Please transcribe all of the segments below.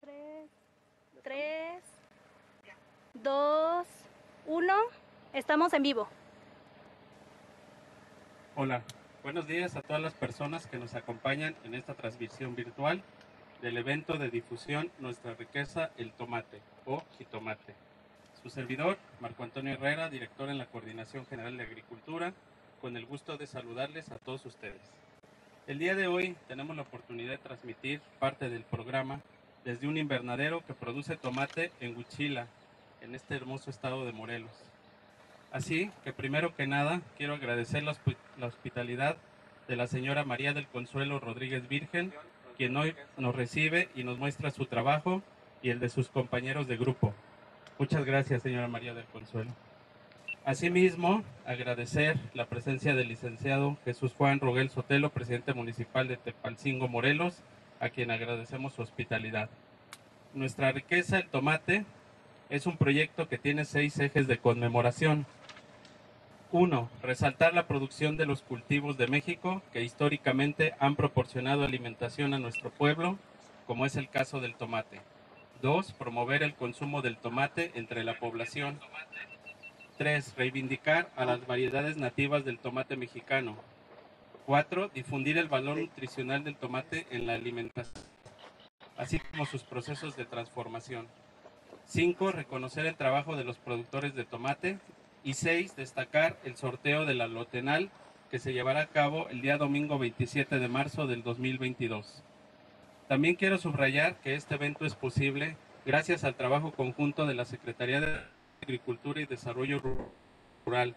Tres, tres, dos, uno. Estamos en vivo. Hola, buenos días a todas las personas que nos acompañan en esta transmisión virtual del evento de difusión Nuestra riqueza, el tomate o jitomate. Su servidor, Marco Antonio Herrera, director en la Coordinación General de Agricultura, con el gusto de saludarles a todos ustedes. El día de hoy tenemos la oportunidad de transmitir parte del programa desde un invernadero que produce tomate en Huichila, en este hermoso estado de Morelos. Así que primero que nada quiero agradecer la, hospi- la hospitalidad de la señora María del Consuelo Rodríguez Virgen, quien hoy nos recibe y nos muestra su trabajo y el de sus compañeros de grupo. Muchas gracias, señora María del Consuelo. Asimismo, agradecer la presencia del licenciado Jesús Juan Roguel Sotelo, presidente municipal de Tepalcingo, Morelos, a quien agradecemos su hospitalidad. Nuestra riqueza, el tomate, es un proyecto que tiene seis ejes de conmemoración. Uno, resaltar la producción de los cultivos de México que históricamente han proporcionado alimentación a nuestro pueblo, como es el caso del tomate. Dos, promover el consumo del tomate entre la población. Tres, reivindicar a las variedades nativas del tomate mexicano. Cuatro, difundir el valor nutricional del tomate en la alimentación, así como sus procesos de transformación. 5. Reconocer el trabajo de los productores de tomate. Y 6. Destacar el sorteo de la lotenal que se llevará a cabo el día domingo 27 de marzo del 2022. También quiero subrayar que este evento es posible gracias al trabajo conjunto de la Secretaría de Agricultura y Desarrollo Rural,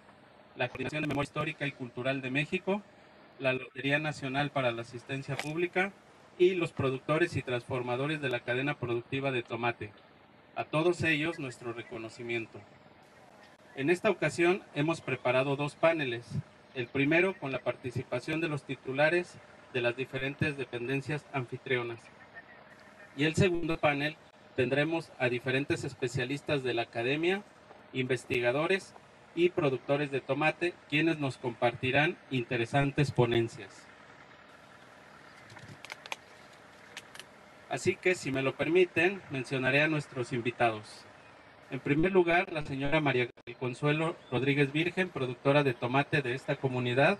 la Coordinación de Memoria Histórica y Cultural de México, la Lotería Nacional para la Asistencia Pública y los productores y transformadores de la cadena productiva de tomate. A todos ellos nuestro reconocimiento. En esta ocasión hemos preparado dos paneles. El primero con la participación de los titulares de las diferentes dependencias anfitrionas. Y el segundo panel tendremos a diferentes especialistas de la academia, investigadores y productores de tomate, quienes nos compartirán interesantes ponencias. Así que, si me lo permiten, mencionaré a nuestros invitados. En primer lugar, la señora María Consuelo Rodríguez Virgen, productora de tomate de esta comunidad,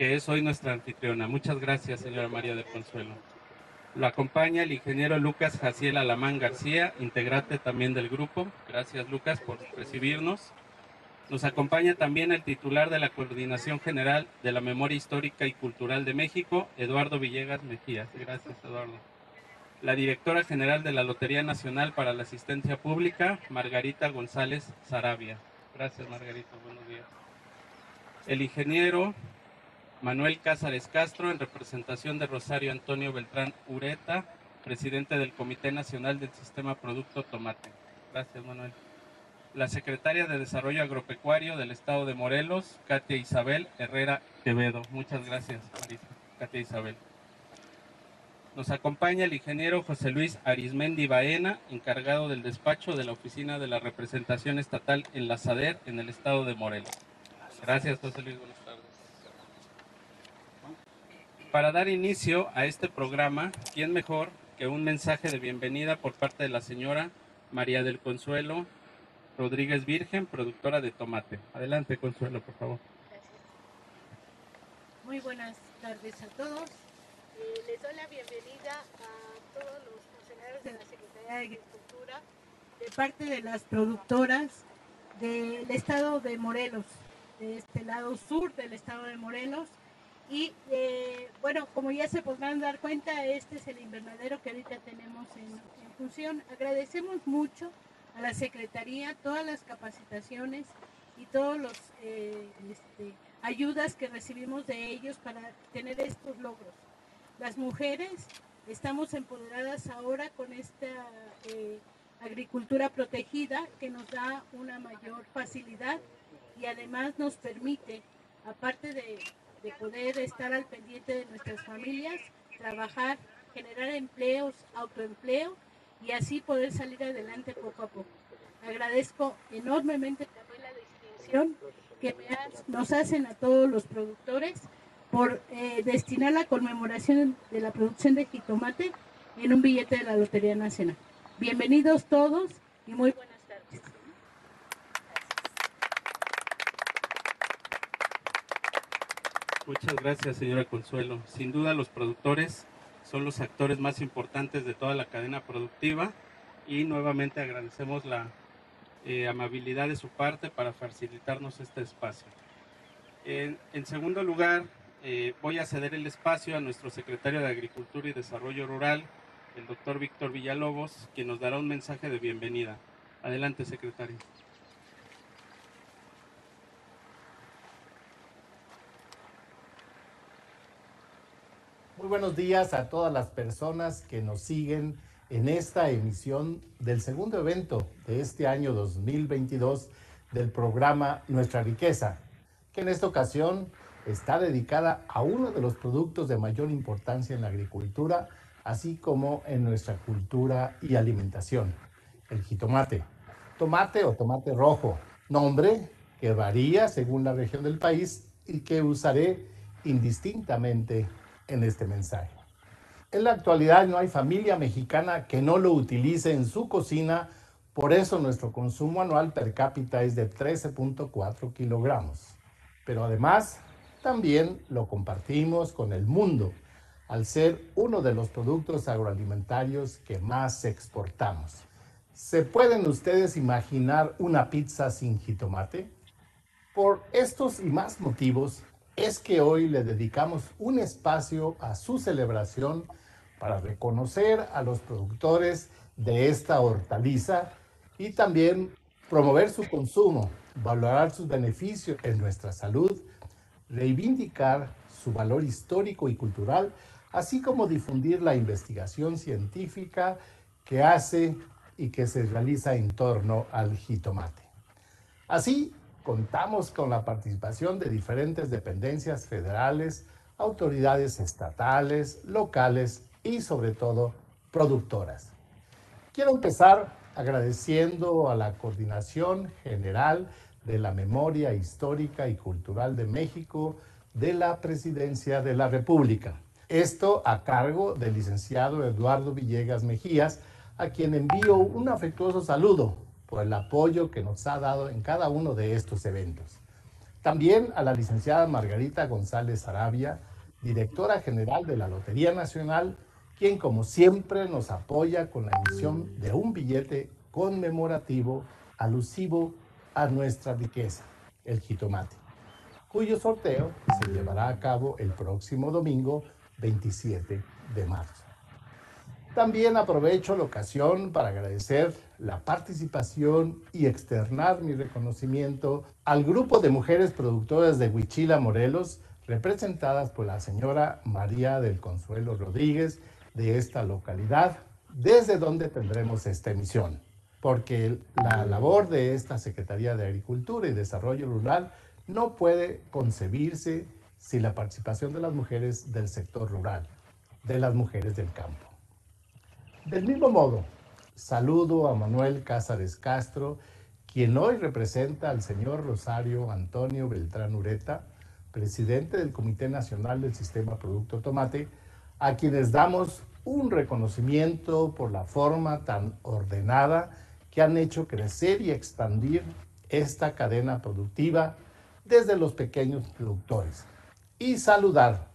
que es hoy nuestra anfitriona. Muchas gracias, señora María del Consuelo. Lo acompaña el ingeniero Lucas Jaciel Alamán García, integrante también del grupo. Gracias, Lucas, por recibirnos. Nos acompaña también el titular de la Coordinación General de la Memoria Histórica y Cultural de México, Eduardo Villegas Mejías. Gracias, Eduardo la directora general de la Lotería Nacional para la Asistencia Pública, Margarita González Sarabia. Gracias, Margarita. Buenos días. El ingeniero Manuel Cázares Castro, en representación de Rosario Antonio Beltrán Ureta, presidente del Comité Nacional del Sistema Producto Tomate. Gracias, Manuel. La secretaria de Desarrollo Agropecuario del Estado de Morelos, Katia Isabel Herrera Quevedo. Muchas gracias, Marisa. Katia Isabel. Nos acompaña el ingeniero José Luis Arismendi Baena, encargado del despacho de la Oficina de la Representación Estatal en la SADER en el estado de Morelos. Gracias, José Luis. Para dar inicio a este programa, ¿quién mejor que un mensaje de bienvenida por parte de la señora María del Consuelo Rodríguez Virgen, productora de tomate? Adelante, Consuelo, por favor. Muy buenas tardes a todos. Les doy la bienvenida a todos los funcionarios de la Secretaría de Agricultura, de parte de las productoras del estado de Morelos, de este lado sur del estado de Morelos. Y eh, bueno, como ya se podrán dar cuenta, este es el invernadero que ahorita tenemos en, función. Agradecemos mucho a la Secretaría todas las capacitaciones y todos los eh, este, ayudas que recibimos de ellos para tener estos logros. Las mujeres estamos empoderadas ahora con esta eh, agricultura protegida que nos da una mayor facilidad y además nos permite, aparte de, de poder estar al pendiente de nuestras familias, trabajar, generar empleos, autoempleo y así poder salir adelante poco a poco. agradezco enormemente también la distinción que nos hacen a todos los productores por eh, destinar la conmemoración de la producción de jitomate en un billete de la Lotería Nacional. Bienvenidos todos y muy buenas tardes. Muchas gracias, señora Consuelo. Sin duda los productores son los actores más importantes de toda la cadena productiva y nuevamente agradecemos la eh, amabilidad de su parte para facilitarnos este espacio. En, segundo lugar, eh, voy a ceder el espacio a nuestro secretario de Agricultura y Desarrollo Rural, el doctor Víctor Villalobos, quien nos dará un mensaje de bienvenida. Adelante, secretario. Buenos días a todas las personas que nos siguen en esta emisión del segundo evento de este año 2022 del programa Nuestra Riqueza, que en esta ocasión está dedicada a uno de los productos de mayor importancia en la agricultura, así como en nuestra cultura y alimentación, el jitomate. Tomate o tomate rojo, nombre que varía según la región del país y que usaré indistintamente en este mensaje. En la actualidad no hay familia mexicana que no lo utilice en su cocina, por eso nuestro consumo anual per cápita es de 13.4 kilogramos. Pero además, también lo compartimos con el mundo, al ser uno de los productos agroalimentarios que más exportamos. ¿Se pueden ustedes imaginar una pizza sin jitomate? Por estos y más motivos, es que hoy le dedicamos un espacio a su celebración para reconocer a los productores de esta hortaliza y también promover su consumo, valorar sus beneficios en nuestra salud, reivindicar su valor histórico y cultural, así como difundir la investigación científica que hace y que se realiza en torno al jitomate. Así, contamos con la participación de diferentes dependencias federales, autoridades estatales, locales y sobre todo productoras. Quiero empezar agradeciendo a la Coordinación General de la Memoria Histórica y Cultural de México de la Presidencia de la República. Esto a cargo del licenciado Eduardo Villegas Mejías, a quien envío un afectuoso saludo por el apoyo que nos ha dado en cada uno de estos eventos. También a la licenciada Margarita González Arabia, directora general de la Lotería Nacional, quien como siempre nos apoya con la emisión de un billete conmemorativo alusivo a nuestra riqueza, el jitomate, cuyo sorteo se llevará a cabo el próximo domingo 27 de marzo. También aprovecho la ocasión para agradecer la participación y externar mi reconocimiento al grupo de mujeres productoras de Huichila, Morelos, representadas por la señora María del Consuelo Rodríguez de esta localidad, desde donde tendremos esta emisión, porque la labor de esta Secretaría de Agricultura y Desarrollo Rural no puede concebirse sin la participación de las mujeres del sector rural, de las mujeres del campo. Del mismo modo, saludo a Manuel Cázares Castro, quien hoy representa al señor Rosario Antonio Beltrán Ureta, presidente del Comité Nacional del Sistema Producto Tomate, a quienes damos un reconocimiento por la forma tan ordenada que han hecho crecer y expandir esta cadena productiva desde los pequeños productores. Y saludar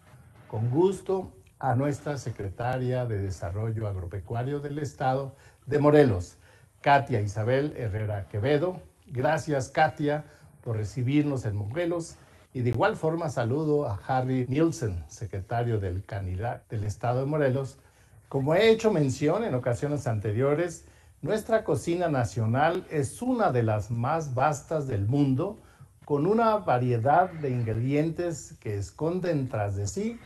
con gusto a nuestra secretaria de Desarrollo Agropecuario del Estado de Morelos, Katia Isabel Herrera Quevedo. Gracias, Katia, por recibirnos en Morelos. Y de igual forma saludo a Harry Nielsen, secretario del Canidad del Estado de Morelos. Como he hecho mención en ocasiones anteriores, nuestra cocina nacional es una de las más vastas del mundo, con una variedad de ingredientes que esconden tras de sí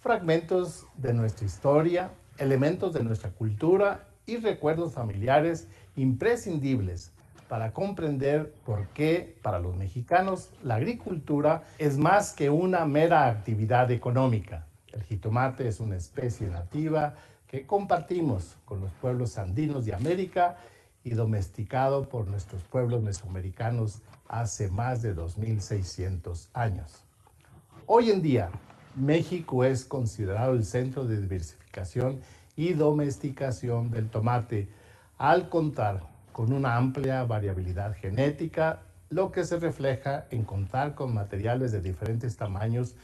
fragmentos de nuestra historia, elementos de nuestra cultura y recuerdos familiares imprescindibles para comprender por qué para los mexicanos la agricultura es más que una mera actividad económica. El jitomate es una especie nativa que compartimos con los pueblos andinos de América y domesticado por nuestros pueblos mesoamericanos hace más de 2.600 años. Hoy en día, México es considerado el centro de diversificación y domesticación del tomate, al contar con una amplia variabilidad genética, lo que se refleja en contar con materiales de diferentes tamaños,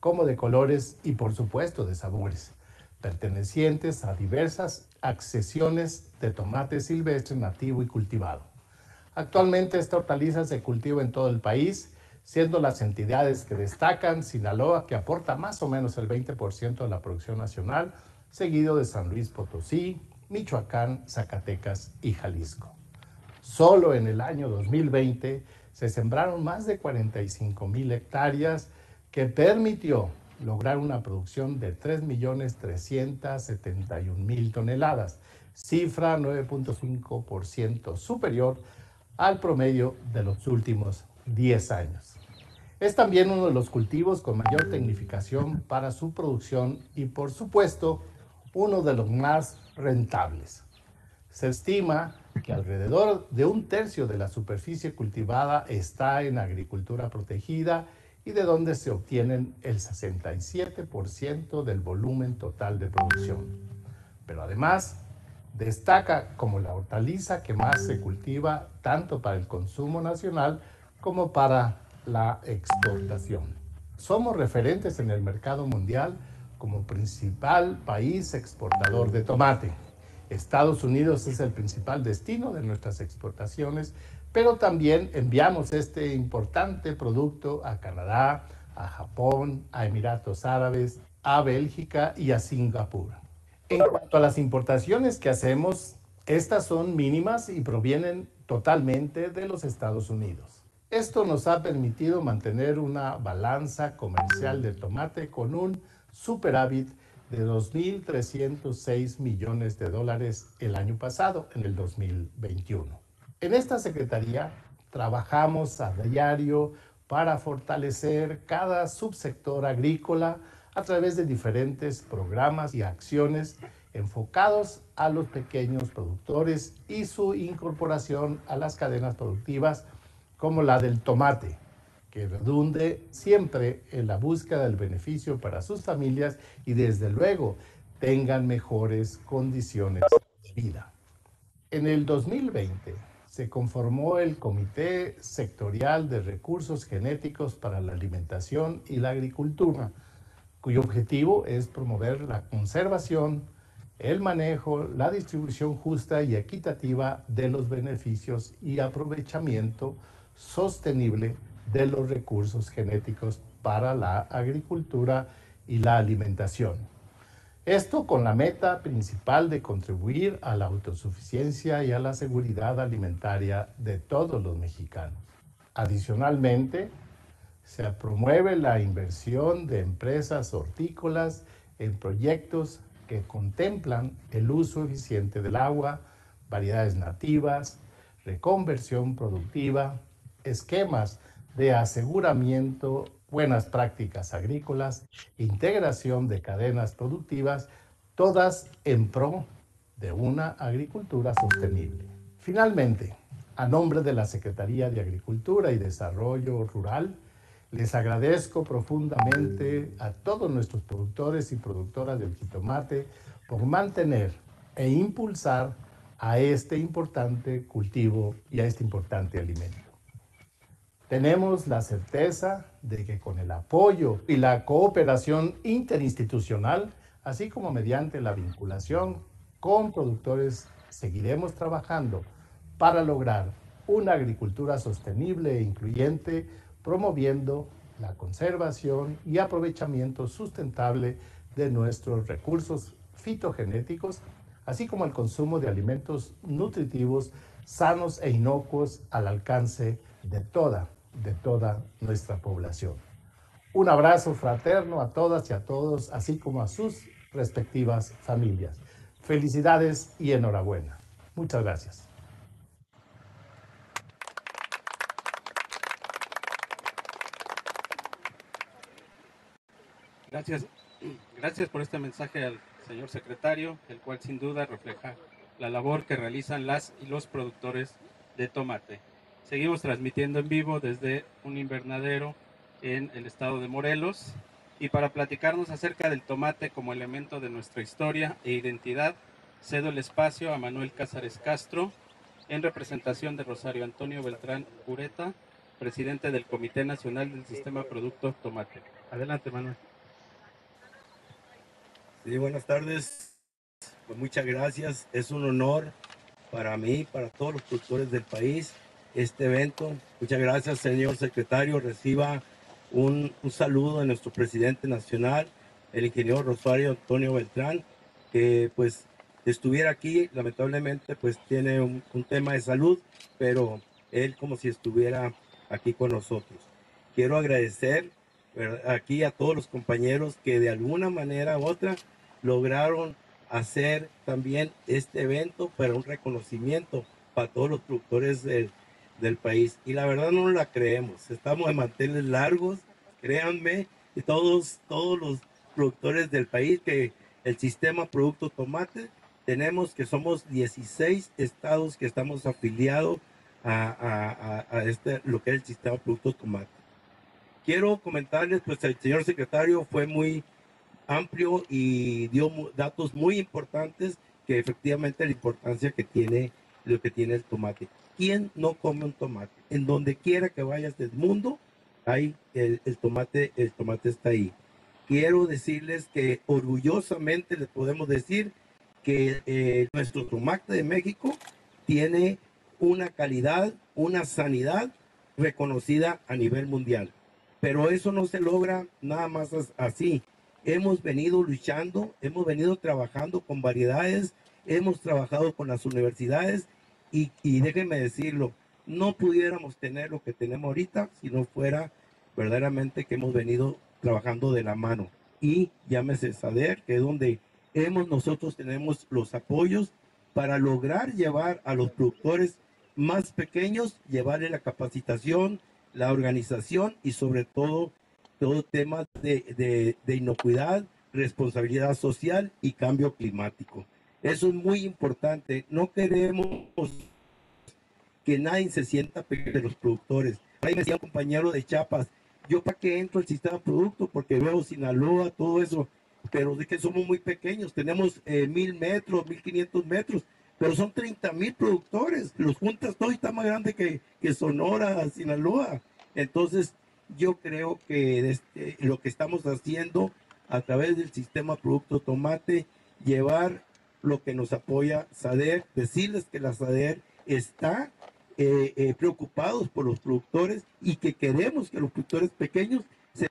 como de colores y por supuesto de sabores, pertenecientes a diversas accesiones de tomate silvestre nativo y cultivado. Actualmente esta hortaliza se cultiva en todo el país, siendo las entidades que destacan Sinaloa, que aporta más o menos el 20% de la producción nacional, seguido de San Luis Potosí, Michoacán, Zacatecas y Jalisco. Solo en el año 2020 se sembraron más de 45 mil hectáreas que permitió lograr una producción de 3.371.000 toneladas, cifra 9.5% superior al promedio de los últimos 10 años. Es también uno de los cultivos con mayor tecnificación para su producción y por supuesto uno de los más rentables. Se estima que alrededor de un tercio de la superficie cultivada está en agricultura protegida y de donde se obtienen el 67% del volumen total de producción. Pero además, destaca como la hortaliza que más se cultiva tanto para el consumo nacional como para la exportación. Somos referentes en el mercado mundial como principal país exportador de tomate. Estados Unidos es el principal destino de nuestras exportaciones, pero también enviamos este importante producto a Canadá, a Japón, a Emiratos Árabes, a Bélgica y a Singapur. En cuanto a las importaciones que hacemos, estas son mínimas y provienen totalmente de los Estados Unidos. Esto nos ha permitido mantener una balanza comercial de tomate con un superávit de 2.306 millones de dólares el año pasado, en el 2021. En esta Secretaría trabajamos a diario para fortalecer cada subsector agrícola a través de diferentes programas y acciones enfocados a los pequeños productores y su incorporación a las cadenas productivas como la del tomate, que redunde siempre en la búsqueda del beneficio para sus familias y desde luego tengan mejores condiciones de vida. En el 2020 se conformó el Comité Sectorial de Recursos Genéticos para la Alimentación y la Agricultura, cuyo objetivo es promover la conservación, el manejo, la distribución justa y equitativa de los beneficios y aprovechamiento sostenible de los recursos genéticos para la agricultura y la alimentación. Esto con la meta principal de contribuir a la autosuficiencia y a la seguridad alimentaria de todos los mexicanos. Adicionalmente, se promueve la inversión de empresas hortícolas en proyectos que contemplan el uso eficiente del agua, variedades nativas, reconversión productiva, esquemas de aseguramiento, buenas prácticas agrícolas, integración de cadenas productivas, todas en pro de una agricultura sostenible. Finalmente, a nombre de la Secretaría de Agricultura y Desarrollo Rural, les agradezco profundamente a todos nuestros productores y productoras del jitomate por mantener e impulsar a este importante cultivo y a este importante alimento. Tenemos la certeza de que con el apoyo y la cooperación interinstitucional, así como mediante la vinculación con productores, seguiremos trabajando para lograr una agricultura sostenible e incluyente, promoviendo la conservación y aprovechamiento sustentable de nuestros recursos fitogenéticos, así como el consumo de alimentos nutritivos, sanos e inocuos al alcance de toda de toda nuestra población. Un abrazo fraterno a todas y a todos, así como a sus respectivas familias. Felicidades y enhorabuena. Muchas gracias. Gracias, gracias por este mensaje al señor secretario, el cual sin duda refleja la labor que realizan las y los productores de tomate. Seguimos transmitiendo en vivo desde un invernadero en el estado de Morelos y para platicarnos acerca del tomate como elemento de nuestra historia e identidad, cedo el espacio a Manuel Cázares Castro en representación de Rosario Antonio Beltrán Ureta, presidente del Comité Nacional del Sistema Producto Tomate. Adelante, Manuel. Sí, buenas tardes. Pues muchas gracias. Es un honor para mí, para todos los productores del país, este evento. Muchas gracias, señor secretario. Reciba un, un saludo de nuestro presidente nacional, el ingeniero Rosario Antonio Beltrán, que pues estuviera aquí, lamentablemente pues tiene un, un tema de salud, pero él como si estuviera aquí con nosotros. Quiero agradecer aquí a todos los compañeros que de alguna manera u otra lograron hacer también este evento para un reconocimiento para todos los productores del, del país. Y la verdad no la creemos. Estamos de manteles largos, créanme, y todos, todos los productores del país que el sistema Producto Tomate, tenemos que somos 16 estados que estamos afiliados a, a, a, este, lo que es el sistema Producto Tomate. Quiero comentarles, pues el señor secretario fue muy amplio y dio datos muy importantes que efectivamente la importancia que tiene lo que tiene el tomate. ¿Quién no come un tomate? En donde quiera que vayas del mundo, hay el, el tomate, el tomate está ahí. Quiero decirles que orgullosamente les podemos decir que eh, nuestro tomate de México tiene una calidad, una sanidad reconocida a nivel mundial. Pero eso no se logra nada más as- así. Hemos venido luchando, hemos venido trabajando con variedades, hemos trabajado con las universidades y, y déjenme decirlo, no pudiéramos tener lo que tenemos ahorita si no fuera verdaderamente que hemos venido trabajando de la mano. Y llámese SADER, que es donde hemos nosotros tenemos los apoyos para lograr llevar a los productores más pequeños, llevarle la capacitación, la organización y sobre todo todo tema de, de, de inocuidad, responsabilidad social y cambio climático. Eso es muy importante. No queremos que nadie se sienta peor de los productores. Ahí me decía un compañero de Chiapas, yo para qué entro al sistema producto, porque veo Sinaloa, todo eso, pero es que somos muy pequeños, tenemos eh, mil metros, mil quinientos metros, pero son 30 mil productores, los juntas todo está más grande que, que Sonora, Sinaloa. Entonces, yo creo que este, lo que estamos haciendo a través del sistema Producto Tomate, llevar lo que nos apoya SADER, decirles que la SADER está eh, eh, preocupados por los productores y que queremos que los productores pequeños se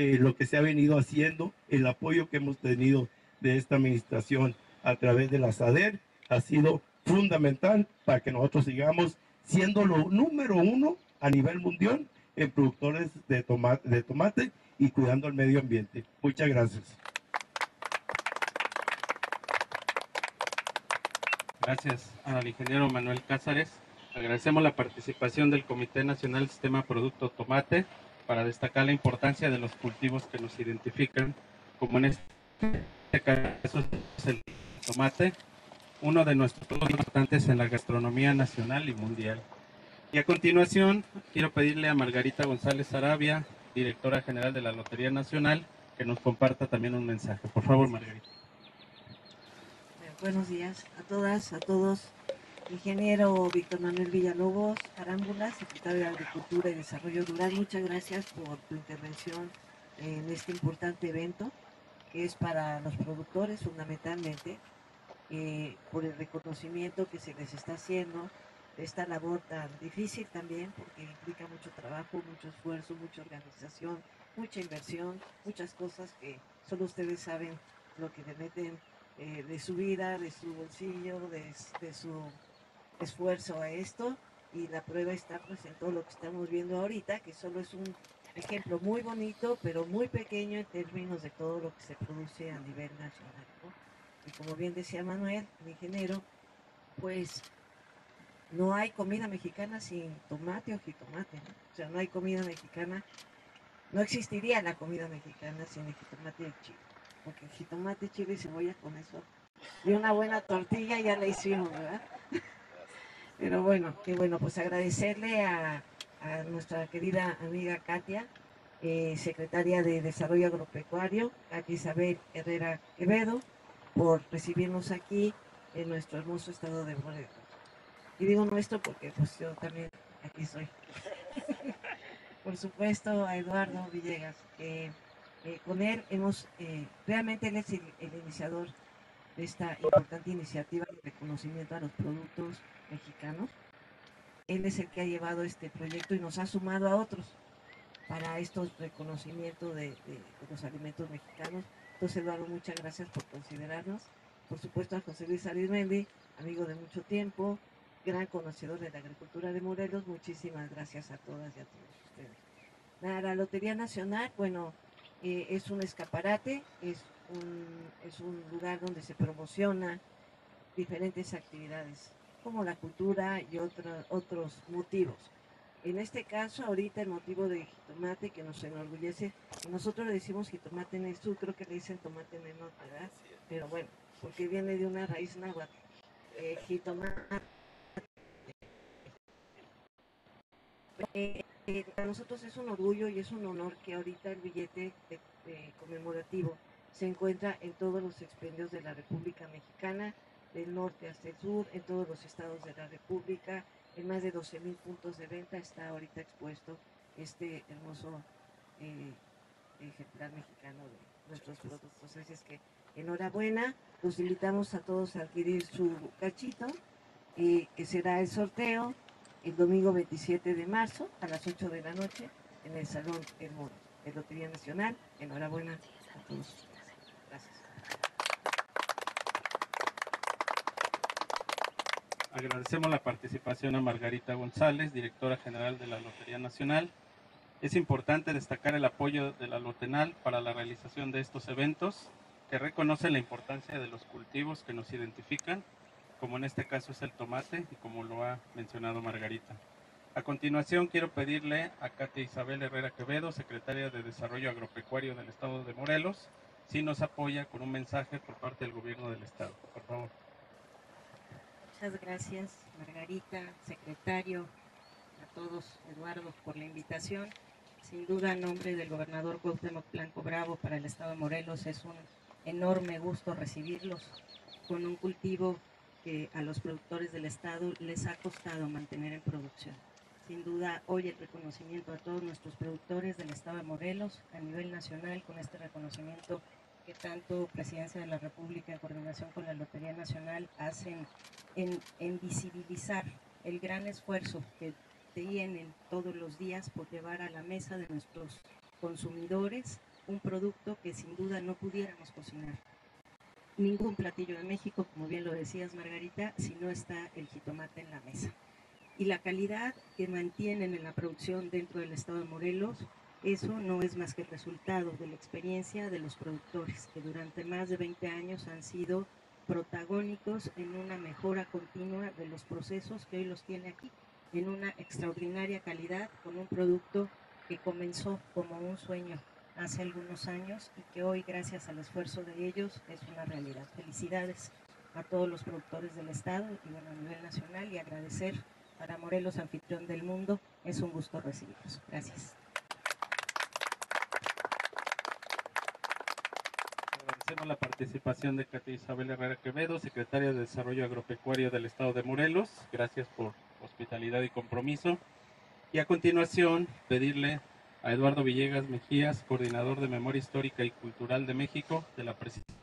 eh, lo que se ha venido haciendo, el apoyo que hemos tenido de esta administración a través de la SADER ha sido fundamental para que nosotros sigamos siendo lo número uno a nivel mundial en productores de tomate, de tomate y cuidando el medio ambiente. Muchas gracias. Gracias al ingeniero Manuel Cázares. Agradecemos la participación del Comité Nacional Sistema Producto Tomate. Para destacar la importancia de los cultivos que nos identifican, como en este caso es el tomate, uno de nuestros productos importantes en la gastronomía nacional y mundial. Y a continuación, quiero pedirle a Margarita González Arabia, directora general de la Lotería Nacional, que nos comparta también un mensaje. Por favor, Margarita. Buenos días a todas, a todos. Ingeniero Víctor Manuel Villalobos Arámbula, secretario de Agricultura y Desarrollo Rural, muchas gracias por tu intervención en este importante evento que es para los productores fundamentalmente, eh, por el reconocimiento que se les está haciendo. De esta labor tan difícil también, porque implica mucho trabajo, mucho esfuerzo, mucha organización, mucha inversión, muchas cosas que solo ustedes saben lo que le meten eh, de su vida, de su bolsillo, de, de, su esfuerzo a esto. Y la prueba está pues en todo lo que estamos viendo ahorita, que solo es un ejemplo muy bonito, pero muy pequeño en términos de todo lo que se produce a nivel nacional. Y como bien decía Manuel, el ingeniero, pues no hay comida mexicana sin tomate o jitomate. O sea, no hay comida mexicana, no existiría la comida mexicana sin el jitomate y chile. Porque jitomate, chile y cebolla con eso. Y una buena tortilla ya la hicimos, ¿verdad? Pero bueno, qué bueno, pues agradecerle a, a nuestra querida amiga Katia, eh, secretaria de Desarrollo Agropecuario, Katia Isabel Herrera Quevedo, por recibirnos aquí en nuestro hermoso estado de Morelos. Y digo nuestro porque pues yo también aquí soy. por supuesto a Eduardo Villegas, que eh, con él hemos, eh, realmente él es el, iniciador esta importante iniciativa de reconocimiento a los productos mexicanos él es el que ha llevado este proyecto y nos ha sumado a otros para estos reconocimientos de, de, de los alimentos mexicanos. Entonces, Eduardo, muchas gracias por considerarnos. Por supuesto, a José Luis Arizmendi, amigo de mucho tiempo, gran conocedor de la agricultura de Morelos. Muchísimas gracias a todas y a todos ustedes. La Lotería Nacional, bueno, eh, es un escaparate, es un, es un lugar donde se promociona diferentes actividades como la cultura y otros otros motivos. En este caso, ahorita el motivo de jitomate que nos enorgullece, nosotros le decimos jitomate en el sur, creo que le dicen tomate en el norte, ¿verdad? Pero bueno, porque viene de una raíz náhuatl. Eh, jitomate. Eh, eh, para nosotros es un orgullo y es un honor que ahorita el billete de, de conmemorativo se encuentra en todos los expendios de la República Mexicana, del norte hasta el sur, en todos los estados de la República, en más de 12 mil puntos de venta está ahorita expuesto este hermoso eh, ejemplar mexicano de nuestros productos. Así es que enhorabuena, los invitamos a todos a adquirir su cachito, eh, que será el sorteo el domingo 27 de marzo a las 8 de la noche en el Salón El Moro de Lotería Nacional. Enhorabuena a todos. Gracias. Agradecemos la participación a Margarita González, directora general de la Lotería Nacional. Es importante destacar el apoyo de la Lotenal para la realización de estos eventos, que reconocen la importancia de los cultivos que nos identifican, como en este caso es el tomate y como lo ha mencionado Margarita. A continuación quiero pedirle a Katia Isabel Herrera Quevedo, secretaria de Desarrollo Agropecuario del Estado de Morelos, si nos apoya con un mensaje por parte del gobierno del Estado. Por favor. Muchas gracias, Margarita, secretario, a todos, Eduardo, por la invitación. Sin duda, en nombre del gobernador Cuauhtémoc Blanco Bravo para el Estado de Morelos, es un enorme gusto recibirlos con un cultivo que a los productores del Estado les ha costado mantener en producción. Sin duda, hoy el reconocimiento a todos nuestros productores del Estado de Morelos a nivel nacional, con este reconocimiento que tanto Presidencia de la República en coordinación con la Lotería Nacional hacen en, en, visibilizar el gran esfuerzo que tienen todos los días por llevar a la mesa de nuestros consumidores un producto que sin duda no pudiéramos cocinar. Ningún platillo de México, como bien lo decías Margarita, si no está el jitomate en la mesa. Y la calidad que mantienen en la producción dentro del estado de Morelos eso no es más que el resultado de la experiencia de los productores, que durante más de 20 años han sido protagónicos en una mejora continua de los procesos que hoy los tiene aquí, en una extraordinaria calidad, con un producto que comenzó como un sueño hace algunos años y que hoy gracias al esfuerzo de ellos es una realidad. Felicidades a todos los productores del Estado y bueno, a nivel nacional y agradecer para Morelos, anfitrión del mundo. Es un gusto recibirlos. Gracias. La participación de Katia Isabel Herrera Quevedo, secretaria de Desarrollo Agropecuario del Estado de Morelos. Gracias por hospitalidad y compromiso. Y a continuación, pedirle a Eduardo Villegas Mejías, coordinador de Memoria Histórica y Cultural de México, de la Presidencia.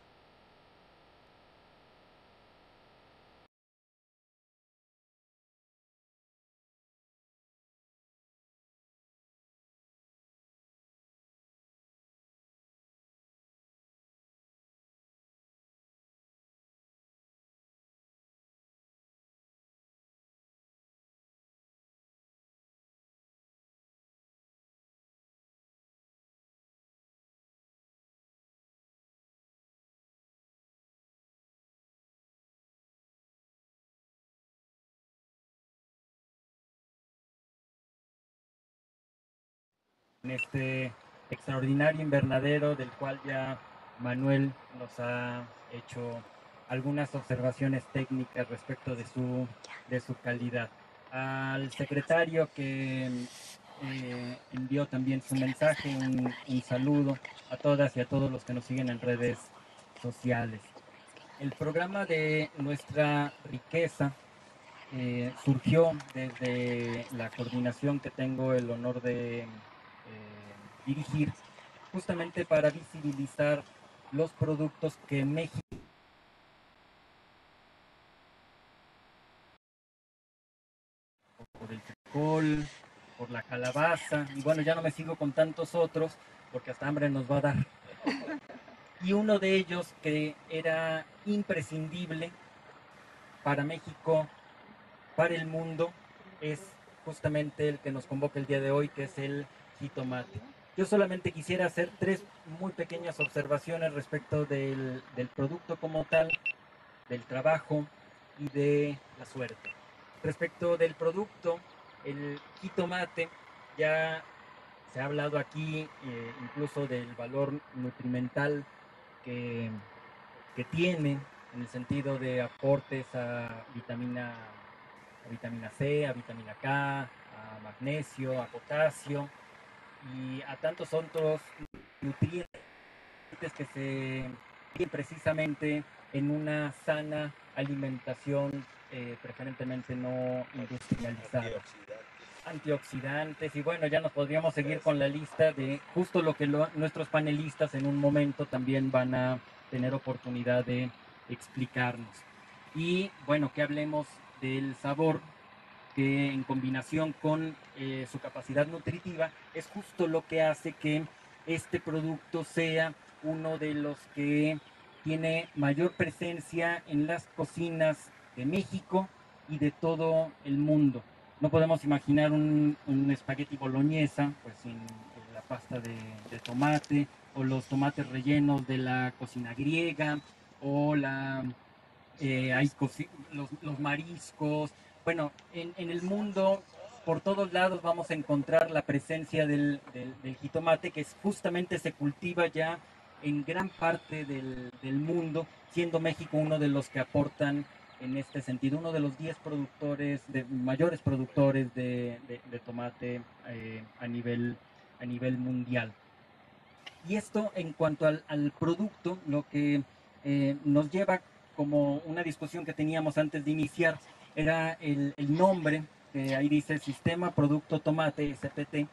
En este extraordinario invernadero del cual ya Manuel nos ha hecho algunas observaciones técnicas respecto de su, de su calidad. Al secretario que eh, envió también su mensaje, un, un saludo a todas y a todos los que nos siguen en redes sociales. El programa de nuestra riqueza eh, surgió desde la coordinación que tengo el honor de dirigir, justamente para visibilizar los productos que México por el frijol, por la calabaza, y bueno, ya no me sigo con tantos otros, porque hasta hambre nos va a dar. Y uno de ellos que era imprescindible para México, para el mundo, es justamente el que nos convoca el día de hoy, que es el jitomate. Yo solamente quisiera hacer tres muy pequeñas observaciones respecto del, del producto como tal, del trabajo y de la suerte. Respecto del producto, el jitomate, ya se ha hablado aquí eh, incluso del valor nutrimental que, que tiene en el sentido de aportes a vitamina, a vitamina C, a vitamina K, a magnesio, a potasio y a tantos otros nutrientes que se tienen precisamente en una sana alimentación eh, preferentemente no industrializada. Antioxidantes y bueno, ya nos podríamos seguir con la lista de justo lo que nuestros panelistas en un momento también van a tener oportunidad de explicarnos. Y bueno, que hablemos del sabor que en combinación con eh, su capacidad nutritiva es justo lo que hace que este producto sea uno de los que tiene mayor presencia en las cocinas de México y de todo el mundo. No podemos imaginar un, un espagueti boloñesa pues sin la pasta de, tomate o los tomates rellenos de la cocina griega o la, eh, los mariscos. Bueno, en, en el mundo por todos lados vamos a encontrar la presencia del, del, jitomate que es- justamente se cultiva ya en gran parte del, mundo, siendo México uno de los que aportan en este sentido, uno de los 10 productores, de, mayores productores de, tomate eh, a, nivel, a nivel mundial. Y esto en cuanto al, al producto, lo que eh, nos lleva como una discusión que teníamos antes de iniciar, era el, el nombre, ahí dice Sistema Producto Tomate, SPT,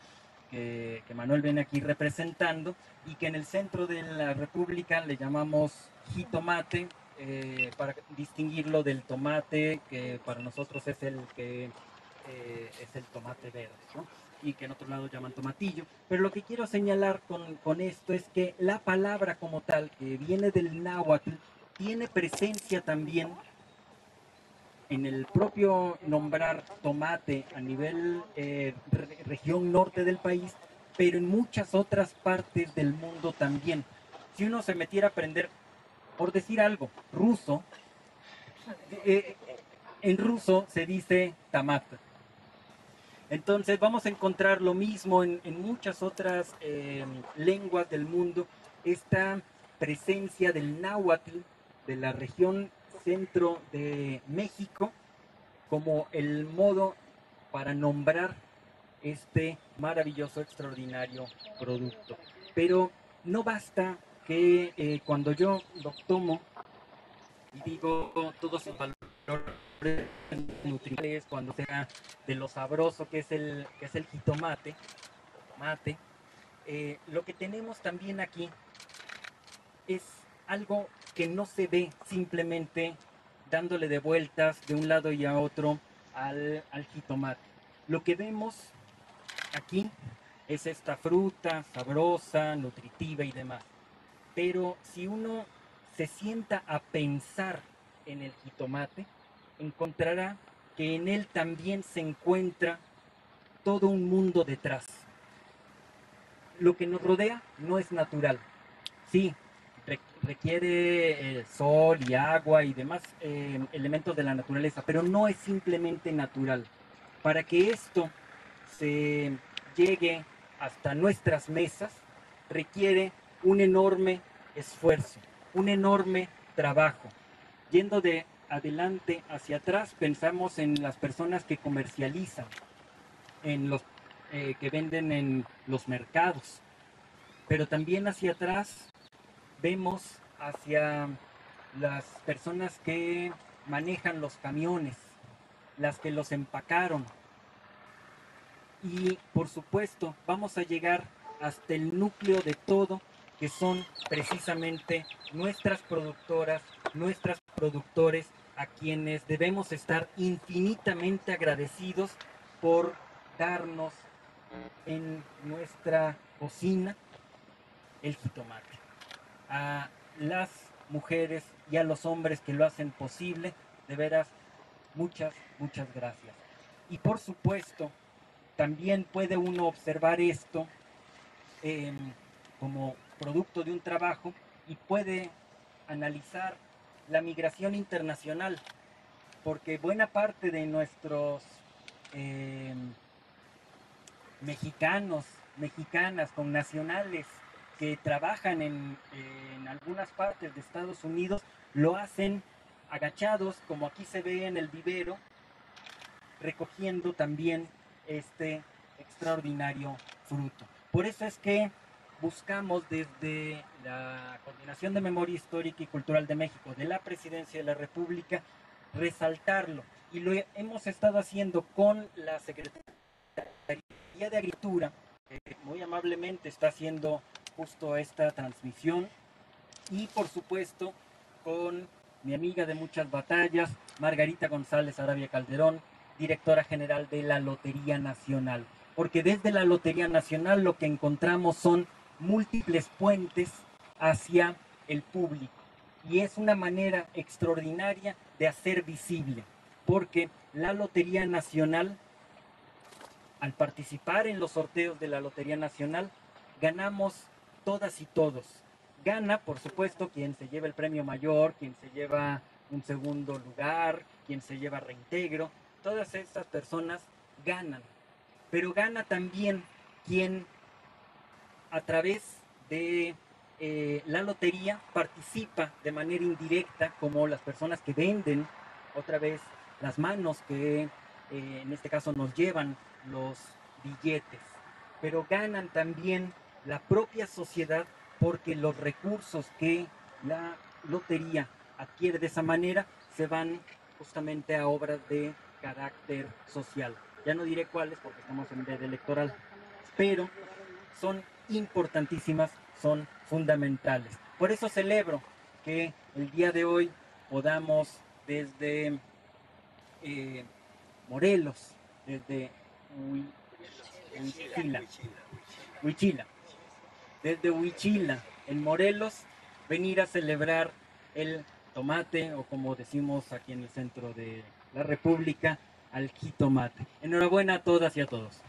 que, que Manuel viene aquí representando, y que en el centro de la República le llamamos jitomate, eh, para distinguirlo del tomate, que para nosotros es el que eh, es el tomate verde, ¿no? y que en otro lado llaman tomatillo. Pero lo que quiero señalar con, con esto es que la palabra como tal, que viene del náhuatl, tiene presencia también en el propio nombrar tomate a nivel eh, re- región norte del país, pero en muchas otras partes del mundo también. Si uno se metiera a aprender, por decir algo, ruso, eh, en ruso se dice tamat. Entonces vamos a encontrar lo mismo en, muchas otras eh, lenguas del mundo, esta presencia del náhuatl de la región centro de México como el modo para nombrar este maravilloso, extraordinario producto. Pero no basta que eh, cuando yo lo tomo y digo todos sus valores nutricionales, cuando sea de lo sabroso que es el, que es el jitomate, mate, eh, lo que tenemos también aquí es algo que no se ve simplemente dándole de vueltas de un lado y a otro al, jitomate. Lo que vemos aquí es esta fruta sabrosa, nutritiva y demás. Pero si uno se sienta a pensar en el jitomate, encontrará que en él también se encuentra todo un mundo detrás. Lo que nos rodea no es natural. Sí, requiere eh, sol y agua y demás eh, elementos de la naturaleza, pero no es simplemente natural. Para que esto se llegue hasta nuestras mesas requiere un enorme esfuerzo, un enorme trabajo. Yendo de adelante hacia atrás, pensamos en las personas que comercializan, en los eh, que venden en los mercados, pero también hacia atrás vemos hacia las personas que manejan los camiones, las que los empacaron. Y por supuesto, vamos a llegar hasta el núcleo de todo, que son precisamente nuestras productoras, nuestras productores, a quienes debemos estar infinitamente agradecidos por darnos en nuestra cocina el jitomate. A las mujeres y a los hombres que lo hacen posible, de veras, muchas, muchas gracias. Y por supuesto, también puede uno observar esto em, como producto de un trabajo y puede analizar la migración internacional, porque buena parte de nuestros em, mexicanos, mexicanas, con nacionales que trabajan en, en algunas partes de Estados Unidos, lo hacen agachados, como aquí se ve en el vivero, recogiendo también este extraordinario fruto. Por eso es que buscamos desde la Coordinación de Memoria Histórica y Cultural de México, de la Presidencia de la República, resaltarlo. Y lo hemos estado haciendo con la Secretaría de Agricultura, que muy amablemente está haciendo justo esta transmisión. Y por supuesto con mi amiga de muchas batallas, Margarita González Arabia Calderón, directora general de la Lotería Nacional. Porque desde la Lotería Nacional lo que encontramos son múltiples puentes hacia el público. Y es una manera extraordinaria de hacer visible. Porque la Lotería Nacional, al participar en los sorteos de la Lotería Nacional, ganamos todas y todos. Gana, por supuesto, quien se lleva el premio mayor, quien se lleva un segundo lugar, quien se lleva reintegro, todas estas personas ganan. Pero gana también quien a través de eh, la lotería participa de manera indirecta, como las personas que venden, otra vez las manos que eh, en este caso nos llevan los billetes. Pero ganan también la propia sociedad porque los recursos que la lotería adquiere de esa manera se van justamente a obras de carácter social. Ya no diré cuáles porque estamos en veda electoral, pero son importantísimas, son fundamentales. Por eso celebro que el día de hoy podamos desde eh, Morelos, desde Hui- Huichila, Huichila, desde Huichila, en Morelos, venir a celebrar el tomate, o como decimos aquí en el centro de la República, al jitomate. Enhorabuena a todas y a todos.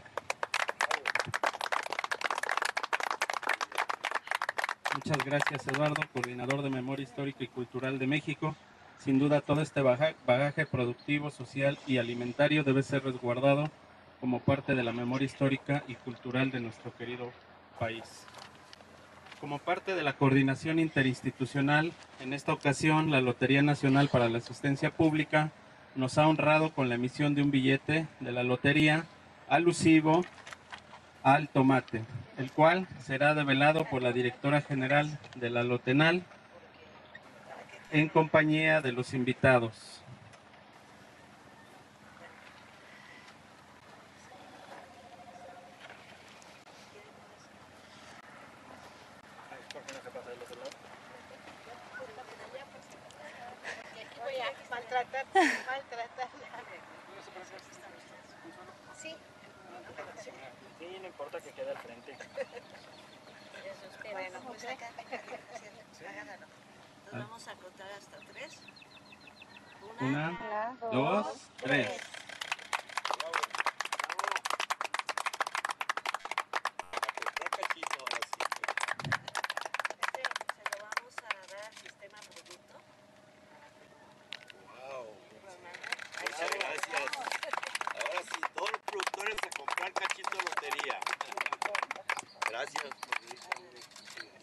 Muchas gracias Eduardo, coordinador de Memoria Histórica y Cultural de México. Sin duda todo este bagaje productivo, social y alimentario debe ser resguardado como parte de la memoria histórica y cultural de nuestro querido país. Como parte de la coordinación interinstitucional, en esta ocasión la Lotería Nacional para la Asistencia Pública nos ha honrado con la emisión de un billete de la lotería alusivo al tomate, el cual será develado por la directora general de la Lotenal en compañía de los invitados. That's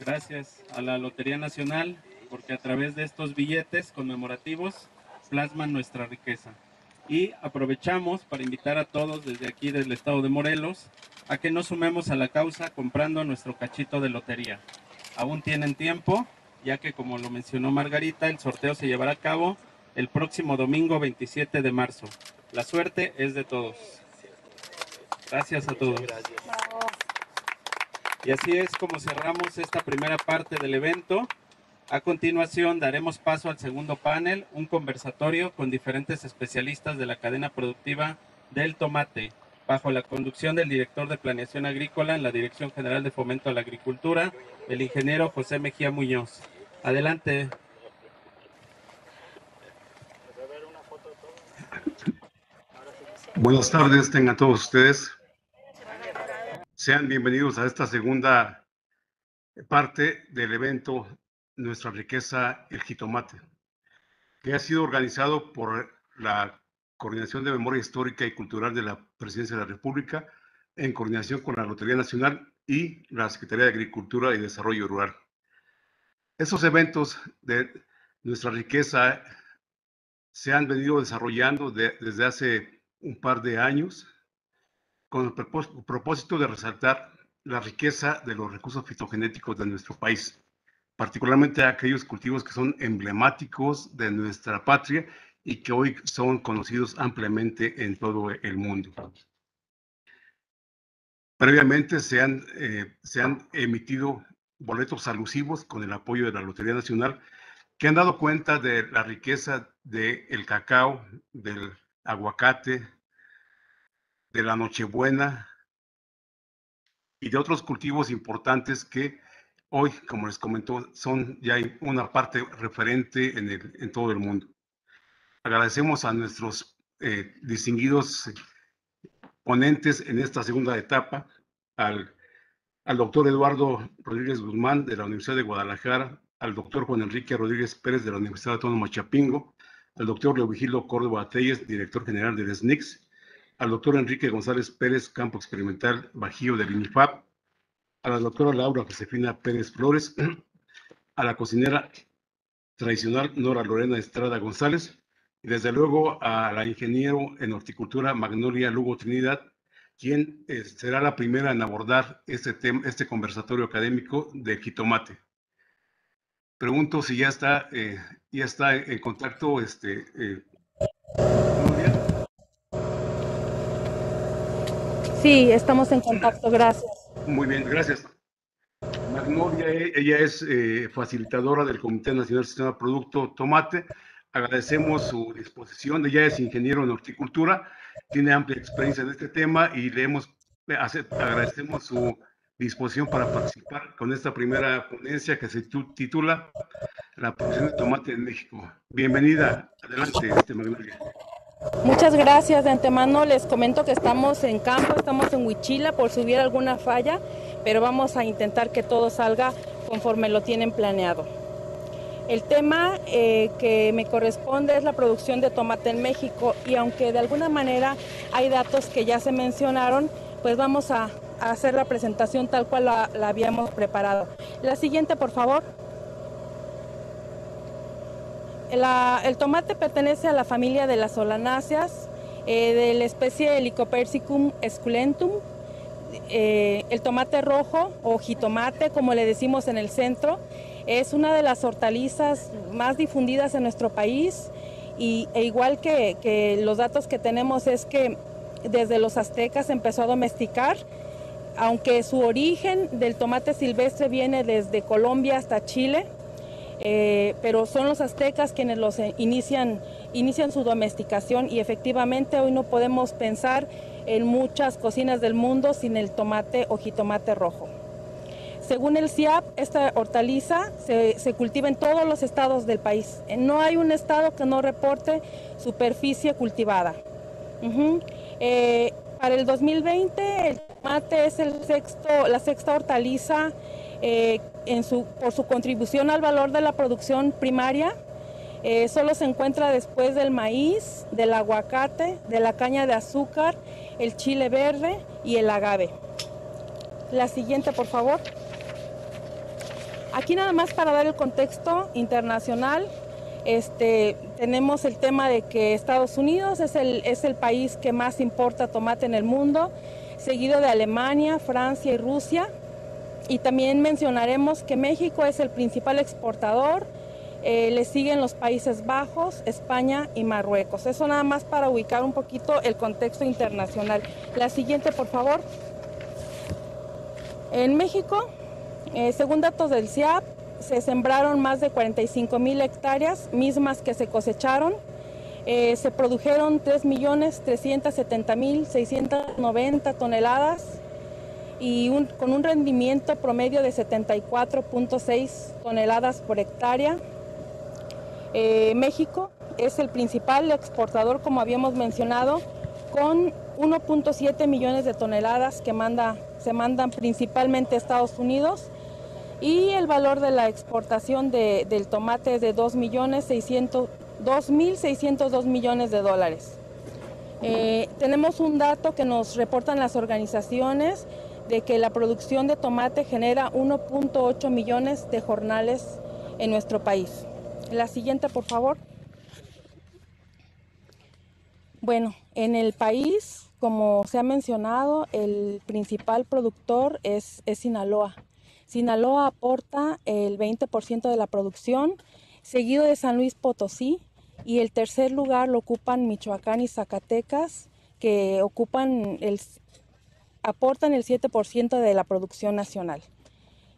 Gracias a la Lotería Nacional porque a través de estos billetes conmemorativos plasman nuestra riqueza. Y aprovechamos para invitar a todos desde aquí del estado de Morelos a que nos sumemos a la causa comprando nuestro cachito de lotería. Aún tienen tiempo, ya que como lo mencionó Margarita, el sorteo se llevará a cabo el próximo domingo 27 de marzo. La suerte es de todos. Gracias a todos. Y así es como cerramos esta primera parte del evento. A continuación daremos paso al segundo panel, un conversatorio con diferentes especialistas de la cadena productiva del tomate, bajo la conducción del director de Planeación Agrícola en la Dirección General de Fomento a la Agricultura, el ingeniero José Mejía Muñoz. Adelante. Buenas tardes, tengan todos ustedes. Sean bienvenidos a esta segunda parte del evento Nuestra riqueza, el jitomate, que ha sido organizado por la Coordinación de Memoria Histórica y Cultural de la Presidencia de la República, en coordinación con la Lotería Nacional y la Secretaría de Agricultura y Desarrollo Rural. Estos eventos de nuestra riqueza se han venido desarrollando de- desde hace un par de años con el propós- propósito de resaltar la riqueza de los recursos fitogenéticos de nuestro país, particularmente aquellos cultivos que son emblemáticos de nuestra patria y que hoy son conocidos ampliamente en todo el mundo. Previamente se han, eh, se han emitido boletos alusivos con el apoyo de la Lotería Nacional que han dado cuenta de la riqueza del cacao, del aguacate, de la nochebuena y de otros cultivos importantes que hoy, como les comentó, son ya una parte referente en, el- todo el mundo. Agradecemos a nuestros eh, distinguidos ponentes en esta segunda etapa, al, doctor Eduardo Rodríguez Guzmán de la Universidad de Guadalajara, al doctor Juan Enrique Rodríguez Pérez de la Universidad Autónoma Chapingo, al doctor Leovigildo Córdoba Telles, director general del SNICS, al doctor Enrique González Pérez, campo experimental Bajío del INIFAP, a la doctora Laura Josefina Pérez Flores, a la cocinera tradicional Nora Lorena Estrada González, y desde luego a la ingeniero en horticultura Magnolia Lugo Trinidad, quien eh, será la primera en abordar este, tema, este conversatorio académico de jitomate. Pregunto si ya está, eh, ya está en contacto este, eh, Sí, estamos en contacto, gracias. Muy bien, gracias. Magnolia, eh, ella es eh, facilitadora del Comité Nacional Sistema Producto Tomate. Agradecemos su disposición. Ella es ingeniero en horticultura, tiene amplia experiencia en este tema y le hemos, eh, agradecemos su disposición para participar con esta primera ponencia que se tu- titula La producción de tomate en México. Bienvenida. Adelante, este, Magnolia. Muchas gracias de antemano. Les comento que estamos en campo, estamos en Huichila por si hubiera alguna falla, pero vamos a intentar que todo salga conforme lo tienen planeado. El tema eh, que me corresponde es la producción de tomate en México y aunque de alguna manera hay datos que ya se mencionaron, pues vamos a, hacer la presentación tal cual la habíamos preparado. La siguiente, por favor. El tomate pertenece a la familia de las solanáceas, eh, de la especie Helicopersicum esculentum. Eh, el tomate rojo o jitomate, como le decimos en el centro, es una de las hortalizas más difundidas en nuestro país y, e igual que, los datos que tenemos es que desde los aztecas empezó a domesticar, aunque su origen del tomate silvestre viene desde Colombia hasta Chile, eh, pero son los aztecas quienes los eh, inician, inician su domesticación y efectivamente hoy no podemos pensar en muchas cocinas del mundo sin el tomate o jitomate rojo. Según el CIAP, esta hortaliza se, se cultiva en todos los estados del país. Eh, No hay un estado que no reporte superficie cultivada. Para el 2020 el tomate es el sexto, la sexta hortaliza eh, en su, por su contribución al valor de la producción primaria. Eh, solo se encuentra después del maíz, del aguacate, de la caña de azúcar, el chile verde y el agave. La siguiente, por favor. Aquí nada más para dar el contexto internacional, este, tenemos el tema de que Estados Unidos es el, es el país que más importa tomate en el mundo, seguido de Alemania, Francia y Rusia. Y también mencionaremos que México es el principal exportador, eh, le siguen los Países Bajos, España y Marruecos. Eso nada más para ubicar un poquito el contexto internacional. La siguiente, por favor. En México, eh, según datos del CIAP, se sembraron más de 45 mil hectáreas, mismas que se cosecharon. Eh, se produjeron 3.370.690 toneladas y con un rendimiento promedio de 74.6 toneladas por hectárea. Eh, México es el principal exportador, como habíamos mencionado, con 1.7 millones de toneladas que manda, se mandan principalmente a Estados Unidos y el valor de la exportación de- del tomate es de 2.600 2.602 millones de dólares. Eh, tenemos un dato que nos reportan las organizaciones de que la producción de tomate genera 1.8 millones de jornales en nuestro país. La siguiente, por favor. Bueno, en el país, como se ha mencionado, el principal productor es, Sinaloa. Sinaloa aporta el 20% de la producción, seguido de San Luis Potosí, y el tercer lugar lo ocupan Michoacán y Zacatecas, que ocupan el, aportan el 7% de la producción nacional.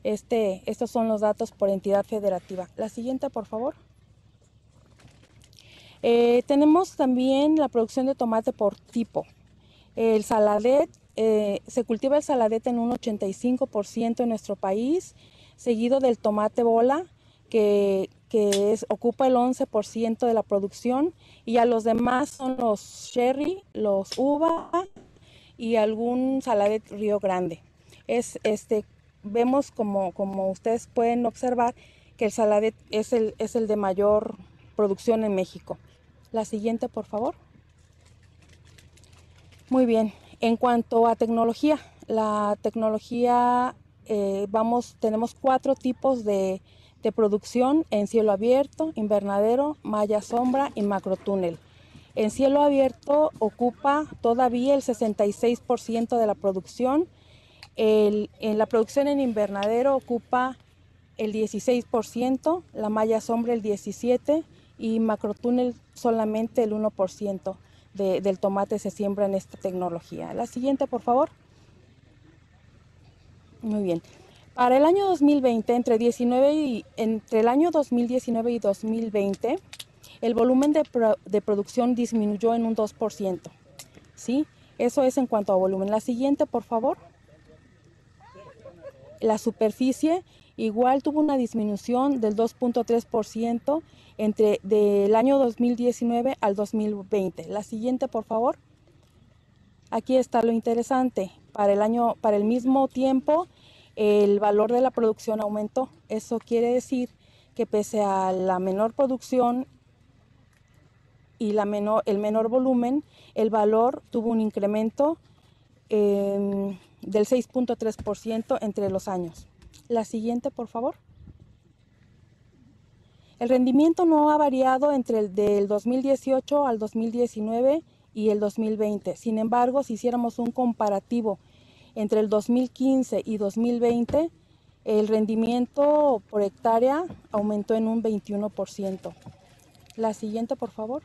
Este, estos son los datos por entidad federativa. La siguiente, por favor. Eh, tenemos también la producción de tomate por tipo. El saladet, eh, se cultiva el saladet en un 85% en nuestro país, seguido del tomate bola, que, que ocupa el 11% de la producción, y a los demás son los cherry, los uva y algún saladet Río Grande. Es, este, vemos como, como ustedes pueden observar que el saladet es el, es el de mayor producción en México. La siguiente, por favor. Muy bien. En cuanto a tecnología, la tecnología, eh, vamos, tenemos cuatro tipos de, de producción en cielo abierto, invernadero, malla sombra y macrotúnel. En cielo abierto ocupa todavía el 66% de la producción. En la producción en invernadero ocupa el 16%, la malla sombra el 17% y macrotúnel solamente el 1% de- del tomate se siembra en esta tecnología. La siguiente, por favor. Muy bien. Para el año 2020, entre, 19 y, entre el año 2019 y 2020, el volumen de, pro- de producción disminuyó en un 2%. ¿Sí? Eso es en cuanto a volumen. La siguiente, por favor. La superficie igual tuvo una disminución del 2.3% entre del año 2019 al 2020. La siguiente, por favor. Aquí está lo interesante. Para el año, para el mismo tiempo, el valor de la producción aumentó. Eso quiere decir que pese a la menor producción y la menor, el menor volumen, el valor tuvo un incremento eh, del 6.3% entre los años. La siguiente, por favor. El rendimiento no ha variado entre el del 2018 al 2019 y el 2020. Sin embargo, si hiciéramos un comparativo entre el 2015 y 2020, el rendimiento por hectárea aumentó en un 21%. La siguiente, por favor.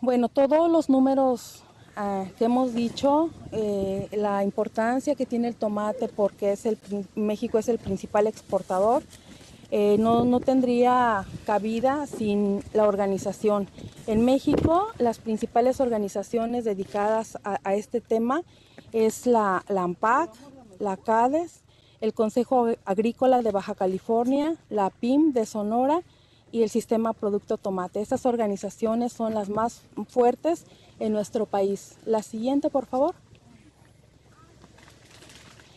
Bueno, todos los números uh, que hemos dicho, eh, la importancia que tiene el tomate porque es el, México es el principal exportador, eh, no, no, tendría cabida sin la organización. En México, las principales organizaciones dedicadas a, a este tema es la, la, AMPAC, la CADES, el Consejo Agrícola de Baja California, la PIM de Sonora y el Sistema Producto Tomate. Estas organizaciones son las más fuertes en nuestro país. La siguiente, por favor.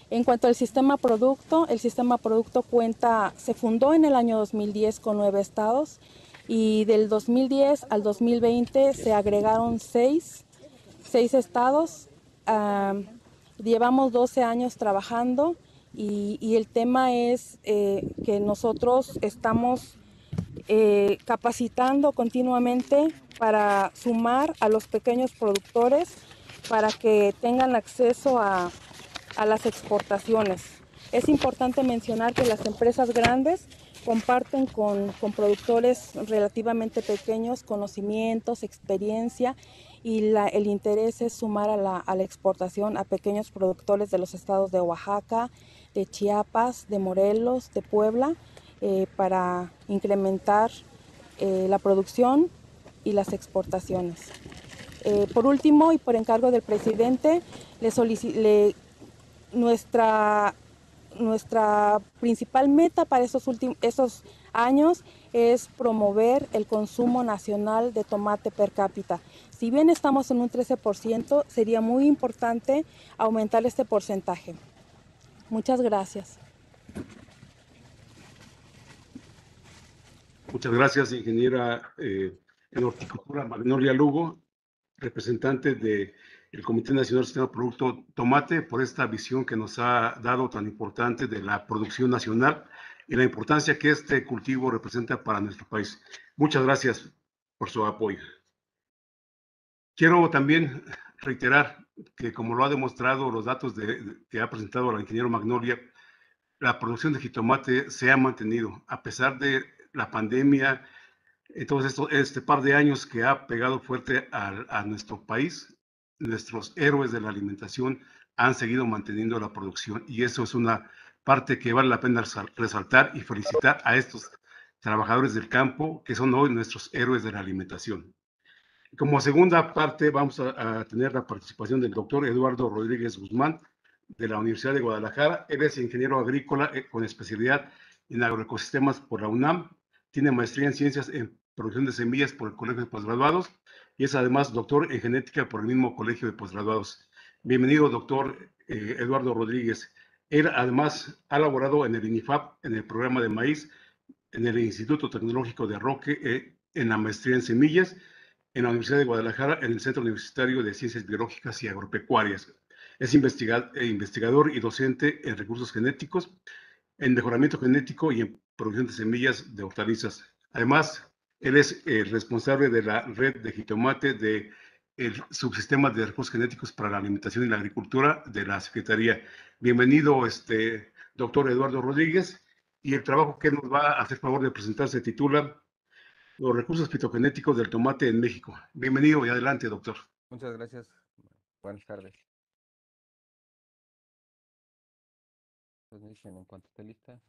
En cuanto al sistema producto, el sistema producto cuenta, se fundó en el año 2010 con nueve estados y del 2010 al 2020 se agregaron seis, seis estados. Llevamos 12 años trabajando y, y el tema es eh, que nosotros estamos eh, capacitando continuamente para sumar a los pequeños productores para que tengan acceso a a las exportaciones. Es importante mencionar que las empresas grandes comparten con, con, productores relativamente pequeños conocimientos, experiencia y el interés es sumar a la, a la, exportación a pequeños productores de los estados de Oaxaca, de Chiapas, de Morelos, de Puebla, eh, para incrementar eh, la producción y las exportaciones. Eh, por último, y por encargo del presidente, nuestra, nuestra principal meta para esos, esos años es promover el consumo nacional de tomate per cápita. Si bien estamos en un 13%, sería muy importante aumentar este porcentaje. Muchas gracias. Muchas gracias, ingeniera eh, en horticultura Magnolia Lugo, representante de el Comité Nacional del Sistema Producto Tomate por esta visión que nos ha dado tan importante de la producción nacional y la importancia que este cultivo representa para nuestro país. Muchas gracias por su apoyo. Quiero también reiterar que como lo ha demostrado los datos de, de, que ha presentado la ingeniero Magnolia, la producción de jitomate se ha mantenido a pesar de la pandemia, entonces esto, este par de años que ha pegado fuerte a, a nuestro país, nuestros héroes de la alimentación han seguido manteniendo la producción y eso es una parte que vale la pena resaltar y felicitar a estos trabajadores del campo que son hoy nuestros héroes de la alimentación. Como segunda parte vamos a, a tener la participación del doctor Eduardo Rodríguez Guzmán de la Universidad de Guadalajara. Él es ingeniero agrícola eh, con especialidad en agroecosistemas por la UNAM. Tiene maestría en ciencias en producción de semillas por el Colegio de Postgraduados y es además doctor en genética por el mismo Colegio de Postgraduados. Bienvenido, doctor eh, Eduardo Rodríguez. Él además ha laborado en el INIFAP, en el programa de maíz, en el Instituto Tecnológico de Roque, eh, en la maestría en semillas, en la Universidad de Guadalajara, en el Centro Universitario de Ciencias Biológicas y Agropecuarias. Es eh, investigador y docente en recursos genéticos, en mejoramiento genético y en producción de semillas de hortalizas. Además, él es el responsable de la red de jitomate de el subsistema de recursos genéticos para la alimentación y la agricultura de la Secretaría. Bienvenido, este, doctor Eduardo Rodríguez. Y el trabajo que nos va a hacer favor de presentar se titula Los recursos fitogenéticos del tomate en México. Bienvenido y adelante, doctor. Muchas gracias. Buenas tardes. En cuanto esté lista.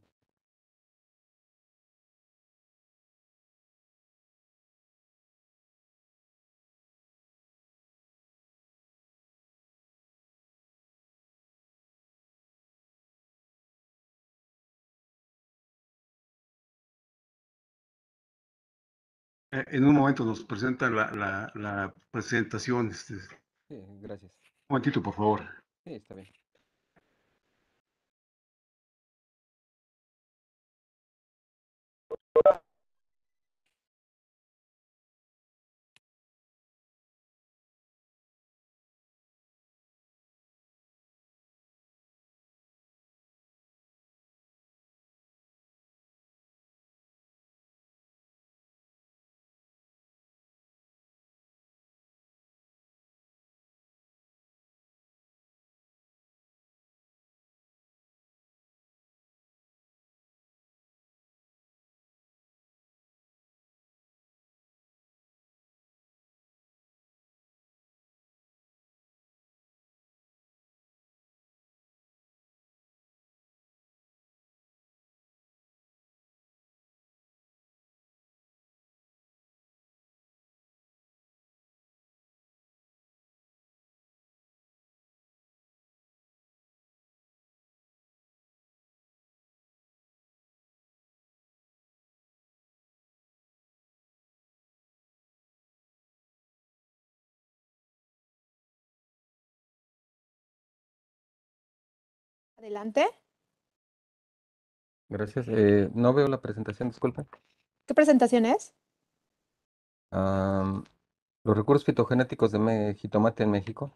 Eh, en un momento nos presenta la, la, la presentación. Este. Sí, gracias. Un momentito, por favor. Sí, está bien. Hola. Adelante. Gracias. Eh, no veo la presentación, disculpe. ¿Qué presentación es? Los recursos fitogenéticos de jitomate en México.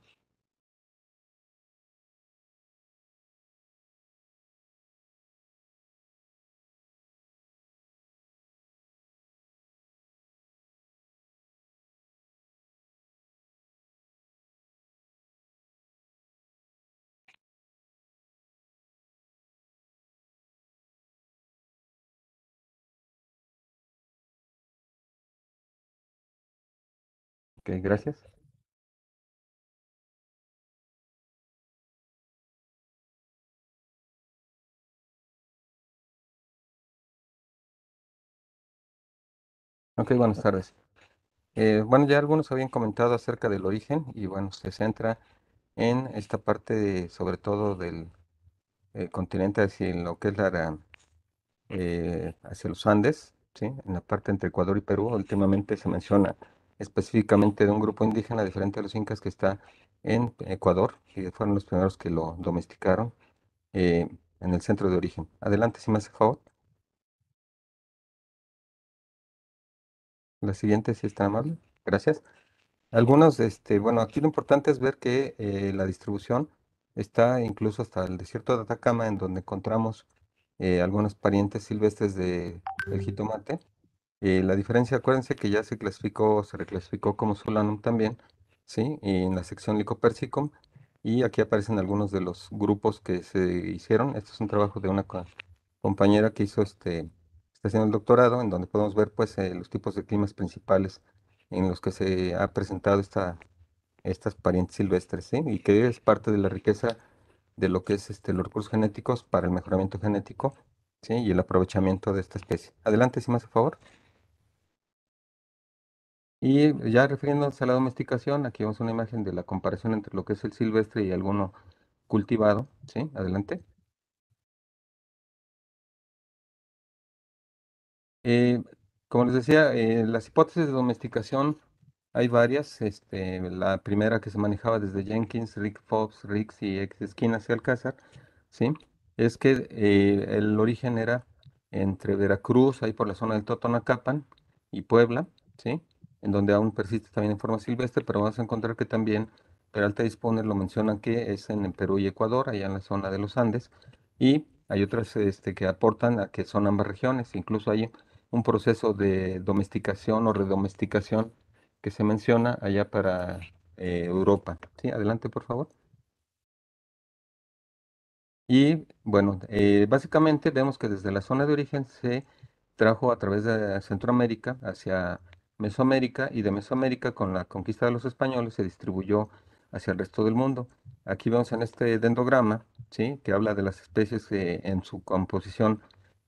Ok, gracias. Ok, buenas tardes. Eh, bueno, ya algunos habían comentado acerca del origen y bueno, se centra en esta parte de, sobre todo del eh, continente hacia lo que es la, eh, hacia los Andes, ¿sí? En la parte entre Ecuador y Perú, últimamente se menciona específicamente de un grupo indígena diferente a los incas que está en Ecuador y fueron los primeros que lo domesticaron eh, en el centro de origen. Adelante, si me hace favor. La siguiente, si está amable. Gracias. Algunos, este, bueno, aquí lo importante es ver que eh, la distribución está incluso hasta el desierto de Atacama, en donde encontramos eh, algunos parientes silvestres de, del jitomate. Eh, la diferencia, acuérdense que ya se clasificó, se reclasificó como Solanum también, ¿sí? En la sección Lycopersicum, y aquí aparecen algunos de los grupos que se hicieron. Este es un trabajo de una co- compañera que hizo este, está haciendo el doctorado, en donde podemos ver pues eh, los tipos de climas principales en los que se ha presentado esta, estas parientes silvestres, ¿sí? Y que es parte de la riqueza de lo que es este, los recursos genéticos para el mejoramiento genético, ¿sí? Y el aprovechamiento de esta especie. Adelante, si me hace favor. Y ya refiriéndonos a la domesticación, aquí vemos una imagen de la comparación entre lo que es el silvestre y alguno cultivado, ¿sí? Adelante. Eh, como les decía, eh, las hipótesis de domesticación hay varias. Este, la primera que se manejaba desde Jenkins, Rick Fox, Riggs y X Esquinas y Alcázar, ¿sí? Es que eh, el origen era entre Veracruz, ahí por la zona del Totonacapan, y Puebla, ¿sí? En donde aún persiste también en forma silvestre, pero vamos a encontrar que también Peralta y Spooner lo mencionan que es en Perú y Ecuador, allá en la zona de los Andes, y hay otras este, que aportan a que son ambas regiones, incluso hay un proceso de domesticación o redomesticación que se menciona allá para eh, Europa. Sí, adelante, por favor. Y bueno, eh, básicamente vemos que desde la zona de origen se trajo a través de Centroamérica hacia Mesoamérica y de Mesoamérica con la conquista de los españoles se distribuyó hacia el resto del mundo. Aquí vemos en este dendrograma, ¿sí? que habla de las especies eh, en su composición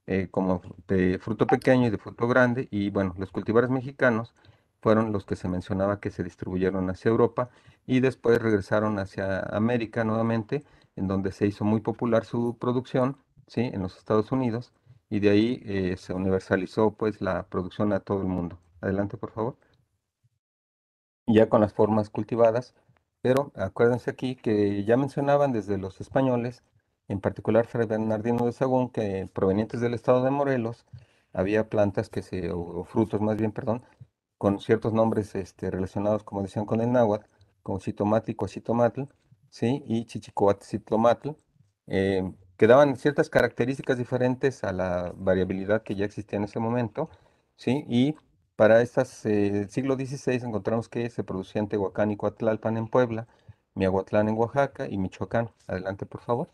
eh, como de fruto pequeño y de fruto grande. Y bueno, los cultivares mexicanos fueron los que se mencionaba que se distribuyeron hacia Europa y después regresaron hacia América nuevamente, en donde se hizo muy popular su producción, ¿sí? En los Estados Unidos, y de ahí eh, se universalizó pues la producción a todo el mundo. Adelante, por favor. Ya con las formas cultivadas, pero acuérdense aquí que ya mencionaban desde los españoles, en particular Fray Bernardino de Sagún, que provenientes del estado de Morelos, había plantas que se, o, frutos más bien, perdón, con ciertos nombres este, relacionados, como decían, con el náhuatl, como citomatl y cuacitomatl, ¿sí? Y chichicoatzitlomatl, eh, que daban ciertas características diferentes a la variabilidad que ya existía en ese momento, ¿sí? Y para estas eh, siglo XVI encontramos que se producía en Tehuacán y Coatlalpan en Puebla, Miahuatlán en Oaxaca y Michoacán. Adelante, por favor.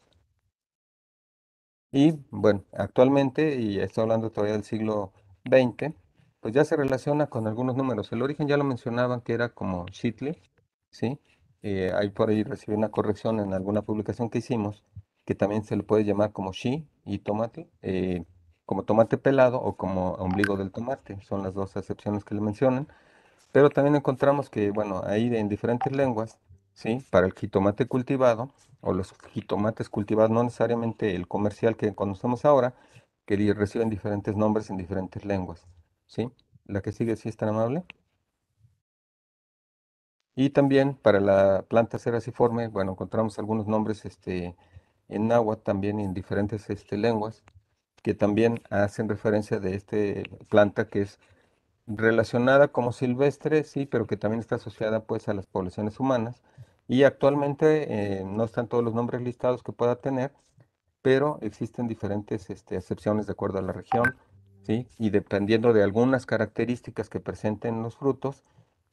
Y bueno, actualmente, y estoy hablando todavía del siglo XX, pues ya se relaciona con algunos números. El origen ya lo mencionaban que era como Shitley, ¿sí? Eh, ahí por ahí recibí una corrección en alguna publicación que hicimos, que también se le puede llamar como Shi y tomate, eh, como tomate pelado o como ombligo del tomate. Son las dos acepciones que le mencionan. Pero también encontramos que, bueno, ahí en diferentes lenguas, ¿sí? Para el jitomate cultivado o los jitomates cultivados, no necesariamente el comercial que conocemos ahora, que reciben diferentes nombres en diferentes lenguas, ¿sí? La que sigue, si es tan amable. Y también para la planta ceraciforme, bueno, encontramos algunos nombres este, en náhuatl también en diferentes este, lenguas que también hacen referencia de esta planta que es relacionada como silvestre, sí, pero que también está asociada pues a las poblaciones humanas. Y actualmente eh, no están todos los nombres listados que pueda tener, pero existen diferentes este, excepciones de acuerdo a la región, ¿sí? Y dependiendo de algunas características que presenten los frutos,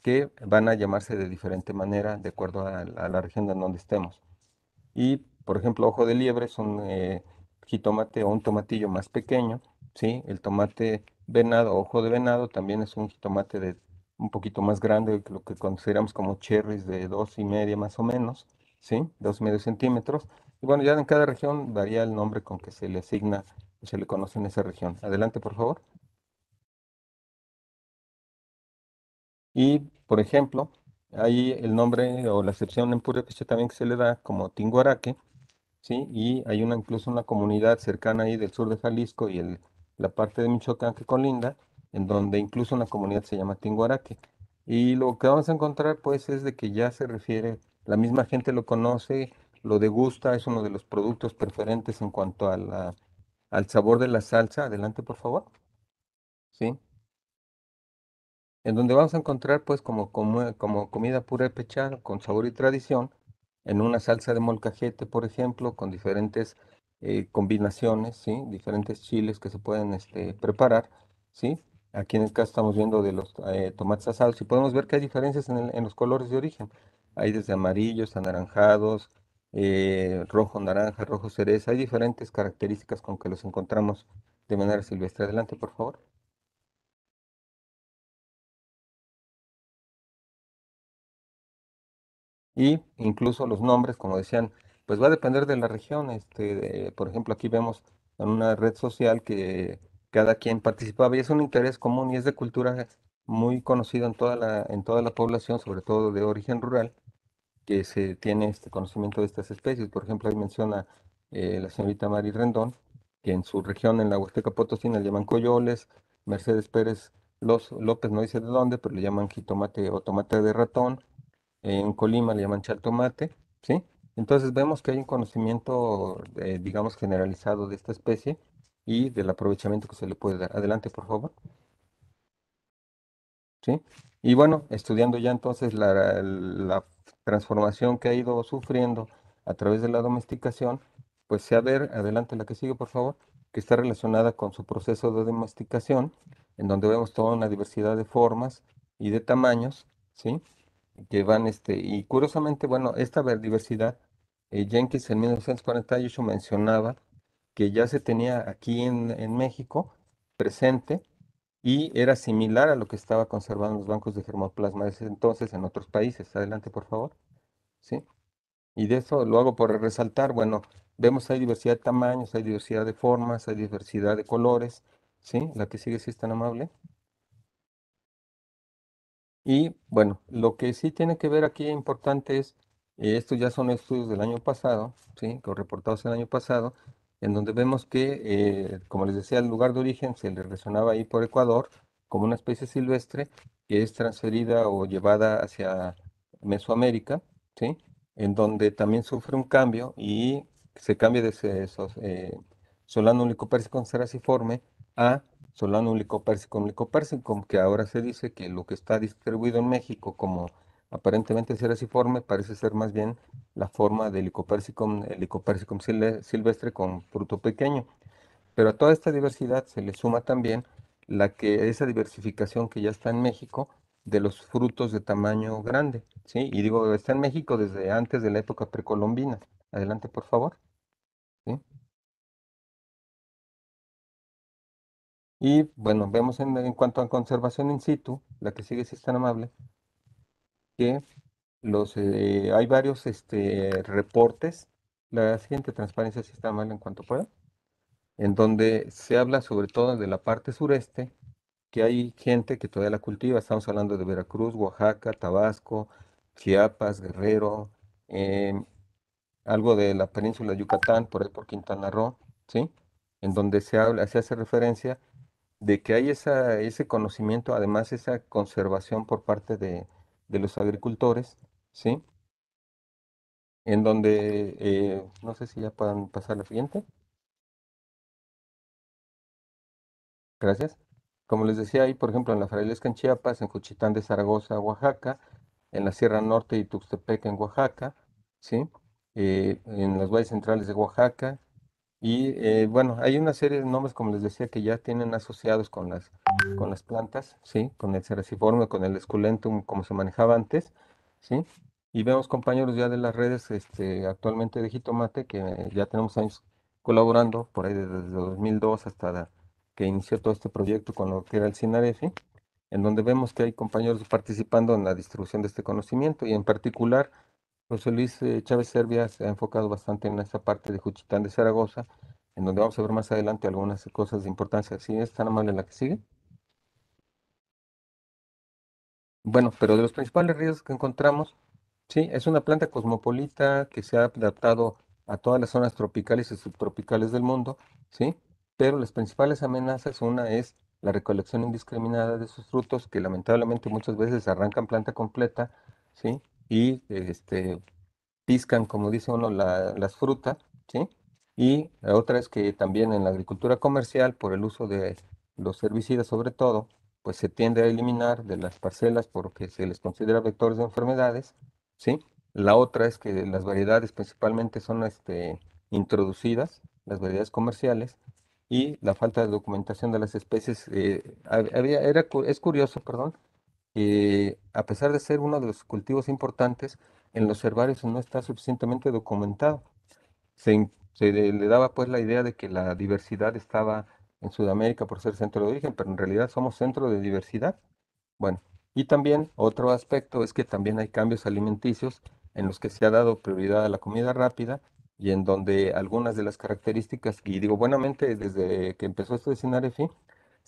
que van a llamarse de diferente manera de acuerdo a, la región en donde estemos. Y, por ejemplo, ojo de liebre es un eh, jitomate o un tomatillo más pequeño, ¿sí? El tomate venado, ojo de venado, también es un jitomate de un poquito más grande, lo que consideramos como cherries de dos y media más o menos, ¿sí? Dos y medio centímetros. Y bueno, ya en cada región varía el nombre con que se le asigna se le conoce en esa región. Adelante, por favor. Y, por ejemplo, hay el nombre o la excepción en Purépecha también que se le da como Tinguaraque, ¿sí? Y hay una, incluso una comunidad cercana ahí del sur de Jalisco y el, la parte de Michoacán que colinda, en donde incluso una comunidad se llama Tinguaraque. Y lo que vamos a encontrar, pues, es de que ya se refiere, la misma gente lo conoce, lo degusta, es uno de los productos preferentes en cuanto a al sabor de la salsa. Adelante, por favor. ¿Sí? en donde vamos a encontrar pues como, como, como comida pura pechada con sabor y tradición, en una salsa de molcajete, por ejemplo, con diferentes eh, combinaciones, ¿sí? diferentes chiles que se pueden este, preparar. ¿sí? Aquí en el caso estamos viendo de los eh, tomates asados y podemos ver que hay diferencias en, los colores de origen. Hay desde amarillos, anaranjados, eh, rojo, naranja, rojo, cereza. Hay diferentes características con que los encontramos de manera silvestre. Adelante, por favor. Y incluso los nombres, como decían, pues va a depender de la región. Este, por ejemplo, aquí vemos en una red social que cada quien participaba y es un interés común y es de cultura muy conocido en toda la, en toda la población, sobre todo de origen rural, que se tiene este conocimiento de estas especies. Por ejemplo, ahí menciona eh, la señorita Mari Rendón, que en su región, en la Huasteca Potosina, le llaman coyoles, Mercedes Pérez Los, López no dice de dónde, pero le llaman jitomate o tomate de ratón, en Colima le llaman chaltomate, ¿sí? Entonces vemos que hay un conocimiento, eh, digamos, generalizado de esta especie y del aprovechamiento que se le puede dar. Adelante, por favor. ¿Sí? Y bueno, estudiando ya entonces la, la transformación que ha ido sufriendo a través de la domesticación, pues se ver, adelante la que sigue, por favor, que está relacionada con su proceso de domesticación, en donde vemos toda una diversidad de formas y de tamaños, ¿sí? Que este, y curiosamente, bueno, esta diversidad, eh, Jenkins en 1948 mencionaba que ya se tenía aquí en, en, México presente y era similar a lo que estaba conservando los bancos de germoplasma ese entonces en otros países. Adelante, por favor. ¿Sí? Y de eso lo hago por resaltar, bueno, vemos hay diversidad de tamaños, hay diversidad de formas, hay diversidad de colores, ¿sí? La que sigue, si es tan amable. Y bueno, lo que sí tiene que ver aquí importante es, eh, estos ya son estudios del año pasado, ¿sí? reportados el año pasado, en donde vemos que, eh, como les decía, el lugar de origen se le relacionaba ahí por Ecuador como una especie silvestre que es transferida o llevada hacia Mesoamérica, ¿sí? en donde también sufre un cambio y se cambia de esos, eh, a Solanum lycopersicum lycopersicum, que ahora se dice que lo que está distribuido en México como aparentemente cerasiforme parece ser más bien la forma de Lycopersicum, el silvestre con fruto pequeño. Pero a toda esta diversidad se le suma también la que esa diversificación que ya está en México de los frutos de tamaño grande, ¿sí? Y digo, está en México desde antes de la época precolombina. Adelante, por favor. Y bueno, vemos en, en, cuanto a conservación in situ, la que sigue si es tan amable, que los, eh, hay varios este, reportes. La siguiente transparencia si está mal en cuanto pueda en donde se habla sobre todo de la parte sureste, que hay gente que todavía la cultiva, estamos hablando de Veracruz, Oaxaca, Tabasco, Chiapas, Guerrero, em, algo de la península de Yucatán, por ahí por Quintana Roo, ¿sí? En donde se habla, se hace referencia de que hay esa, ese conocimiento, además esa conservación por parte de, de los agricultores, ¿sí? En donde, eh, no sé si ya puedan pasar la siguiente. Gracias. Como les decía ahí, por ejemplo, en la Frailesca en Chiapas, en Juchitán de Zaragoza, Oaxaca, en la Sierra Norte y Tuxtepec en Oaxaca, ¿sí? Eh, en los valles centrales de Oaxaca. Y eh, bueno, hay una serie de nombres, como les decía, que ya tienen asociados con las, con las plantas, ¿sí? Con el ceraciforme, con el esculentum, como se manejaba antes, ¿sí? Y vemos compañeros ya de las redes este, actualmente de jitomate, que ya tenemos años colaborando, por ahí desde 2002 hasta que inició todo este proyecto con lo que era el CINAREFI, en donde vemos que hay compañeros participando en la distribución de este conocimiento y en particular José Luis eh, Chávez Serbia se ha enfocado bastante en esta parte de Juchitán de Zaragoza, en donde vamos a ver más adelante algunas cosas de importancia. ¿Sí es tan amable la que sigue? Bueno, pero de los principales riesgos que encontramos, sí, es una planta cosmopolita que se ha adaptado a todas las zonas tropicales y subtropicales del mundo, ¿sí? pero las principales amenazas, una es la recolección indiscriminada de sus frutos, que lamentablemente muchas veces arrancan planta completa, ¿sí? Y este, piscan, como dice uno, las frutas, ¿sí? Y la otra es que también en la agricultura comercial, por el uso de los herbicidas sobre todo, pues se tiende a eliminar de las parcelas porque se les considera vectores de enfermedades, ¿sí? La otra es que las variedades principalmente son este, introducidas, las variedades comerciales, y la falta de documentación de las especies. Eh, había, era, es curioso, perdón, que a pesar de ser uno de los cultivos importantes, en los herbarios no está suficientemente documentado. Se, se le daba pues la idea de que la diversidad estaba en Sudamérica por ser centro de origen, pero en realidad somos centro de diversidad. Bueno, y también otro aspecto es que también hay cambios alimenticios en los que se ha dado prioridad a la comida rápida y en donde algunas de las características, y digo buenamente, desde que empezó esto de Sinarefi,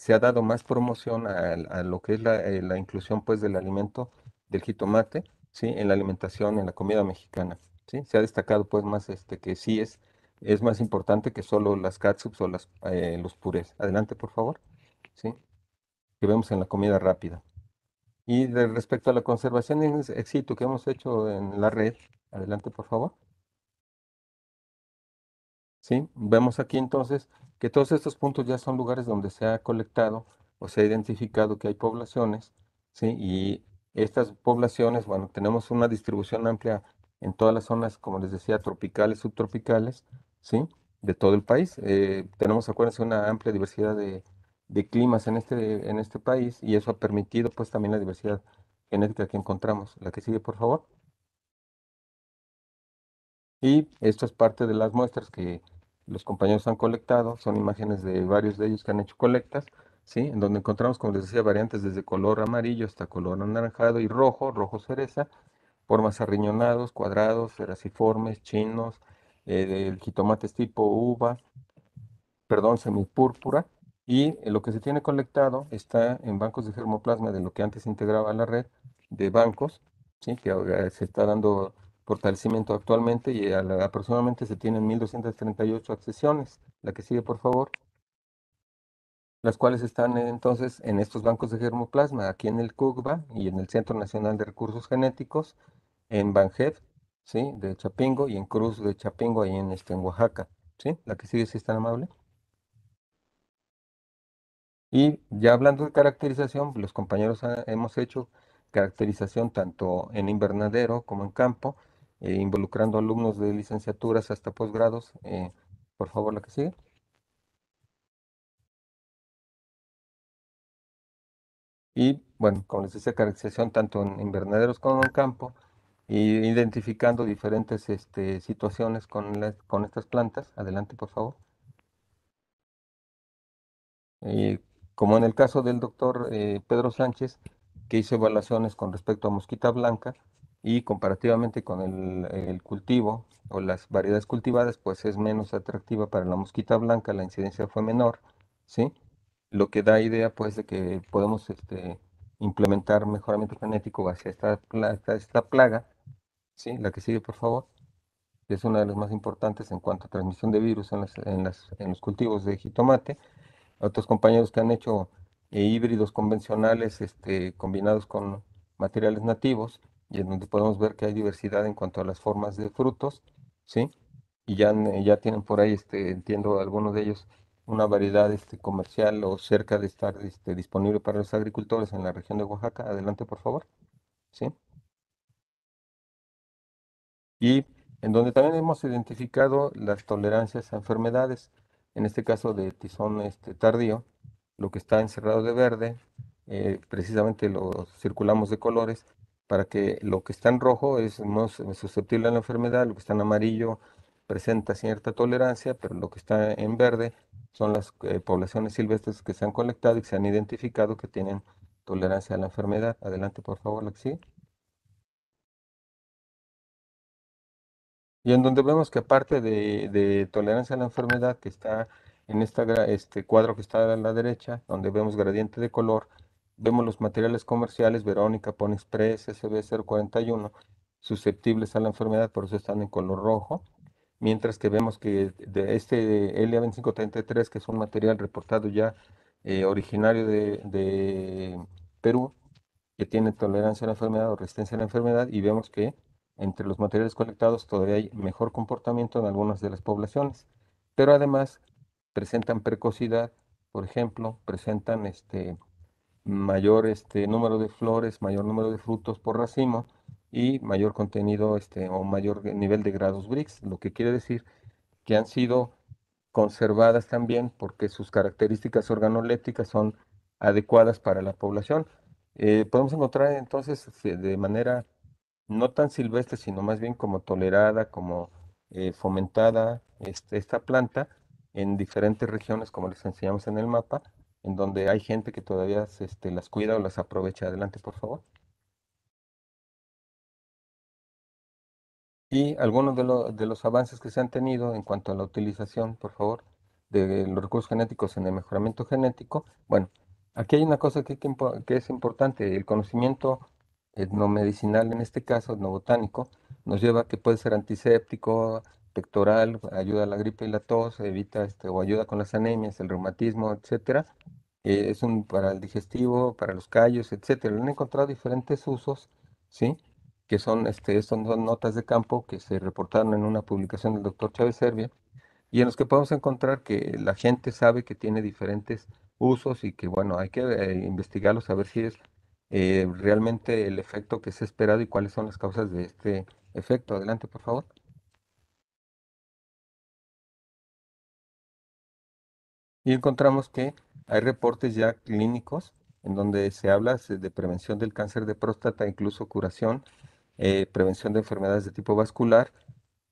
se ha dado más promoción a, lo que es la, eh, la, inclusión pues del alimento del jitomate, ¿sí? En la alimentación, en la comida mexicana, ¿sí? Se ha destacado pues más este que sí es, es más importante que solo las catsups o las, eh, los purés. Adelante, por favor, ¿sí? Que vemos en la comida rápida. Y de, respecto a la conservación en éxito que hemos hecho en la red, adelante, por favor. ¿sí? Vemos aquí entonces que todos estos puntos ya son lugares donde se ha colectado o se ha identificado que hay poblaciones, ¿sí? Y estas poblaciones, bueno, tenemos una distribución amplia en todas las zonas, como les decía, tropicales, subtropicales, ¿sí? De todo el país. Eh, tenemos, acuérdense, una amplia diversidad de, de, climas en este, en este país y eso ha permitido pues también la diversidad genética que encontramos. La que sigue, por favor. Y esto es parte de las muestras que los compañeros han colectado, son imágenes de varios de ellos que han hecho colectas, ¿sí? En donde encontramos, como les decía, variantes desde color amarillo hasta color anaranjado y rojo, rojo cereza, formas arriñonados, cuadrados, ceraciformes, chinos, eh, jitomate tipo uva, perdón, semipúrpura, y lo que se tiene colectado está en bancos de germoplasma de lo que antes integraba la red de bancos, ¿sí? que ahora se está dando fortalecimiento actualmente y aproximadamente se tienen 1.238 accesiones. La que sigue, por favor. Las cuales están entonces en estos bancos de germoplasma, aquí en el CUGBA y en el Centro Nacional de Recursos Genéticos, en Banjef, ¿sí? de Chapingo, y en Cruz de Chapingo, ahí en, este, en Oaxaca. ¿sí? La que sigue, si es tan amable. Y ya hablando de caracterización, los compañeros ha- hemos hecho caracterización tanto en invernadero como en campo, eh, involucrando alumnos de licenciaturas hasta posgrados. Eh, por favor, la que sigue. Y bueno, como les decía, caracterización tanto en invernaderos como en campo, y identificando diferentes este, situaciones con, estas plantas. Adelante, por favor. Como en el caso del doctor eh, Pedro Sánchez, que hizo evaluaciones con respecto a mosquita blanca y comparativamente con el, el cultivo o las variedades cultivadas, pues es menos atractiva para la mosquita blanca, la incidencia fue menor, ¿sí? Lo que da idea, pues, de que podemos este, implementar mejoramiento genético hacia esta, esta, esta plaga, ¿sí? La que sigue, por favor, es una de las más importantes en cuanto a transmisión de virus en, las- en las- en los cultivos de jitomate otros compañeros que han hecho eh, híbridos convencionales este, combinados con materiales nativos y en donde podemos ver que hay diversidad en cuanto a las formas de frutos, ¿sí? Y ya, eh, ya tienen por ahí, este, entiendo, algunos de ellos una variedad este, comercial o cerca de estar este, disponible para los agricultores en la región de Oaxaca. Adelante, por favor. ¿Sí? y en donde también hemos identificado las tolerancias a enfermedades, en este caso de tizón este, tardío, lo que está encerrado de verde, eh, precisamente lo circulamos de colores para que lo que está en rojo es más susceptible a la enfermedad, lo que está en amarillo presenta cierta tolerancia, pero lo que está en verde son las eh, poblaciones silvestres que se han colectado y que se han identificado que tienen tolerancia a la enfermedad. Adelante, por favor, la. Y en donde vemos que aparte de, tolerancia a la enfermedad que está en este cuadro que está a la derecha, donde vemos gradiente de color, vemos los materiales comerciales, Verónica, Express, SB041, susceptibles a la enfermedad, por eso están en color rojo, mientras que vemos que de este LA2533, que es un material reportado ya eh, originario de, de Perú, que tiene tolerancia a la enfermedad o resistencia a la enfermedad, y vemos que entre los materiales colectados todavía hay mejor comportamiento en algunas de las poblaciones, pero además presentan precocidad, por ejemplo, presentan este mayor este número de flores, mayor número de frutos por racimo y mayor contenido este o mayor nivel de grados BRICS, lo que quiere decir que han sido conservadas también porque sus características organolépticas son adecuadas para la población. Eh, podemos encontrar entonces este, de manera no tan silvestre, sino más bien como tolerada, como eh, fomentada esta planta en diferentes regiones, como les enseñamos en el mapa, en donde hay gente que todavía este, las cuida o las aprovecha. Adelante, por favor. Y algunos de, lo- de los avances que se han tenido en cuanto a la utilización, por favor, de los recursos genéticos en el mejoramiento genético. Bueno, aquí hay una cosa que, que que es importante, el conocimiento etnomedicinal, en este caso etnobotánico, nos lleva a que puede ser antiséptico, pectoral, ayuda a la gripe y la tos, evita este, o ayuda con las anemias, el reumatismo, etcétera. Eh, es un para el digestivo, para los callos, etcétera. Han encontrado diferentes usos, ¿sí? Que son, este, son, son notas de campo que se reportaron en una publicación del doctor Chávez Servia y en los que podemos encontrar que la gente sabe que tiene diferentes usos y que, bueno, hay que eh, investigarlos, a ver si es eh, realmente el efecto que se ha esperado y cuáles son las causas de este efecto. Adelante, por favor. Y encontramos que hay reportes ya clínicos en donde se habla de prevención del cáncer de próstata, incluso curación, eh, prevención de enfermedades de tipo vascular,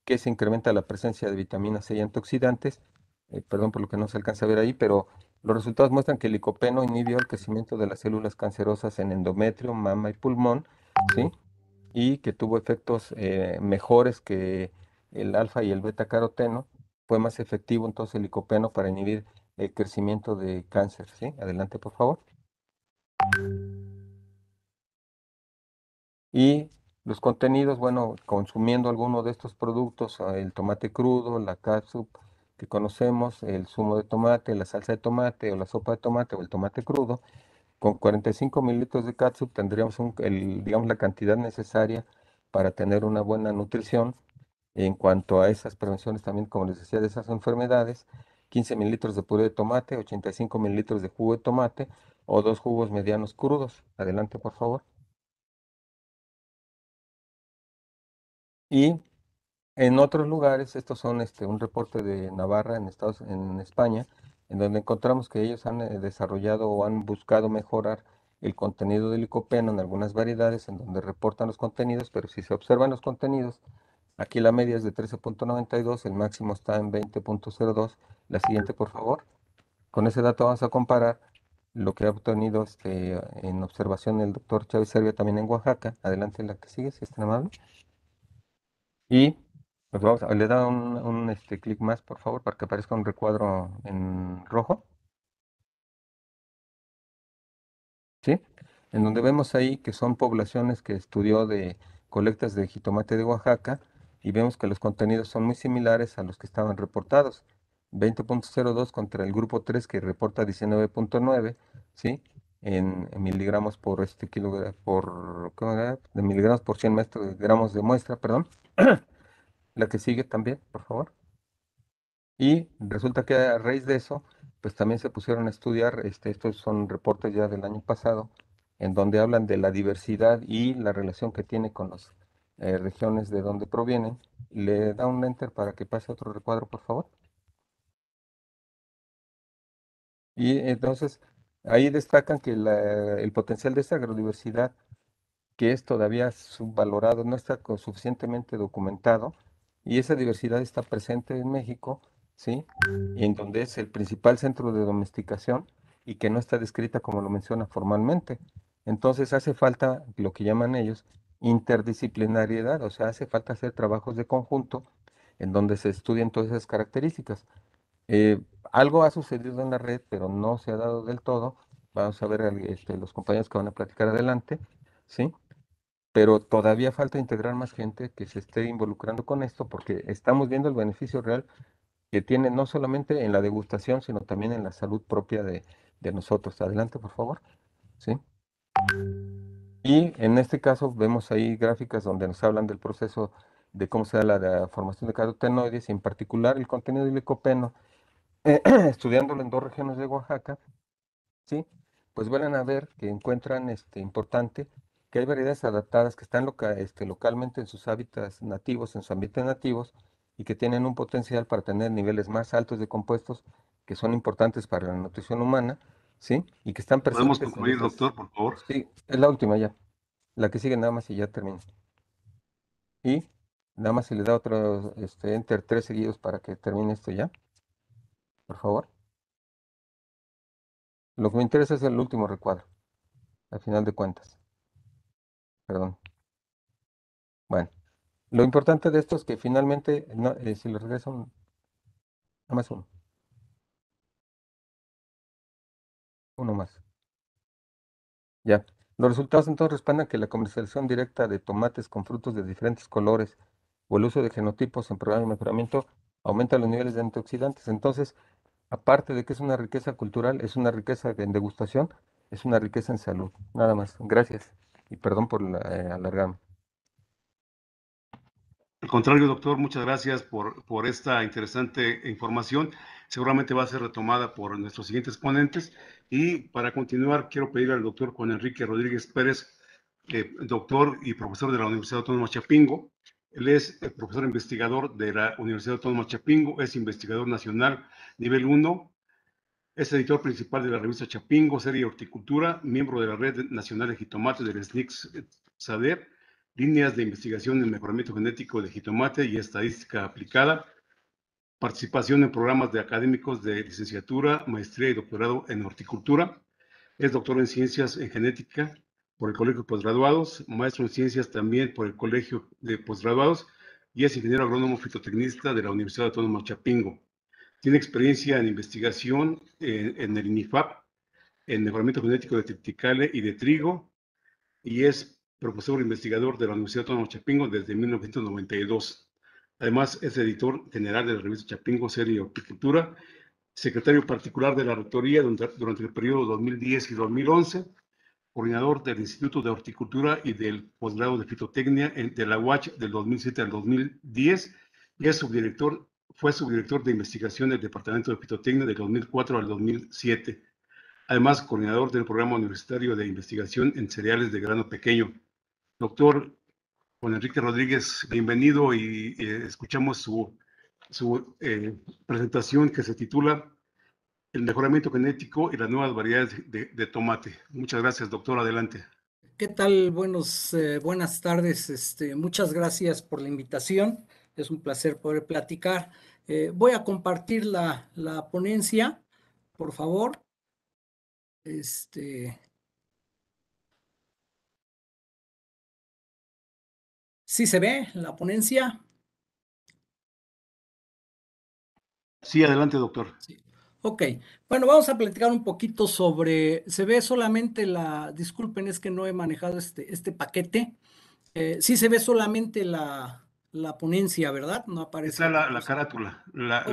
que se incrementa la presencia de vitamina C y antioxidantes. eh, perdón por lo que no se alcanza a ver ahí, pero los resultados muestran que el licopeno inhibió el crecimiento de las células cancerosas en endometrio, mama y pulmón, ¿sí? Y que tuvo efectos eh, mejores que el alfa y el beta caroteno. Fue más efectivo entonces el licopeno para inhibir el crecimiento de cáncer, ¿sí? Adelante, por favor. Y los contenidos, bueno, consumiendo alguno de estos productos, ah, el tomate crudo, la catsup que conocemos, el zumo de tomate, la salsa de tomate o la sopa de tomate o el tomate crudo, con 45 mililitros de catsup tendríamos el, digamos, la cantidad necesaria para tener una buena nutrición en cuanto a esas prevenciones también, como les decía, de esas enfermedades. 15 mililitros de puré de tomate, 85 mililitros de jugo de tomate o dos jugos medianos crudos. Adelante, por favor. Y en otros lugares, estos son este, un reporte de Navarra en, Estados, en España, en donde encontramos que ellos han eh, desarrollado o han buscado mejorar el contenido del licopeno en algunas variedades, en donde reportan los contenidos, pero si se observan los contenidos, aquí la media es de 13.92, el máximo está en 20.02. La siguiente, por favor. Con ese dato vamos a comparar lo que ha obtenido este, en observación el doctor Chávez Servia también en Oaxaca. Adelante la que sigue, si es tan amable. Y pues vamos a, le da un, un este, clic más, por favor, para que aparezca un recuadro en rojo. ¿Sí? En donde vemos ahí que son poblaciones que estudió de colectas de jitomate de Oaxaca y vemos que los contenidos son muy similares a los que estaban reportados. 20.02 contra el grupo 3 que reporta 19.9, ¿sí? En, miligramos por este kilo por de miligramos por 100 metros, gramos de muestra, perdón. La que sigue también, por favor. Y resulta que a raíz de eso, pues también se pusieron a estudiar, este, estos son reportes ya del año pasado, en donde hablan de la diversidad y la relación que tiene con las eh, regiones de donde provienen. Le da un enter para que pase otro recuadro, por favor. Y entonces ahí destacan que el potencial de esta agrodiversidad, que es todavía subvalorado, no está suficientemente documentado, y esa diversidad está presente en México, ¿sí? en donde es el principal centro de domesticación y que no está descrita como lo menciona formalmente. Entonces hace falta lo que llaman ellos interdisciplinariedad, o sea, hace falta hacer trabajos de conjunto en donde se estudien todas esas características. Eh, algo ha sucedido en la red, pero no se ha dado del todo. Vamos a ver este, los compañeros que van a platicar adelante, ¿sí? Pero todavía falta integrar más gente que se esté involucrando con esto, porque estamos viendo el beneficio real que tiene no solamente en la degustación, sino también en la salud propia de, de nosotros. Adelante, por favor. ¿Sí? Y en este caso vemos ahí gráficas donde nos hablan del proceso de cómo se da la, formación de carotenoides y en particular el contenido de licopeno, estudiándolo en dos regiones de Oaxaca, ¿sí? pues van a ver que encuentran este, importante que hay variedades adaptadas que están este, localmente en sus hábitats nativos, en sus ambientes nativos, y que tienen un potencial para tener niveles más altos de compuestos que son importantes para la nutrición humana, ¿sí? Y que están presentes. ¿Podemos concluir, doctor, por favor? Sí, es la última ya. La que sigue nada más y ya termina. Y nada más se le da otro este, enter tres seguidos para que termine esto ya. Por favor. Lo que me interesa es el último recuadro, al final de cuentas. Perdón. Bueno, lo importante de esto es que finalmente, no, eh, si le regreso, nada más uno. Uno más. Ya. Los resultados entonces respaldan que la comercialización directa de tomates con frutos de diferentes colores o el uso de genotipos en programas de mejoramiento aumenta los niveles de antioxidantes. Entonces, aparte de que es una riqueza cultural, es una riqueza en degustación, es una riqueza en salud. Nada más. Gracias. Y perdón por eh, alargarme. Al contrario, doctor, muchas gracias por, por esta interesante información. Seguramente va a ser retomada por nuestros siguientes ponentes. Y para continuar, quiero pedir al doctor Juan Enrique Rodríguez Pérez, eh, doctor y profesor de la Universidad Autónoma Chapingo. Él es profesor investigador de la Universidad Autónoma Chapingo, es investigador nacional nivel 1, es editor principal de la revista Chapingo, serie Horticultura, miembro de la Red Nacional de Jitomates del SNICS SADER líneas de investigación en mejoramiento genético de jitomate y estadística aplicada, participación en programas de académicos de licenciatura, maestría y doctorado en horticultura, es doctor en ciencias en genética por el Colegio de Postgraduados, maestro en ciencias también por el Colegio de Postgraduados y es ingeniero agrónomo fitotecnista de la Universidad Autónoma Chapingo. Tiene experiencia en investigación en, el INIFAP, en mejoramiento genético de triticale y de trigo, y es profesor investigador de la Universidad Autónoma de Chapingo desde 1992. Además, es editor general de la revista Chapingo Serie Horticultura, secretario particular de la rectoría durante, el periodo 2010 y 2011, coordinador del Instituto de Horticultura y del posgrado de Fitotecnia de la UACH del 2007 al 2010 y subdirector fue subdirector de investigación del Departamento de Fitotecnia de 2004 al 2007. Además, coordinador del Programa Universitario de Investigación en Cereales de Grano Pequeño. Doctor Juan Enrique Rodríguez, bienvenido y eh, escuchamos su, eh, presentación que se titula El mejoramiento genético y las nuevas variedades de, tomate. Muchas gracias, doctor. Adelante. ¿Qué tal? Buenos, eh, buenas tardes. Este, muchas gracias por la invitación. Es un placer poder platicar. Voy a compartir la, la, ponencia, por favor. Este. ¿Sí se ve la ponencia? Sí, adelante, doctor. Sí. Ok, bueno, vamos a platicar un poquito sobre, se ve solamente la, disculpen, es que no he manejado este, este paquete, eh, sí se ve solamente la, la, ponencia, ¿verdad? No aparece. Está la, la carátula, la,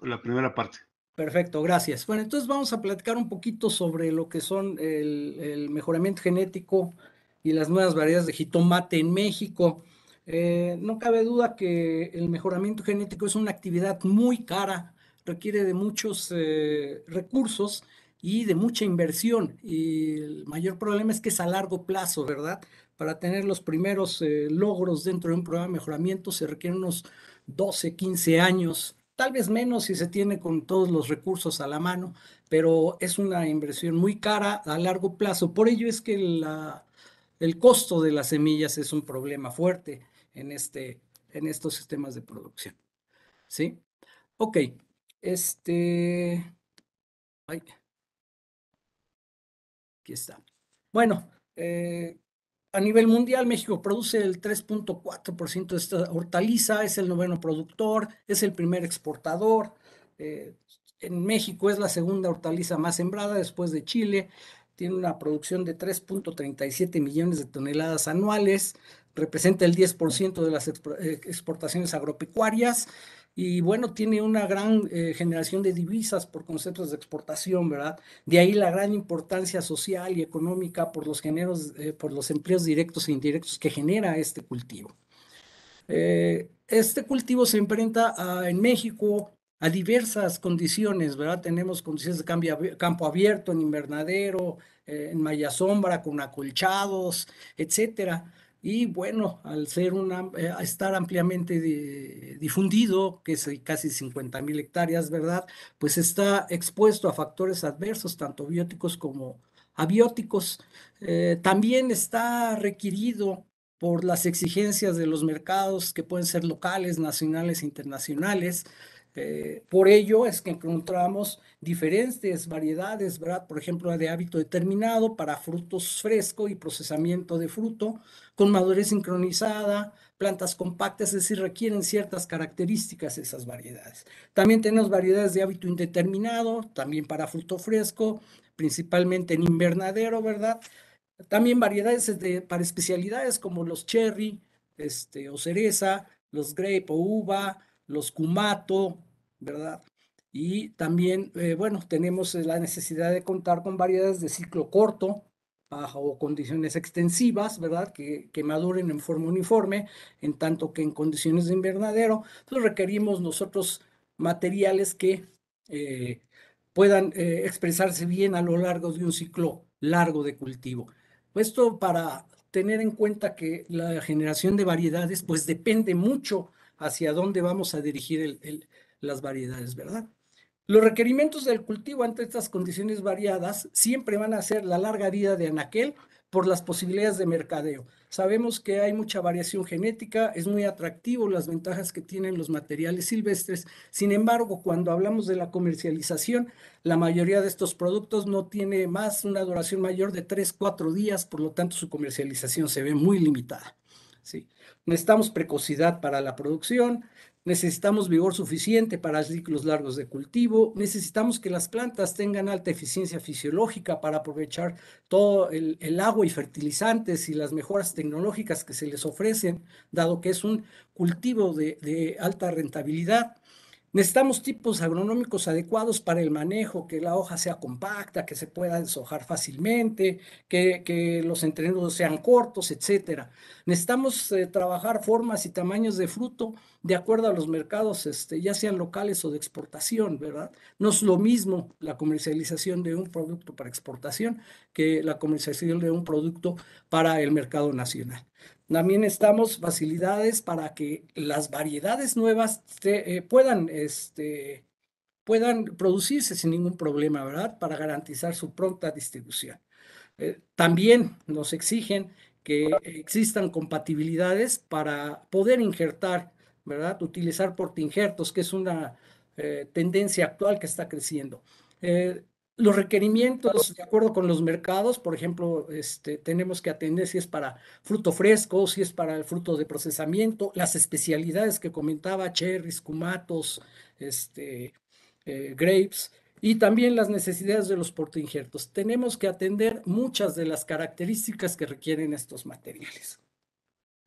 oh. la, primera parte. Perfecto, gracias. Bueno, entonces vamos a platicar un poquito sobre lo que son el, el mejoramiento genético y las nuevas variedades de jitomate en México. Eh, no cabe duda que el mejoramiento genético es una actividad muy cara, requiere de muchos eh, recursos y de mucha inversión. Y el mayor problema es que es a largo plazo, ¿verdad? Para tener los primeros eh, logros dentro de un programa de mejoramiento se requieren unos 12, 15 años, tal vez menos si se tiene con todos los recursos a la mano, pero es una inversión muy cara a largo plazo. Por ello es que la, el costo de las semillas es un problema fuerte en, este, en estos sistemas de producción. ¿Sí? Ok, este. Aquí está. Bueno, eh, a nivel mundial, México produce el 3.4% de esta hortaliza, es el noveno productor, es el primer exportador. Eh, en México es la segunda hortaliza más sembrada después de Chile. Tiene una producción de 3.37 millones de toneladas anuales, representa el 10% de las eh, exportaciones agropecuarias y bueno, tiene una gran eh, generación de divisas por conceptos de exportación, ¿verdad? De ahí la gran importancia social y económica por los géneros, eh, por los empleos directos e indirectos que genera este cultivo. Este cultivo se enfrenta en México a diversas condiciones, ¿verdad? Tenemos condiciones de cambio, campo abierto, en invernadero, en malla sombra, con acolchados, etcétera. Y bueno, al ser una, eh, estar ampliamente difundido, que es casi 50 mil hectáreas, ¿verdad? Pues está expuesto a factores adversos, tanto bióticos como abióticos. Eh, también está requerido por las exigencias de los mercados que pueden ser locales, nacionales e internacionales. Eh, por ello es que encontramos diferentes variedades, ¿verdad? Por ejemplo, de hábito determinado para frutos fresco y procesamiento de fruto, con madurez sincronizada, plantas compactas, es decir, requieren ciertas características esas variedades. También tenemos variedades de hábito indeterminado, también para fruto fresco, principalmente en invernadero, ¿verdad? También variedades de, para especialidades como los cherry, este, o cereza, los grape o uva, los Kumato, ¿verdad? Y también, eh, bueno, tenemos la necesidad de contar con variedades de ciclo corto bajo condiciones extensivas, ¿verdad? Que, que, maduren en forma uniforme, en tanto que en condiciones de invernadero, pues requerimos nosotros materiales que eh, puedan eh, expresarse bien a lo largo de un ciclo largo de cultivo. Esto para tener en cuenta que la generación de variedades, pues depende mucho hacia dónde vamos a dirigir las variedades, ¿verdad? Los requerimientos del cultivo ante estas condiciones variadas siempre van a ser la larga vida de anaquel por las posibilidades de mercadeo. Sabemos que hay mucha variación genética, es muy atractivo las ventajas que tienen los materiales silvestres. Sin embargo, cuando hablamos de la comercialización, la mayoría de estos productos no tiene más una duración mayor de 3, 4 días, por lo tanto su comercialización se ve muy limitada. ¿sí? Necesitamos precocidad para la producción, necesitamos vigor suficiente para ciclos largos de cultivo, necesitamos que las plantas tengan alta eficiencia fisiológica para aprovechar todo el, agua y fertilizantes y las mejoras tecnológicas que se les ofrecen, dado que es un cultivo de, alta rentabilidad. Necesitamos tipos agronómicos adecuados para el manejo, que la hoja sea compacta, que se pueda deshojar fácilmente, que, que los entrenudos sean cortos, etcétera. Necesitamos eh, trabajar formas y tamaños de fruto de acuerdo a los mercados, este, ya sean locales o de exportación, ¿verdad? No es lo mismo la comercialización de un producto para exportación que la comercialización de un producto para el mercado nacional. También estamos facilidades para que las variedades nuevas eh, puedan, este, puedan producirse sin ningún problema, ¿verdad? Para garantizar su pronta distribución. Eh, también nos exigen que existan compatibilidades para poder injertar, ¿verdad? Utilizar portinjertos, que es una eh, tendencia actual que está creciendo los requerimientos de acuerdo con los mercados, por ejemplo, este, tenemos que atender si es para fruto fresco, si es para el fruto de procesamiento, las especialidades que comentaba, cherries, cumatos, este, eh, grapes, y también las necesidades de los portoinjertos. Tenemos que atender muchas de las características que requieren estos materiales.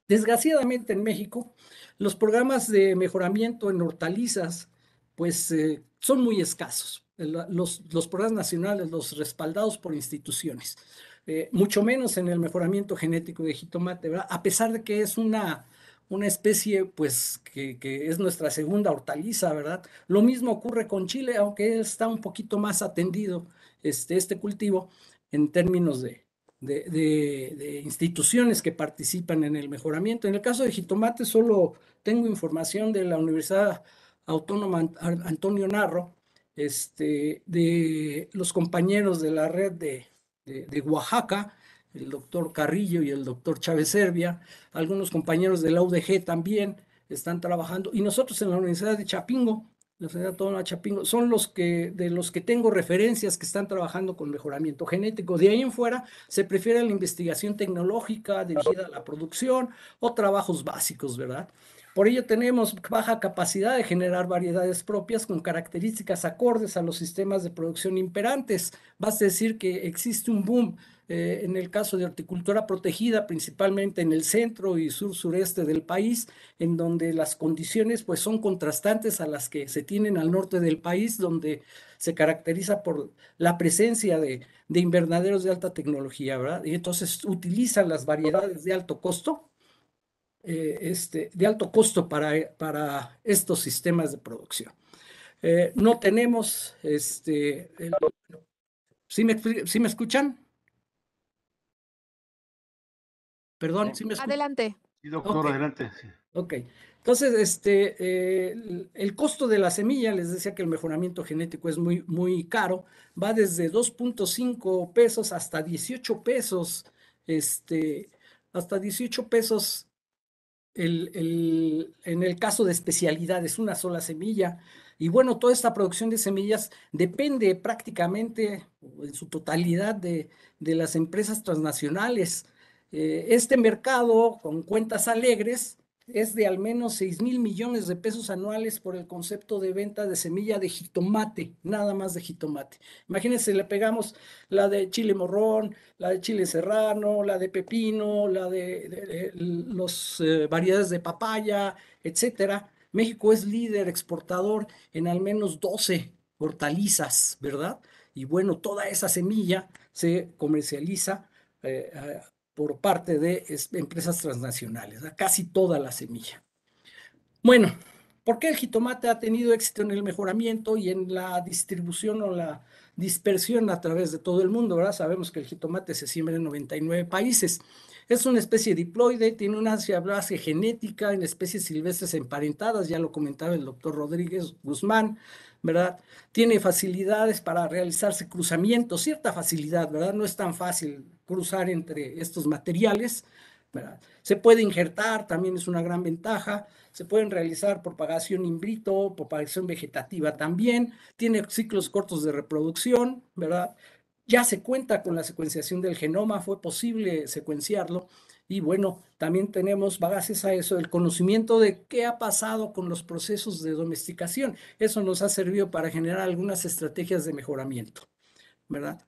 Desgraciadamente en México, los programas de mejoramiento en hortalizas, pues eh, son muy escasos los, los programas nacionales, los respaldados por instituciones, eh, mucho menos en el mejoramiento genético de jitomate, ¿verdad? A pesar de que es una, una especie, pues, que, que, es nuestra segunda hortaliza, ¿verdad? Lo mismo ocurre con Chile, aunque está un poquito más atendido este, este cultivo en términos de, de, de, de, instituciones que participan en el mejoramiento. En el caso de jitomate, solo tengo información de la Universidad Autónoma Antonio Narro, este, de los compañeros de la red de, de, Oaxaca, el doctor Carrillo y el doctor Chávez Serbia, algunos compañeros de la UDG también están trabajando, y nosotros en la Universidad de Chapingo, la Universidad Autónoma de Chapingo, son los que, de los que tengo referencias que están trabajando con mejoramiento genético. De ahí en fuera se prefiere la investigación tecnológica dirigida a la producción o trabajos básicos, ¿verdad? Por ello tenemos baja capacidad de generar variedades propias con características acordes a los sistemas de producción imperantes. Basta decir que existe un boom eh, en el caso de horticultura protegida, principalmente en el centro y sur-sureste del país, en donde las condiciones pues, son contrastantes a las que se tienen al norte del país, donde se caracteriza por la presencia de, de invernaderos de alta tecnología, ¿verdad? Y entonces utilizan las variedades de alto costo eh, este, de alto costo para, para estos sistemas de producción. Eh, no tenemos, este, ¿sí, me, me escuchan? Perdón, ¿sí me escuchan? Adelante. Sí, doctor, adelante. Ok. Entonces, este, eh, el costo de la semilla, les decía que el mejoramiento genético es muy, muy caro, va desde 2.5 pesos hasta 18 pesos, este, hasta 18 pesos el, en el caso de especialidades, una sola semilla. Y bueno, toda esta producción de semillas depende prácticamente en su totalidad de, de las empresas transnacionales. Eh, este mercado, con cuentas alegres, es de al menos 6 mil millones de pesos anuales por el concepto de venta de semilla de jitomate, nada más de jitomate. Imagínense, le pegamos la de chile morrón, la de chile serrano, la de pepino, la de, las eh, variedades de papaya, etcétera. México es líder exportador en al menos 12 hortalizas, ¿verdad? Y bueno, toda esa semilla se comercializa eh, por parte de empresas transnacionales, casi toda la semilla. Bueno, ¿por qué el jitomate ha tenido éxito en el mejoramiento y en la distribución o la dispersión a través de todo el mundo? Sabemos que el jitomate se siembra en 99 países. Es una especie diploide, tiene una base genética en especies silvestres emparentadas, ya lo comentaba el doctor Rodríguez Guzmán, ¿verdad? Tiene facilidades para realizarse cruzamientos, cierta facilidad, ¿verdad? No es tan fácil cruzar entre estos materiales, ¿verdad? Se puede injertar, también es una gran ventaja. Se pueden realizar propagación in vitro, propagación vegetativa también. Tiene ciclos cortos de reproducción, ¿verdad? Ya se cuenta con la secuenciación del genoma, fue posible secuenciarlo y bueno, también tenemos, gracias a eso, el conocimiento de qué ha pasado con los procesos de domesticación. Eso nos ha servido para generar algunas estrategias de mejoramiento, ¿verdad?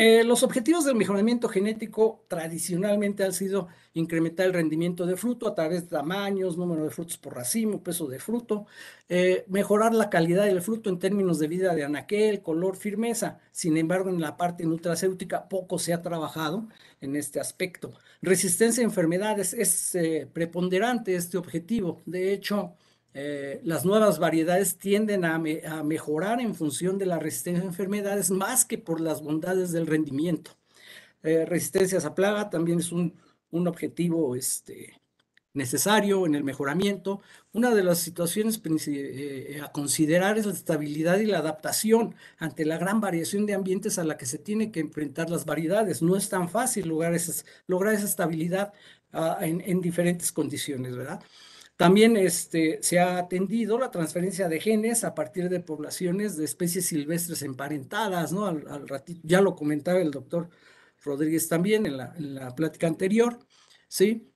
Eh, los objetivos del mejoramiento genético tradicionalmente han sido incrementar el rendimiento de fruto a través de tamaños, número de frutos por racimo, peso de fruto, eh, mejorar la calidad del fruto en términos de vida de anaquel, color, firmeza. Sin embargo, en la parte nutracéutica poco se ha trabajado en este aspecto. Resistencia a enfermedades es eh, preponderante este objetivo. De hecho, eh, las nuevas variedades tienden a, mejorar en función de la resistencia a enfermedades más que por las bondades del rendimiento. Eh, resistencias a plaga también es un, objetivo este, necesario en el mejoramiento. Una de las situaciones eh, a considerar es la estabilidad y la adaptación ante la gran variación de ambientes a la que se tiene que enfrentar las variedades. No es tan fácil lograr, lograr esa estabilidad ah, en, en diferentes condiciones, ¿verdad? También este, se ha atendido la transferencia de genes a partir de poblaciones de especies silvestres emparentadas, ¿no? Al, ya lo comentaba el doctor Rodríguez también en la, plática anterior, ¿sí?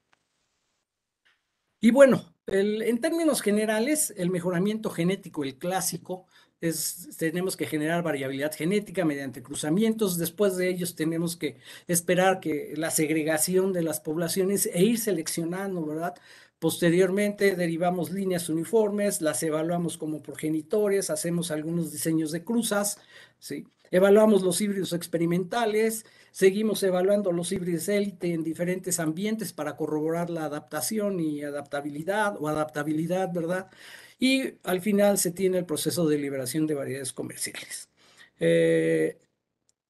Y bueno, en términos generales, el mejoramiento genético, el clásico, es, tenemos que generar variabilidad genética mediante cruzamientos, después de ellos tenemos que esperar que la segregación de las poblaciones e ir seleccionando, ¿verdad? Posteriormente derivamos líneas uniformes, las evaluamos como progenitores, hacemos algunos diseños de cruzas, ¿sí? evaluamos los híbridos experimentales, seguimos evaluando los híbridos élite en diferentes ambientes para corroborar la adaptación y adaptabilidad o adaptabilidad, ¿verdad? Y al final se tiene el proceso de liberación de variedades comerciales. Eh,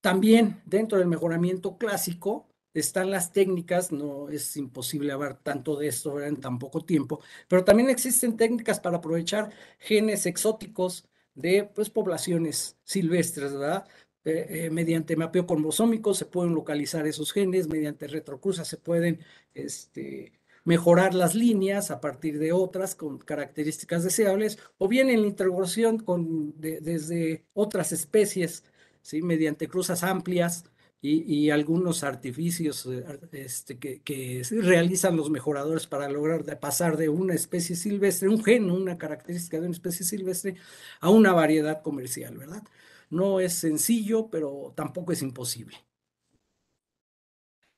también dentro del mejoramiento clásico, están las técnicas, no es imposible hablar tanto de esto en tan poco tiempo, pero también existen técnicas para aprovechar genes exóticos de pues, poblaciones silvestres, ¿verdad? Eh, eh, mediante mapeo cromosómico se pueden localizar esos genes, mediante retrocruzas se pueden este, mejorar las líneas a partir de otras con características deseables, o bien en la integración con, desde otras especies, ¿sí? mediante cruzas amplias, y, algunos artificios eh, este, que, realizan los mejoradores para lograr pasar de una especie silvestre, un gen, una característica de una especie silvestre, a una variedad comercial, ¿verdad? No es sencillo, pero tampoco es imposible.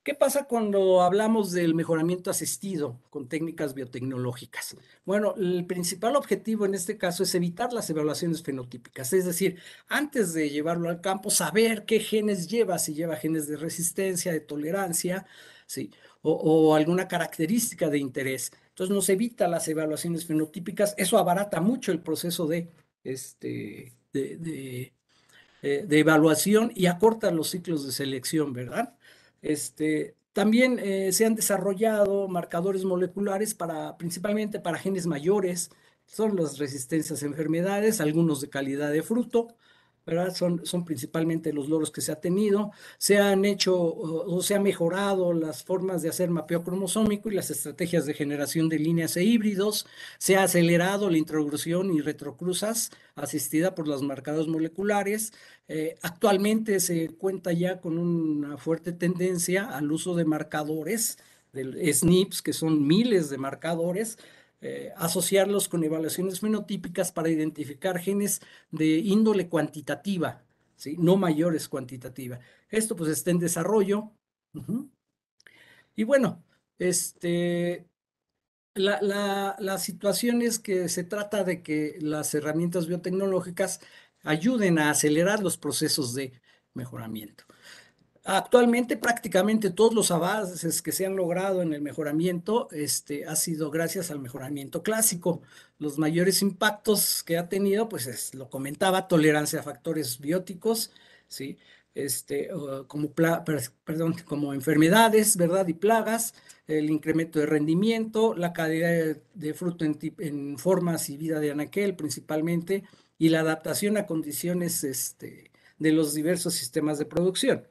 ¿Qué pasa cuando hablamos del mejoramiento asistido con técnicas biotecnológicas? Bueno, el principal objetivo en este caso es evitar las evaluaciones fenotípicas, es decir, antes de llevarlo al campo, saber qué genes lleva, si lleva genes de resistencia, de tolerancia, ¿sí? o, alguna característica de interés. Entonces nos evita las evaluaciones fenotípicas, eso abarata mucho el proceso de, este, de, eh, de evaluación y acorta los ciclos de selección, ¿verdad? Este, también eh, se han desarrollado marcadores moleculares para, principalmente para genes mayores, son las resistencias a enfermedades, algunos de calidad de fruto, Son, principalmente los logros que se ha tenido. Se han hecho o, se han mejorado las formas de hacer mapeo cromosómico y las estrategias de generación de líneas e híbridos. Se ha acelerado la introducción y retrocruzas asistida por los marcadores moleculares. Eh, actualmente se cuenta ya con una fuerte tendencia al uso de marcadores, del SNPs, que son miles de marcadores, eh, asociarlos con evaluaciones fenotípicas para identificar genes de índole cuantitativa, ¿sí? no mayores cuantitativa. Esto pues está en desarrollo. Y bueno, este, la, la, la, situación es que se trata de que las herramientas biotecnológicas ayuden a acelerar los procesos de mejoramiento. Actualmente prácticamente todos los avances que se han logrado en el mejoramiento este, ha sido gracias al mejoramiento clásico. Los mayores impactos que ha tenido, pues lo comentaba, tolerancia a factores bióticos, ¿sí? este, como, perdón, como enfermedades, ¿verdad? Y plagas, el incremento de rendimiento, la calidad de, fruto en, en, formas y vida de anaquel principalmente, y la adaptación a condiciones este, de los diversos sistemas de producción.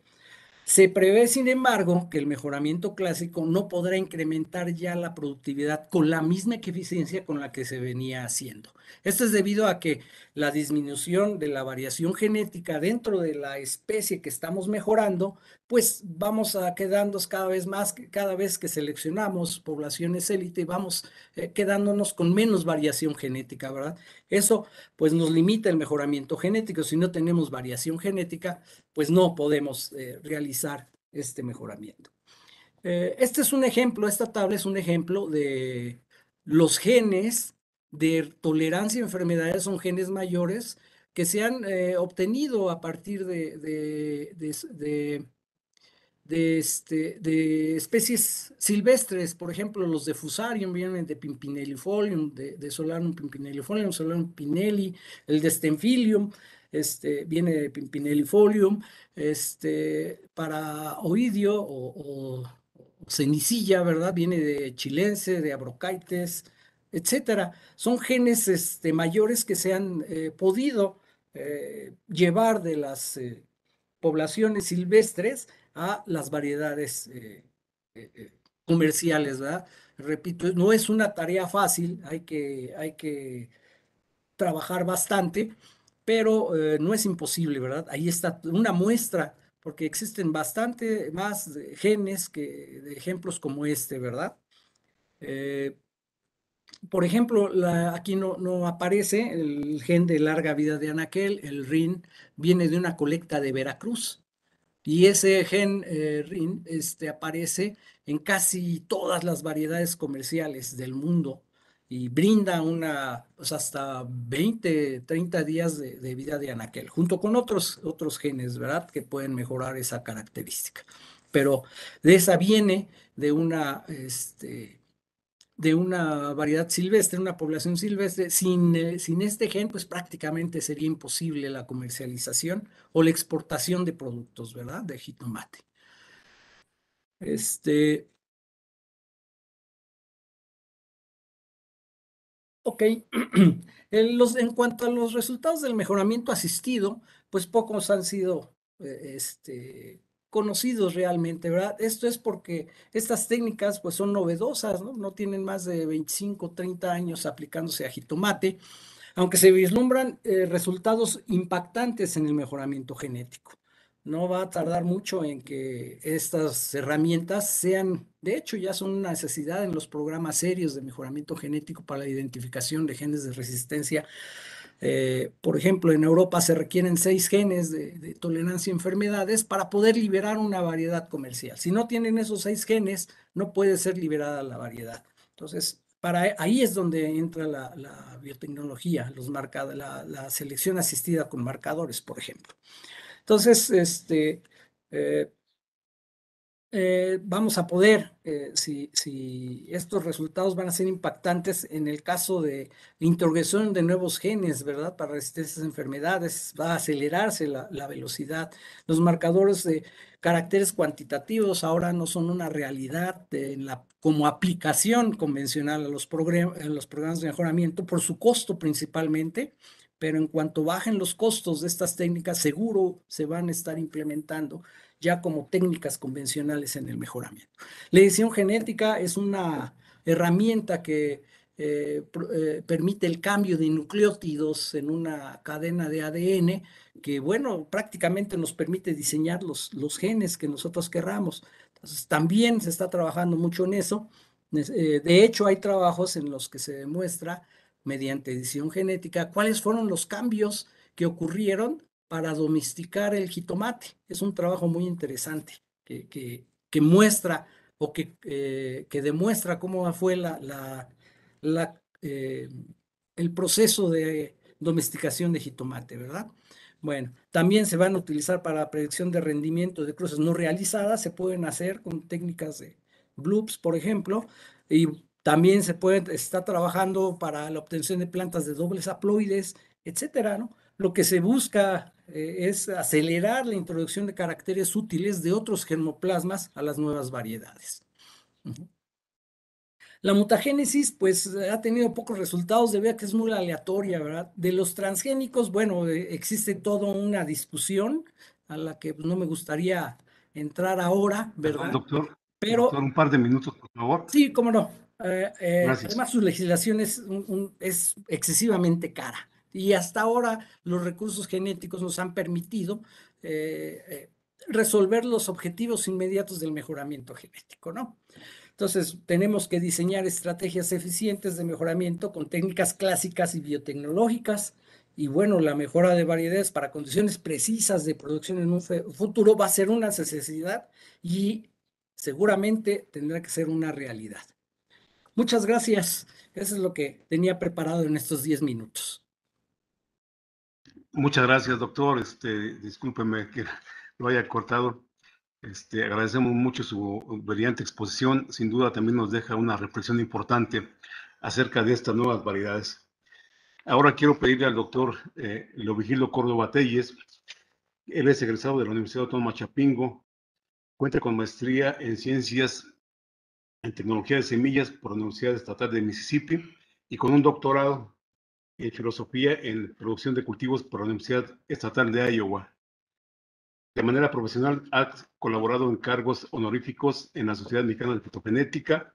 Se prevé, sin embargo, que el mejoramiento clásico no podrá incrementar ya la productividad con la misma eficiencia con la que se venía haciendo. Esto es debido a que la disminución de la variación genética dentro de la especie que estamos mejorando, pues vamos a quedarnos cada vez más, cada vez que seleccionamos poblaciones élite, vamos eh, quedándonos con menos variación genética, ¿verdad? Eso pues nos limita el mejoramiento genético. Si no tenemos variación genética, pues no podemos eh, realizar este mejoramiento. Eh, este es un ejemplo, esta tabla es un ejemplo de los genes de tolerancia a enfermedades, son genes mayores que se han eh, obtenido a partir de, de, este, de especies silvestres, por ejemplo, los de Fusarium vienen de Pimpinellifolium, de, de Solanum pimpinellifolium, Solanum pinelli, el de Stenfilium, este, viene de Pimpinellifolium, este, para Oidio o, o, cenicilla, ¿verdad? Viene de Chilense, de Abrocaites, etcétera. Son genes este, mayores que se han eh, podido eh, llevar de las eh, poblaciones silvestres a las variedades comerciales, ¿verdad? Repito, no es una tarea fácil, hay que, hay que trabajar bastante, pero no es imposible, ¿verdad? Ahí está una muestra, porque existen bastante más genes que de ejemplos como este, ¿verdad? Por ejemplo, aquí no, no, aparece el gen de larga vida de anaquel, el RIN, viene de una colecta de Veracruz. Y ese gen eh, RIN este, aparece en casi todas las variedades comerciales del mundo y brinda una, pues hasta 20, 30 días de, vida de anaquel, junto con otros, otros genes, ¿verdad? Que pueden mejorar esa característica. Pero de esa viene de una, este, de una variedad silvestre, una población silvestre, sin, eh, sin este gen, pues prácticamente sería imposible la comercialización o la exportación de productos, ¿verdad? De jitomate. Este. Ok, en, los, en cuanto a los resultados del mejoramiento asistido, pues pocos han sido eh, este, conocidos realmente, ¿verdad? Esto es porque estas técnicas pues son novedosas, ¿no? No tienen más de 25, 30 años aplicándose a jitomate, aunque se vislumbran eh, resultados impactantes en el mejoramiento genético. No va a tardar mucho en que estas herramientas sean, de hecho ya son una necesidad en los programas serios de mejoramiento genético para la identificación de genes de resistencia eh, por ejemplo, en Europa se requieren seis genes de, tolerancia a enfermedades para poder liberar una variedad comercial. Si no tienen esos seis genes, no puede ser liberada la variedad. Entonces, para, ahí es donde entra la, biotecnología, los la, la, selección asistida con marcadores, por ejemplo. Entonces, este, eh, eh, vamos a poder, eh, si, estos resultados van a ser impactantes en el caso de introducción de nuevos genes, ¿verdad? Para resistir esas enfermedades, va a acelerarse la, velocidad. Los marcadores de caracteres cuantitativos ahora no son una realidad como aplicación convencional a los, a los programas de mejoramiento por su costo principalmente, pero en cuanto bajen los costos de estas técnicas, seguro se van a estar implementando ya como técnicas convencionales en el mejoramiento. La edición genética es una herramienta que eh, eh, permite el cambio de nucleótidos en una cadena de ADN que, bueno, prácticamente nos permite diseñar los, los genes que nosotros querramos. Entonces, también se está trabajando mucho en eso. Eh, de hecho, hay trabajos en los que se demuestra mediante edición genética cuáles fueron los cambios que ocurrieron para domesticar el jitomate. Es un trabajo muy interesante que, que, muestra o que, eh, que, demuestra cómo fue la, la, eh, el proceso de domesticación de jitomate, ¿verdad? Bueno, también se van a utilizar para la predicción de rendimiento de cruces no realizadas, se pueden hacer con técnicas de bloops, por ejemplo, y también se puede, está trabajando para la obtención de plantas de dobles haploides, etcétera, ¿no? Lo que se busca eh, es acelerar la introducción de caracteres útiles de otros germoplasmas a las nuevas variedades. La mutagénesis, pues, ha tenido pocos resultados debido a que es muy aleatoria, ¿verdad? De los transgénicos, bueno, eh, existe toda una discusión a la que no me gustaría entrar ahora, ¿verdad? doctor, Pero, un par de minutos, por favor. Sí, cómo no. Eh, además, su legislación es, es excesivamente cara y hasta ahora los recursos genéticos nos han permitido eh, eh, resolver los objetivos inmediatos del mejoramiento genético, ¿no? Entonces, tenemos que diseñar estrategias eficientes de mejoramiento con técnicas clásicas y biotecnológicas y bueno, la mejora de variedades para condiciones precisas de producción en un futuro va a ser una necesidad y seguramente tendrá que ser una realidad. Muchas gracias. Eso es lo que tenía preparado en estos 10 minutos. Muchas gracias, doctor. Este, discúlpeme que lo haya cortado. Este, agradecemos mucho su brillante exposición. Sin duda también nos deja una reflexión importante acerca de estas nuevas variedades. Ahora quiero pedirle al doctor eh, Leovigildo Córdoba Telles. Él es egresado de la Universidad Autónoma Chapingo. Cuenta con maestría en ciencias en tecnología de semillas por la Universidad Estatal de Mississippi y con un doctorado en filosofía en producción de cultivos por la Universidad Estatal de Iowa. De manera profesional ha colaborado en cargos honoríficos en la Sociedad Mexicana de Fitogenética,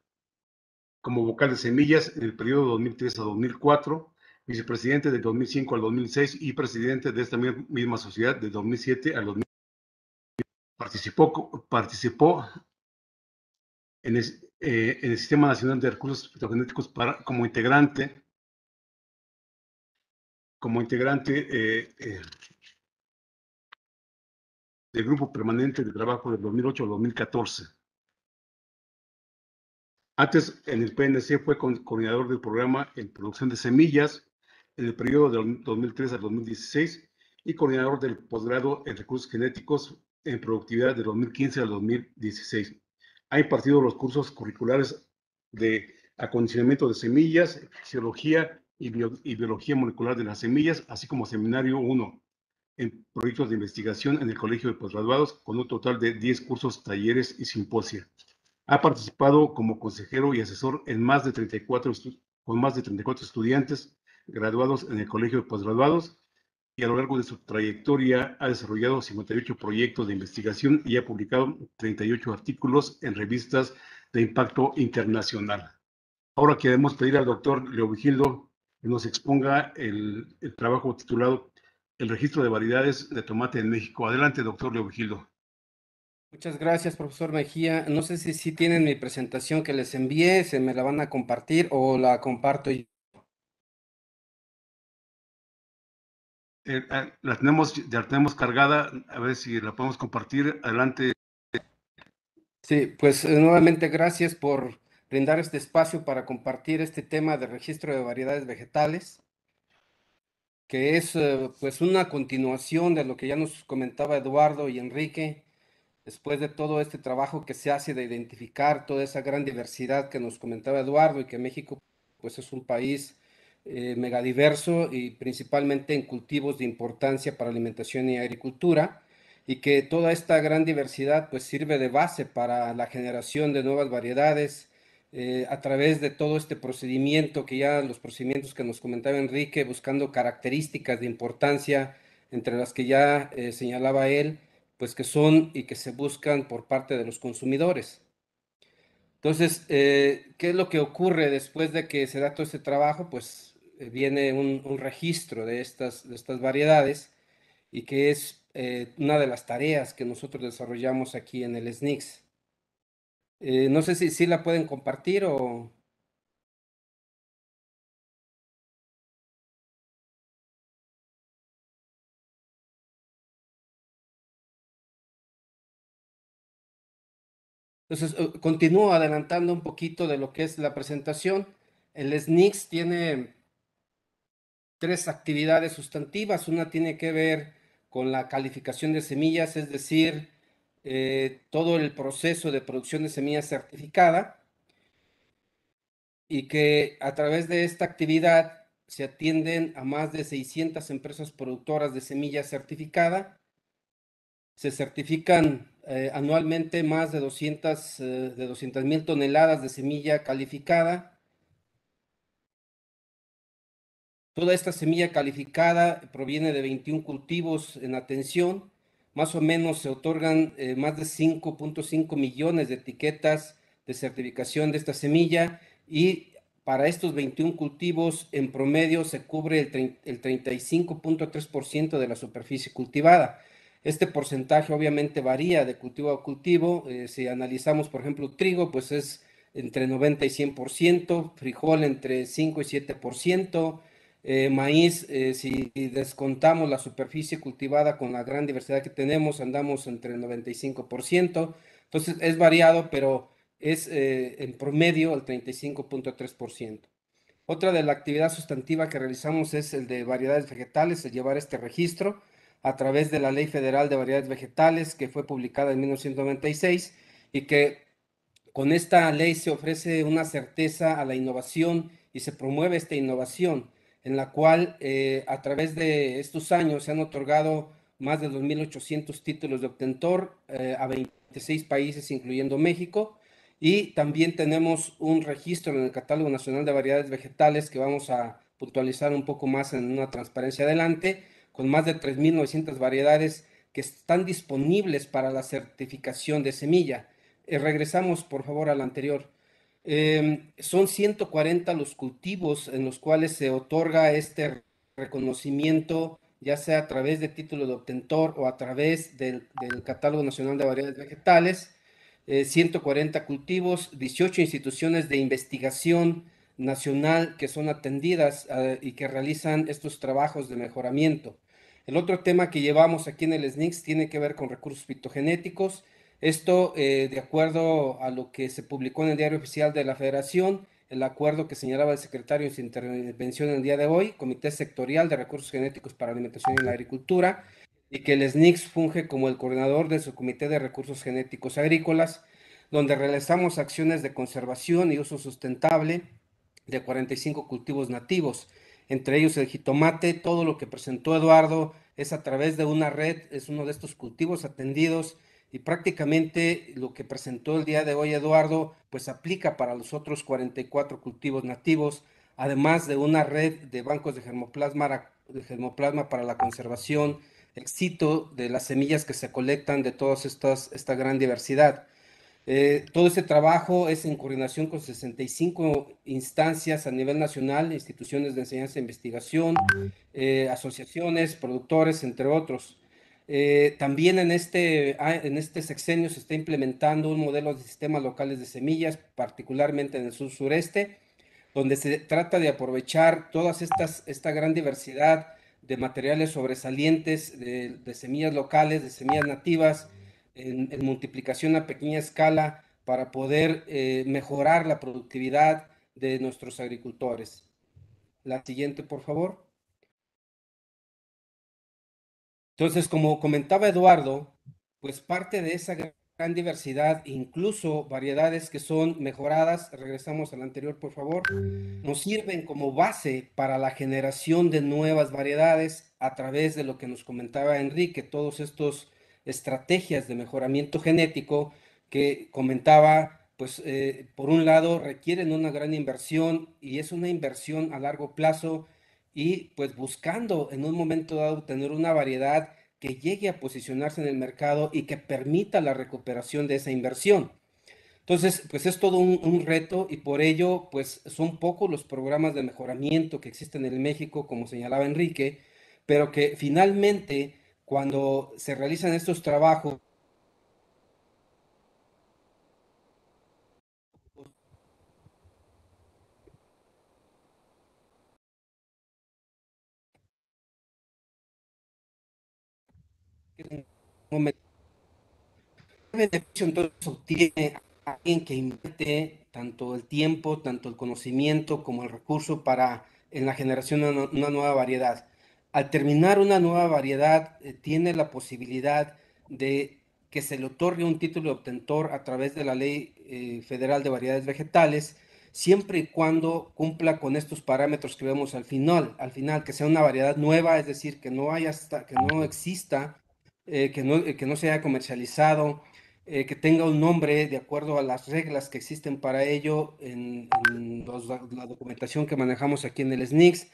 como vocal de semillas en el periodo 2003 a 2004, vicepresidente de 2005 al 2006 y presidente de esta misma sociedad de 2007 al 2000. Participó, participó en, eh, en el Sistema Nacional de Recursos Fitogenéticos como integrante, como integrante eh, eh, del Grupo Permanente de Trabajo del 2008 al 2014. Antes, en el PNC fue coordinador del programa en producción de semillas en el periodo del 2003 al 2016 y coordinador del posgrado en recursos genéticos en productividad de 2015 al 2016 ha impartido los cursos curriculares de acondicionamiento de semillas, fisiología y, biología molecular de las semillas, así como seminario 1 en proyectos de investigación en el Colegio de Postgraduados, con un total de 10 cursos, talleres y simposios. Ha participado como consejero y asesor en más de 34, con más de 34 estudiantes graduados en el Colegio de Postgraduados y a lo largo de su trayectoria ha desarrollado 58 proyectos de investigación y ha publicado 38 artículos en revistas de impacto internacional. Ahora queremos pedir al doctor Leo Vigildo que nos exponga el, trabajo titulado El registro de variedades de tomate en México. Adelante, doctor Leo Vigildo. Muchas gracias, profesor Mejía. No sé si, si tienen mi presentación que les envié, se me la van a compartir o la comparto yo. Eh, ah, la tenemos, ya la tenemos cargada, a ver si la podemos compartir. Adelante. Sí, pues eh, nuevamente gracias por brindar este espacio para compartir este tema de registro de variedades vegetales, que es eh, pues una continuación de lo que ya nos comentaba Eduardo y Enrique, después de todo este trabajo que se hace de identificar toda esa gran diversidad que nos comentaba Eduardo y que México pues es un país eh, megadiverso y principalmente en cultivos de importancia para alimentación y agricultura y que toda esta gran diversidad pues sirve de base para la generación de nuevas variedades eh, a través de todo este procedimiento que ya los procedimientos que nos comentaba Enrique buscando características de importancia entre las que ya eh, señalaba él pues que son y que se buscan por parte de los consumidores. Entonces, ¿qué es lo que ocurre después de que se da todo este trabajo? Pues eh, viene un, registro de estas, de estas variedades y que es eh, una de las tareas que nosotros desarrollamos aquí en el SNICS. Eh, no sé si, si la pueden compartir o... Entonces, continúo adelantando un poquito de lo que es la presentación. El SNICS tiene tres actividades sustantivas. Una tiene que ver con la calificación de semillas, es decir, eh, todo el proceso de producción de semillas certificada y que a través de esta actividad se atienden a más de 600 empresas productoras de semillas certificada. Se certifican eh, anualmente más de 200 eh, de 200 mil toneladas de semilla calificada Toda esta semilla calificada proviene de 21 cultivos en atención. Más o menos se otorgan eh, más de 5.5 millones de etiquetas de certificación de esta semilla y para estos 21 cultivos en promedio se cubre el, 35.3% de la superficie cultivada. Este porcentaje obviamente varía de cultivo a cultivo. Eh, si analizamos, por ejemplo, trigo, pues es entre 90 y 100%, frijol entre 5 y 7%, Eh, maíz, eh, si descontamos la superficie cultivada con la gran diversidad que tenemos, andamos entre el 95%. Entonces es variado, pero es eh, en promedio el 35.3%. Otra de la actividad sustantiva que realizamos es el de variedades vegetales, el llevar este registro a través de la Ley Federal de Variedades Vegetales que fue publicada en 1996 y que con esta ley se ofrece una certeza a la innovación y se promueve esta innovación en la cual eh, a través de estos años se han otorgado más de 2.800 títulos de obtentor eh, a 26 países, incluyendo México. Y también tenemos un registro en el Catálogo Nacional de Variedades Vegetales que vamos a puntualizar un poco más en una transparencia adelante, con más de 3.900 variedades que están disponibles para la certificación de semilla. Eh, regresamos, por favor, al anterior. Em, son 140 los cultivos en los cuales se otorga este reconocimiento, ya sea a través de título de obtentor o a través del, Catálogo Nacional de Variedades Vegetales. 140 eh, cultivos, 18 instituciones de investigación nacional que son atendidas eh, y que realizan estos trabajos de mejoramiento. El otro tema que llevamos aquí en el SNICS tiene que ver con recursos fitogenéticos esto, eh, de acuerdo a lo que se publicó en el diario oficial de la Federación, el acuerdo que señalaba el secretario en su intervención el día de hoy, Comité Sectorial de Recursos Genéticos para Alimentación y la Agricultura, y que el SNICS funge como el coordinador de su Comité de Recursos Genéticos Agrícolas, donde realizamos acciones de conservación y uso sustentable de 45 cultivos nativos, entre ellos el jitomate, todo lo que presentó Eduardo es a través de una red, es uno de estos cultivos atendidos y prácticamente lo que presentó el día de hoy Eduardo, pues aplica para los otros 44 cultivos nativos, además de una red de bancos de germoplasma, para la conservación, éxito de las semillas que se colectan de toda esta gran diversidad. Eh, todo este trabajo es en coordinación con 65 instancias a nivel nacional, instituciones de enseñanza e investigación, eh, asociaciones, productores, entre otros. Eh, también en este, ah, en este sexenio se está implementando un modelo de sistemas locales de semillas, particularmente en el sur sureste, donde se trata de aprovechar estas, esta gran diversidad de materiales sobresalientes, de, semillas locales, de semillas nativas, en, multiplicación a pequeña escala para poder eh, mejorar la productividad de nuestros agricultores. La siguiente, por favor. Entonces, como comentaba Eduardo, pues parte de esa gran diversidad, incluso variedades que son mejoradas, regresamos al anterior, por favor, nos sirven como base para la generación de nuevas variedades a través de lo que nos comentaba Enrique, todos estos estrategias de mejoramiento genético que comentaba, pues eh, por un lado requieren una gran inversión y es una inversión a largo plazo y pues buscando en un momento dado tener una variedad que llegue a posicionarse en el mercado y que permita la recuperación de esa inversión. Entonces, pues es todo un, reto y por ello, pues son pocos los programas de mejoramiento que existen en México, como señalaba Enrique, pero que finalmente cuando se realizan estos trabajos beneficio entonces obtiene alguien que invierte tanto el tiempo, tanto el conocimiento como el recurso para en la generación de una, nueva variedad. Al terminar una nueva variedad, eh, tiene la posibilidad de que se le otorgue un título de obtentor a través de la Ley eh, Federal de Variedades Vegetales, siempre y cuando cumpla con estos parámetros que vemos al final, al final que sea una variedad nueva, es decir, que no haya que no exista eh, que, no, eh, que no se haya comercializado, eh, que tenga un nombre de acuerdo a las reglas que existen para ello en, la documentación que manejamos aquí en el SNICS,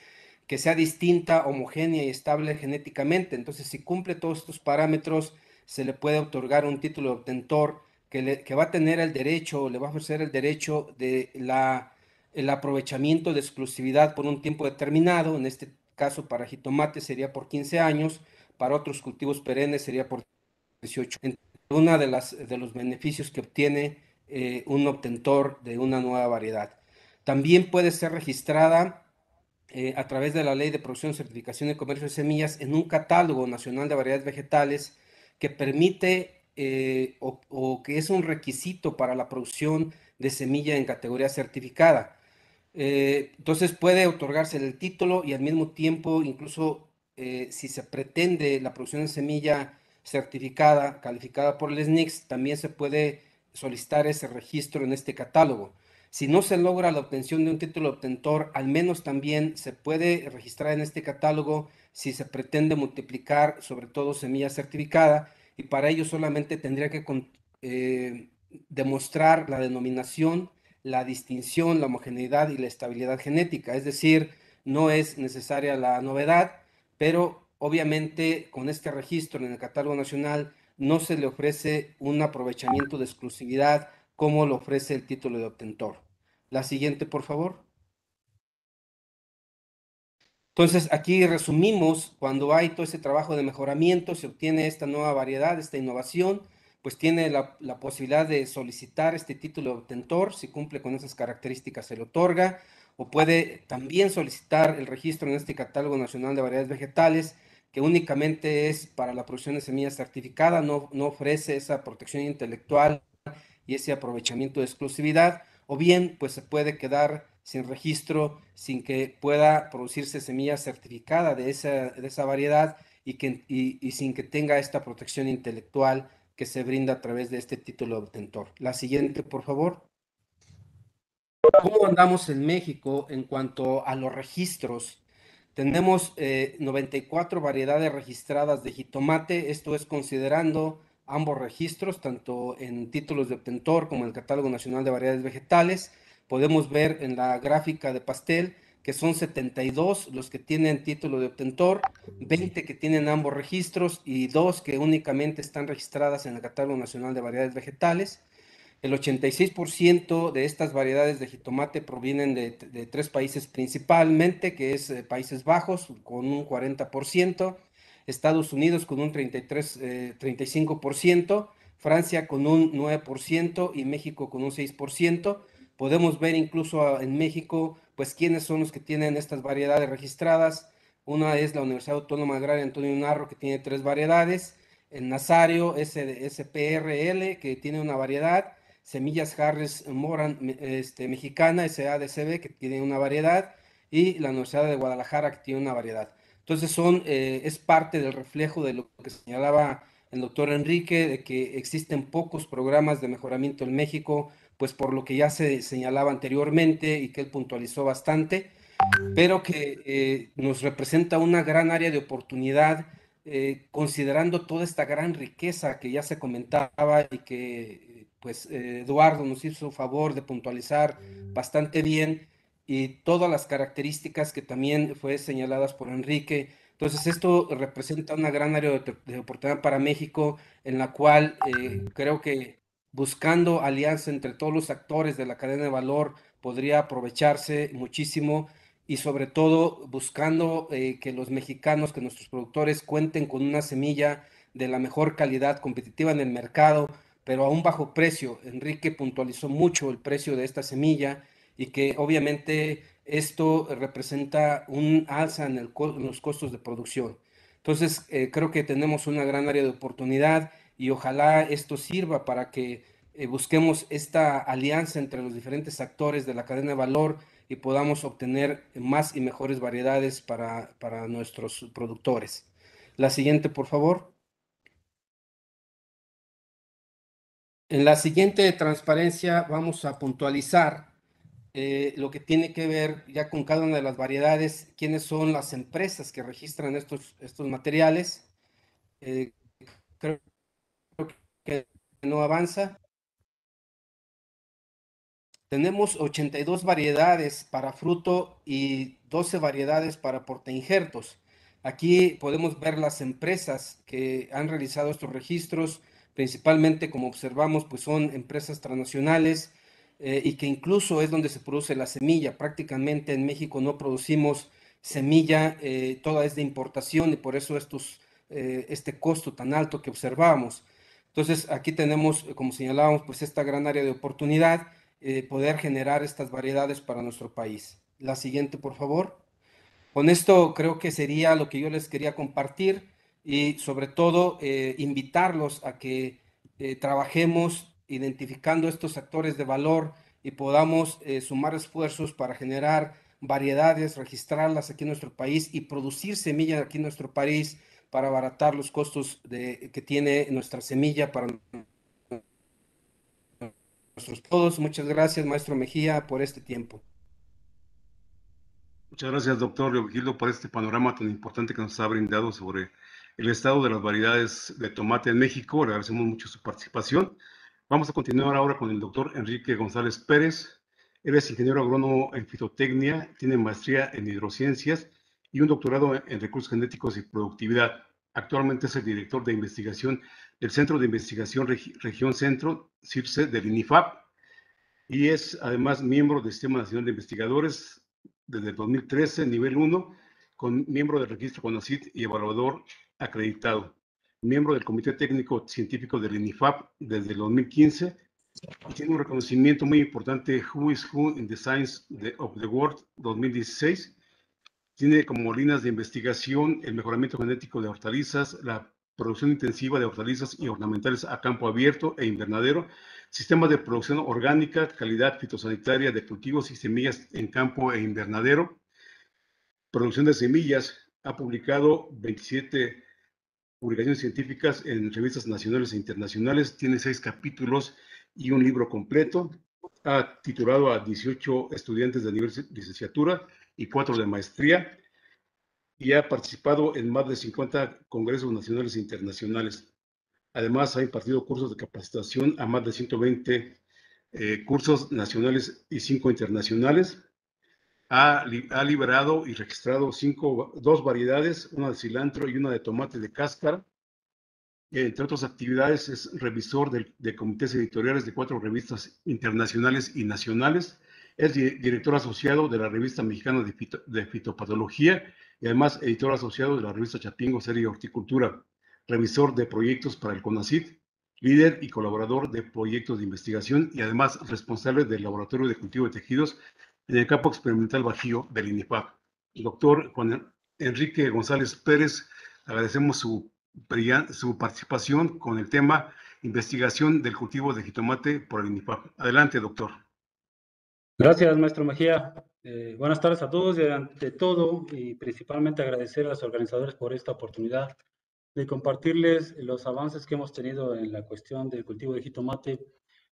que sea distinta, homogénea y estable genéticamente. Entonces, si cumple todos estos parámetros, se le puede otorgar un título de obtentor que, le, que va a tener el derecho, le va a ofrecer el derecho de la, el aprovechamiento de exclusividad por un tiempo determinado, en este caso para jitomate sería por 15 años, para otros cultivos perennes sería por 18. Una de, las, de los beneficios que obtiene eh, un obtentor de una nueva variedad. También puede ser registrada eh, a través de la Ley de Producción, Certificación y Comercio de Semillas en un catálogo nacional de variedades vegetales que permite eh, o, que es un requisito para la producción de semilla en categoría certificada. Entonces puede otorgarse el título y al mismo tiempo, incluso si se pretende la producción de semilla certificada, calificada por el SNICS, también se puede solicitar ese registro en este catálogo. Si no se logra la obtención de un título obtentor, al menos también se puede registrar en este catálogo si se pretende multiplicar sobre todo semilla certificada y para ello solamente tendría que eh, demostrar la denominación, la distinción, la homogeneidad y la estabilidad genética. Es decir, no es necesaria la novedad, pero obviamente con este registro en el catálogo nacional no se le ofrece un aprovechamiento de exclusividad como lo ofrece el título de obtentor. La siguiente, por favor. Entonces, aquí resumimos, cuando hay todo ese trabajo de mejoramiento, se obtiene esta nueva variedad, esta innovación, pues tiene la, posibilidad de solicitar este título de obtentor, si cumple con esas características se le otorga, o puede también solicitar el registro en este catálogo nacional de variedades vegetales, que únicamente es para la producción de semillas certificada, no, no ofrece esa protección intelectual y ese aprovechamiento de exclusividad, o bien pues se puede quedar sin registro, sin que pueda producirse semilla certificada de esa, de esa variedad y, que, y, sin que tenga esta protección intelectual que se brinda a través de este título de obtentor. La siguiente, por favor. ¿Cómo andamos en México en cuanto a los registros? Tenemos 94 eh, variedades registradas de jitomate, esto es considerando ambos registros, tanto en títulos de obtentor como en el Catálogo Nacional de Variedades Vegetales. Podemos ver en la gráfica de pastel que son 72 los que tienen título de obtentor, 20 que tienen ambos registros y dos que únicamente están registradas en el Catálogo Nacional de Variedades Vegetales. El 86% de estas variedades de jitomate provienen de, tres países principalmente, que es eh, Países Bajos con un 40%, Estados Unidos con un 33, 35%, eh, Francia con un 9% y México con un 6%. Podemos ver incluso en México, pues quiénes son los que tienen estas variedades registradas. Una es la Universidad Autónoma Agraria Antonio Narro, que tiene tres variedades. El Nazario SPRL, que tiene una variedad. Semillas Harris Moran este, Mexicana, SADCB, que tiene una variedad. Y la Universidad de Guadalajara, que tiene una variedad. Entonces son, eh, es parte del reflejo de lo que señalaba el doctor Enrique, de que existen pocos programas de mejoramiento en México, pues por lo que ya se señalaba anteriormente y que él puntualizó bastante, pero que eh, nos representa una gran área de oportunidad, eh, considerando toda esta gran riqueza que ya se comentaba y que pues Eduardo nos hizo favor de puntualizar bastante bien y todas las características que también fue señaladas por Enrique. Entonces esto representa una gran área de, oportunidad para México en la cual eh, creo que buscando alianza entre todos los actores de la cadena de valor podría aprovecharse muchísimo y sobre todo buscando eh, que los mexicanos, que nuestros productores cuenten con una semilla de la mejor calidad competitiva en el mercado, pero a un bajo precio. Enrique puntualizó mucho el precio de esta semilla y que obviamente esto representa un alza en, los costos de producción. Entonces, eh, creo que tenemos una gran área de oportunidad y ojalá esto sirva para que eh, busquemos esta alianza entre los diferentes actores de la cadena de valor y podamos obtener más y mejores variedades para, para nuestros productores. La siguiente, por favor. En la siguiente transparencia vamos a puntualizar eh, lo que tiene que ver ya con cada una de las variedades, quiénes son las empresas que registran estos, estos materiales. Eh, creo que no avanza. Tenemos 82 variedades para fruto y 12 variedades para portainjertos. Aquí podemos ver las empresas que han realizado estos registros, principalmente como observamos, pues son empresas transnacionales, eh, y que incluso es donde se produce la semilla. Prácticamente en México no producimos semilla, eh, toda es de importación y por eso estos, eh, este costo tan alto que observamos. Entonces aquí tenemos, como señalábamos, pues esta gran área de oportunidad, poder generar estas variedades para nuestro país. La siguiente, por favor. Con esto creo que sería lo que yo les quería compartir y sobre todo eh, invitarlos a que eh, trabajemos identificando estos actores de valor y podamos eh, sumar esfuerzos para generar variedades, registrarlas aquí en nuestro país y producir semillas aquí en nuestro país para abaratar los costos de, que tiene nuestra semilla para nosotros todos. Muchas gracias, maestro Mejía, por este tiempo. Muchas gracias, doctor Leovigildo, por este panorama tan importante que nos ha brindado sobre el estado de las variedades de tomate en México. Le agradecemos mucho su participación. Vamos a continuar ahora con el doctor Enrique González Pérez. Él es ingeniero agrónomo en fitotecnia, tiene maestría en hidrociencias y un doctorado en recursos genéticos y productividad. Actualmente es el director de investigación del Centro de Investigación Región Centro, CIRCE, del INIFAP, y es además miembro del Sistema Nacional de Investigadores desde el 2013, nivel 1, con miembro del registro CONACYT y evaluador acreditado, miembro del Comité Técnico Científico del INIFAP desde el 2015 y tiene un reconocimiento muy importante, Who is Who in the Science of the World 2016. Tiene como líneas de investigación el mejoramiento genético de hortalizas, la producción intensiva de hortalizas y ornamentales a campo abierto e invernadero, sistemas de producción orgánica, calidad fitosanitaria de cultivos y semillas en campo e invernadero, producción de semillas, ha publicado 27 publicaciones científicas en revistas nacionales e internacionales, tiene seis capítulos y un libro completo. Ha titulado a 18 estudiantes de nivel licenciatura y cuatro de maestría y ha participado en más de 50 congresos nacionales e internacionales. Además, ha impartido cursos de capacitación a más de 120 eh, cursos nacionales y cinco internacionales. Ha, ha, liberado y registrado cinco, dos variedades, una de cilantro y una de tomate de cáscara. Entre otras actividades, es revisor de, de comités editoriales de cuatro revistas internacionales y nacionales. Es director asociado de la revista mexicana de, fito, de fitopatología y además editor asociado de la revista Chapingo Serie Horticultura, revisor de proyectos para el CONACYT, líder y colaborador de proyectos de investigación y además responsable del Laboratorio de Cultivo de Tejidos en el campo experimental Bajío del INIPAP. El doctor Juan Enrique González Pérez, agradecemos su, su participación con el tema investigación del cultivo de jitomate por el INIPAP. Adelante, doctor. Gracias, maestro Mejía. Eh, buenas tardes a todos y ante todo y principalmente agradecer a los organizadores por esta oportunidad de compartirles los avances que hemos tenido en la cuestión del cultivo de jitomate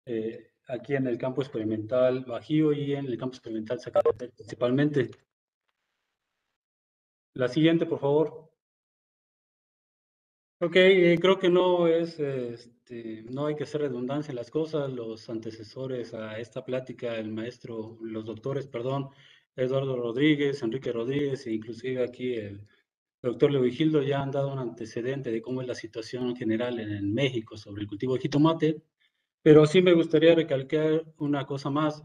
eh, aquí en el campo experimental Bajío y en el campo experimental Zacatepec principalmente. La siguiente, por favor. Ok, eh, creo que no es, este, no hay que hacer redundancia en las cosas. Los antecesores a esta plática, el maestro, los doctores, perdón, Eduardo Rodríguez, Enrique Rodríguez e inclusive aquí el doctor Leovigildo ya han dado un antecedente de cómo es la situación general en, México sobre el cultivo de jitomate, pero sí me gustaría recalcar una cosa más.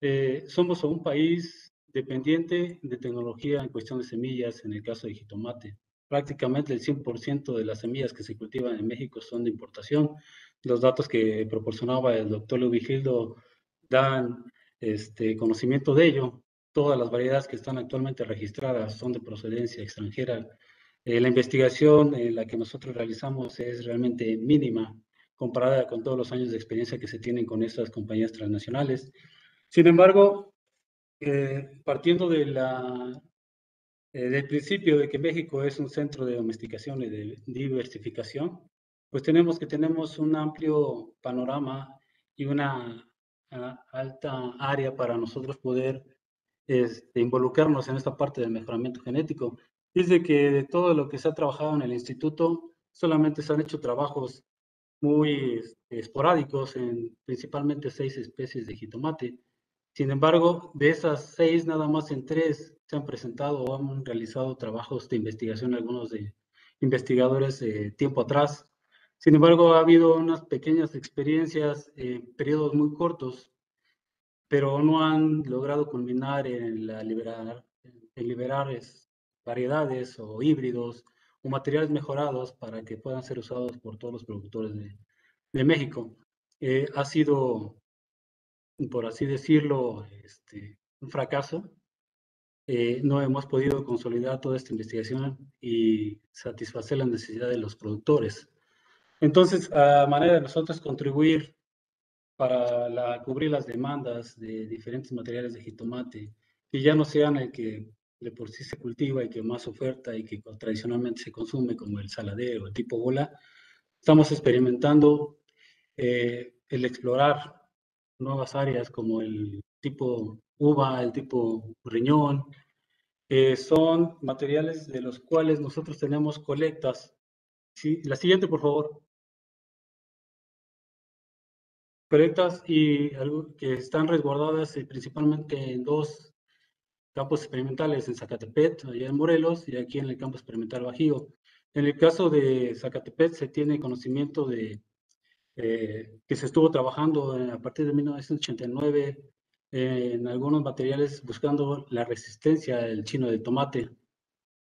Eh, somos un país dependiente de tecnología en cuestión de semillas en el caso de jitomate prácticamente el 100% de las semillas que se cultivan en México son de importación. Los datos que proporcionaba el doctor Lubigildo dan este, conocimiento de ello. Todas las variedades que están actualmente registradas son de procedencia extranjera. Eh, la investigación en la que nosotros realizamos es realmente mínima comparada con todos los años de experiencia que se tienen con estas compañías transnacionales. Sin embargo, eh, partiendo de la eh, del principio de que México es un centro de domesticación y de diversificación, pues tenemos que tenemos un amplio panorama y una alta área para nosotros poder este, involucrarnos en esta parte del mejoramiento genético. Dice que de todo lo que se ha trabajado en el instituto, solamente se han hecho trabajos muy esporádicos en principalmente seis especies de jitomate. Sin embargo, de esas seis, nada más en tres se han presentado o han realizado trabajos de investigación, algunos de investigadores tiempo atrás. Sin embargo, ha habido unas pequeñas experiencias en periodos muy cortos, pero no han logrado culminar en, la liberar, en liberar variedades o híbridos o materiales mejorados para que puedan ser usados por todos los productores de, México. Eh, ha sido, por así decirlo, este, un fracaso eh, no hemos podido consolidar toda esta investigación y satisfacer la necesidad de los productores. Entonces, a manera de nosotros contribuir para cubrir las demandas de diferentes materiales de jitomate, que ya no sean el que de por sí se cultiva y que más oferta y que tradicionalmente se consume, como el saladero, el tipo bola, estamos experimentando eh, el explorar nuevas áreas como el tipo uva, el tipo riñón, eh, son materiales de los cuales nosotros tenemos colectas. ¿Sí? La siguiente, por favor. Colectas y que están resguardadas eh, principalmente en dos campos experimentales, en Zacatepet, allá en Morelos, y aquí en el campo experimental Bajío. En el caso de Zacatepet se tiene conocimiento de eh, que se estuvo trabajando a partir de 1989 en algunos materiales buscando la resistencia del chino de tomate.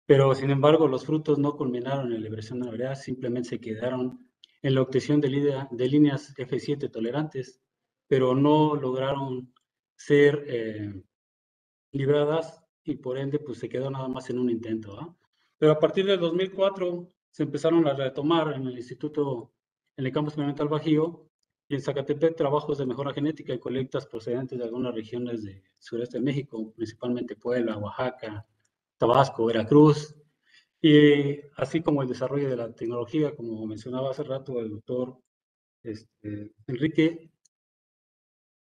Pero sin embargo, los frutos no culminaron en la liberación de la simplemente se quedaron en la obtención de, de líneas F7 tolerantes, pero no lograron ser eh, libradas y por ende pues se quedó nada más en un intento. Pero a partir del 2004 se empezaron a retomar en el Instituto, en el campus experimental Bajío, y en Zacatepec trabajos de mejora genética y colectas procedentes de algunas regiones del sureste de México, principalmente Puebla, Oaxaca, Tabasco, Veracruz, y así como el desarrollo de la tecnología, como mencionaba hace rato el doctor este, Enrique,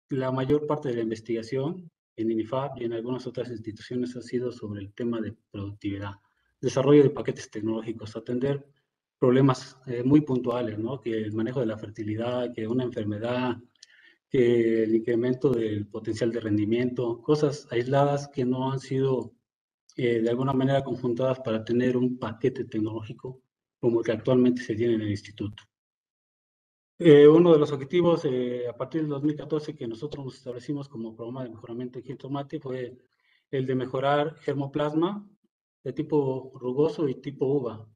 la mayor parte de la investigación en INIFAP y en algunas otras instituciones ha sido sobre el tema de productividad, desarrollo de paquetes tecnológicos, atender problemas eh, muy puntuales, ¿no? Que el manejo de la fertilidad, que una enfermedad, que el incremento del potencial de rendimiento, cosas aisladas que no han sido eh, de alguna manera conjuntadas para tener un paquete tecnológico como el que actualmente se tiene en el instituto. Eh, uno de los objetivos a partir del 2014 que nosotros nos establecimos como programa de mejoramiento de jitomate fue el de mejorar germoplasma de tipo rugoso y tipo uva.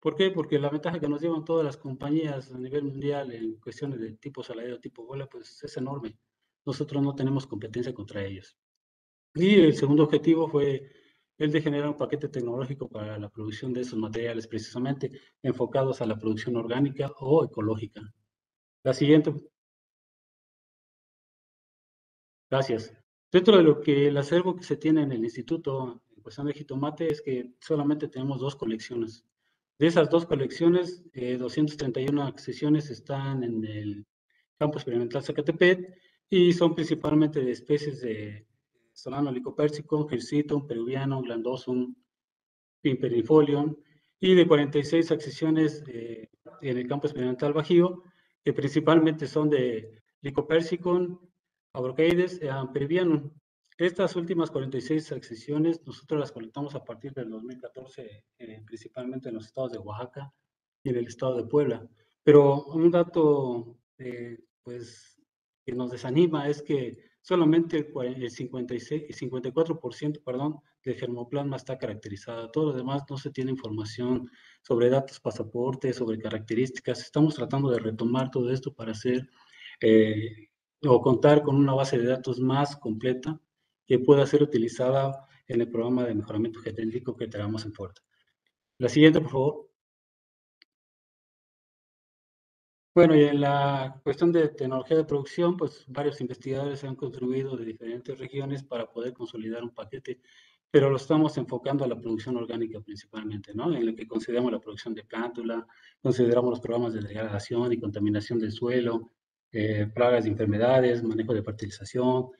¿Por qué? Porque la ventaja que nos llevan todas las compañías a nivel mundial en cuestiones de tipo saladero, tipo bola, pues es enorme. Nosotros no tenemos competencia contra ellos. Y el segundo objetivo fue el de generar un paquete tecnológico para la producción de esos materiales, precisamente enfocados a la producción orgánica o ecológica. La siguiente. Gracias. Dentro de lo que el acervo que se tiene en el instituto en cuestión de jitomate es que solamente tenemos dos colecciones. De esas dos colecciones, 231 eh, sesiones están en el campo experimental Zacatepec y son principalmente de especies de Solano licopersicum, Hirsitum, Peruviano, Glandosum, Pimpernifolium y de 46 accesiones eh, en el campo experimental Bajío, que principalmente son de Licopersicum, Abrocheides y Peruvianum. Estas últimas 46 accesiones nosotros las colectamos a partir del 2014, eh, principalmente en los estados de Oaxaca y en el estado de Puebla. Pero un dato eh, pues, que nos desanima es que solamente el, 56, 54% perdón, del germoplasma está caracterizado. Todo lo demás no se tiene información sobre datos pasaporte, sobre características. Estamos tratando de retomar todo esto para hacer eh, o contar con una base de datos más completa que pueda ser utilizada en el programa de mejoramiento genético que tenemos en puerta. La siguiente, por favor. Bueno, y en la cuestión de tecnología de producción, pues varios investigadores han contribuido de diferentes regiones para poder consolidar un paquete, pero lo estamos enfocando a la producción orgánica principalmente, ¿no? En la que consideramos la producción de plántula, consideramos los programas de degradación y contaminación del suelo, eh, plagas de enfermedades, manejo de fertilización,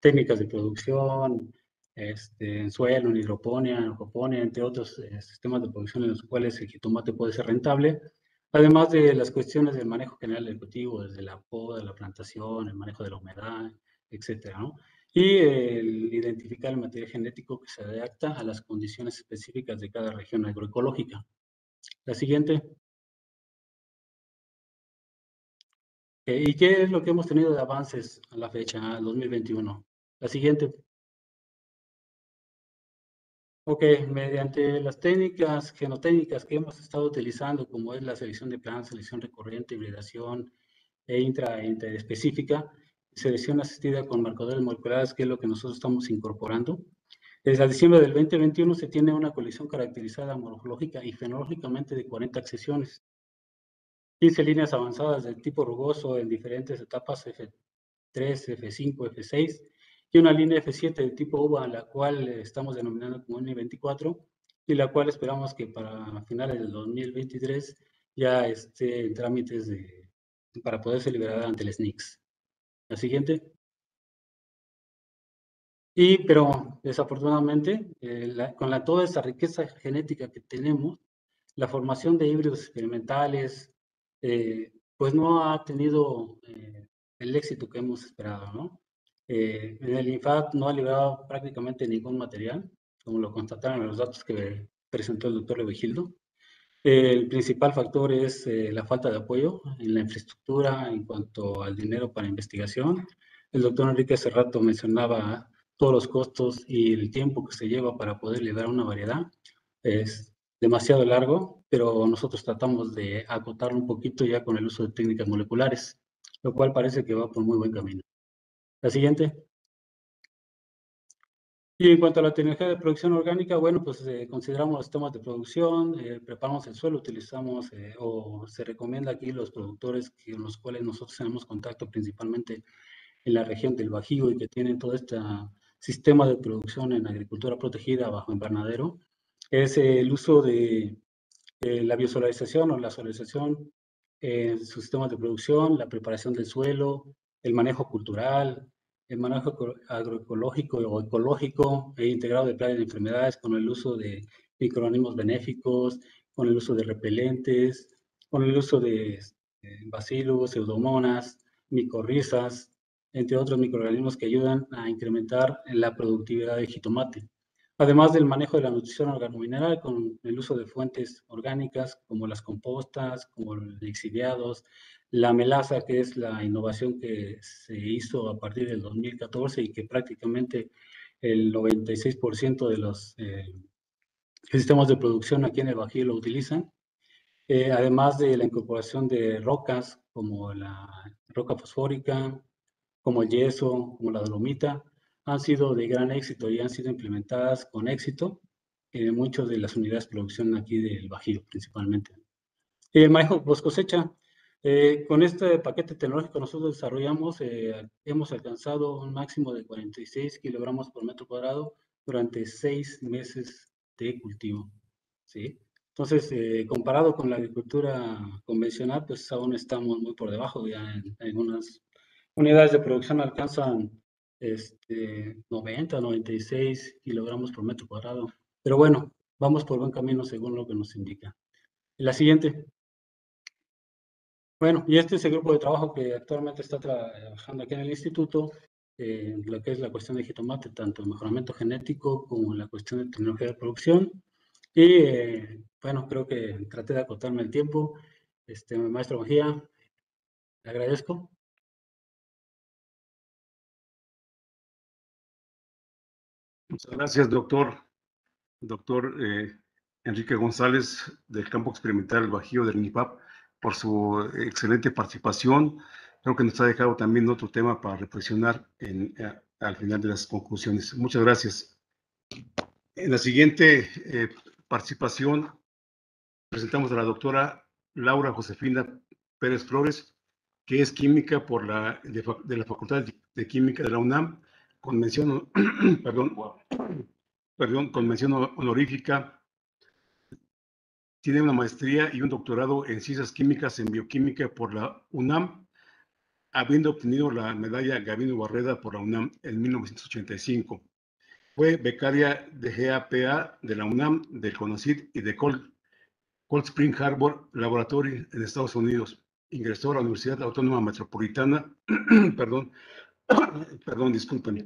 técnicas de producción, este, en suelo, en hidroponía, en aquaponía, entre otros eh, sistemas de producción en los cuales el jitomate puede ser rentable, además de las cuestiones del manejo general del cultivo, desde la poda, la plantación, el manejo de la humedad, etcétera, ¿no? Y el identificar el material genético que se adapta a las condiciones específicas de cada región agroecológica. La siguiente. ¿Y qué es lo que hemos tenido de avances a la fecha, al 2021? La siguiente. Ok, mediante las técnicas genotécnicas que hemos estado utilizando, como es la selección de plantas, selección recurrente, hibridación e intra, específica, selección asistida con marcadores moleculares, que es lo que nosotros estamos incorporando, Desde diciembre del 2021 se tiene una colección caracterizada morfológica y fenológicamente de 40 accesiones, 15 líneas avanzadas del tipo rugoso en diferentes etapas F3, F5, F6 y una línea F7 de tipo uva, la cual estamos denominando como N24 y la cual esperamos que para finales del 2023 ya esté en trámites de, para poderse liberar ante el SNICS. La siguiente. Y, pero desafortunadamente, eh, con toda esa riqueza genética que tenemos, la formación de híbridos experimentales, eh, pues no ha tenido eh, el éxito que hemos esperado, ¿no? en el INFAT no ha liberado prácticamente ningún material, como lo constataron los datos que presentó el doctor Levigildo. El principal factor es la falta de apoyo en la infraestructura en cuanto al dinero para investigación. El doctor Enrique hace rato mencionaba todos los costos y el tiempo que se lleva para poder liberar una variedad. Es demasiado largo, pero nosotros tratamos de acotar un poquito ya con el uso de técnicas moleculares, lo cual parece que va por muy buen camino. La siguiente. Y en cuanto a la tecnología de producción orgánica, bueno, pues eh, consideramos los temas de producción, eh, preparamos el suelo, utilizamos eh, o se recomienda aquí los productores con los cuales nosotros tenemos contacto principalmente en la región del Bajío y que tienen todo este sistema de producción en agricultura protegida bajo invernadero, es el uso de la biosolarización o la solarización en sus sistemas de producción, la preparación del suelo, el manejo cultural, el manejo agroecológico o ecológico e integrado de plagas de enfermedades con el uso de microorganismos benéficos, con el uso de repelentes, con el uso de bacilos, pseudomonas, micorrizas, entre otros microorganismos que ayudan a incrementar la productividad del jitomate. Además del manejo de la nutrición organomineral con el uso de fuentes orgánicas como las compostas, como los exiliados, la melaza, que es la innovación que se hizo a partir del 2014 y que prácticamente el 96% de los eh, sistemas de producción aquí en el Bajío lo utilizan. Eh, además de la incorporación de rocas como la roca fosfórica, como el yeso, como la dolomita, han sido de gran éxito y han sido implementadas con éxito en muchas de las unidades de producción aquí del Bajío principalmente. El manejo post cosecha, eh, con este paquete tecnológico nosotros desarrollamos, eh, hemos alcanzado un máximo de 46 kilogramos por metro cuadrado durante seis meses de cultivo. ¿sí? Entonces, eh, comparado con la agricultura convencional, pues aún estamos muy por debajo, ya en algunas unidades de producción alcanzan este, 90, 96 kilogramos por metro cuadrado. Pero bueno, vamos por buen camino según lo que nos indica. La siguiente. Bueno, y este es el grupo de trabajo que actualmente está trabajando aquí en el instituto, eh, lo que es la cuestión de jitomate, tanto el mejoramiento genético como la cuestión de tecnología de producción. Y eh, bueno, creo que traté de acotarme el tiempo. Este, maestro Mejía, le agradezco. Muchas gracias, doctor. Doctor eh, Enrique González del Campo Experimental Bajío del INIPAP por su excelente participación. Creo que nos ha dejado también otro tema para reflexionar en, eh, al final de las conclusiones. Muchas gracias. En la siguiente eh, participación presentamos a la doctora Laura Josefina Pérez Flores, que es química por la, de, la Facultad de Química de la UNAM, con mención, perdón, perdón, con mención honorífica tiene una maestría y un doctorado en ciencias químicas en bioquímica por la UNAM, habiendo obtenido la medalla Gabino Barreda por la UNAM en 1985. Fue becaria de GAPA de la UNAM, del CONACYT y de Cold, Spring Harbor Laboratory en Estados Unidos. Ingresó a la Universidad Autónoma Metropolitana, perdón, perdón, disculpen,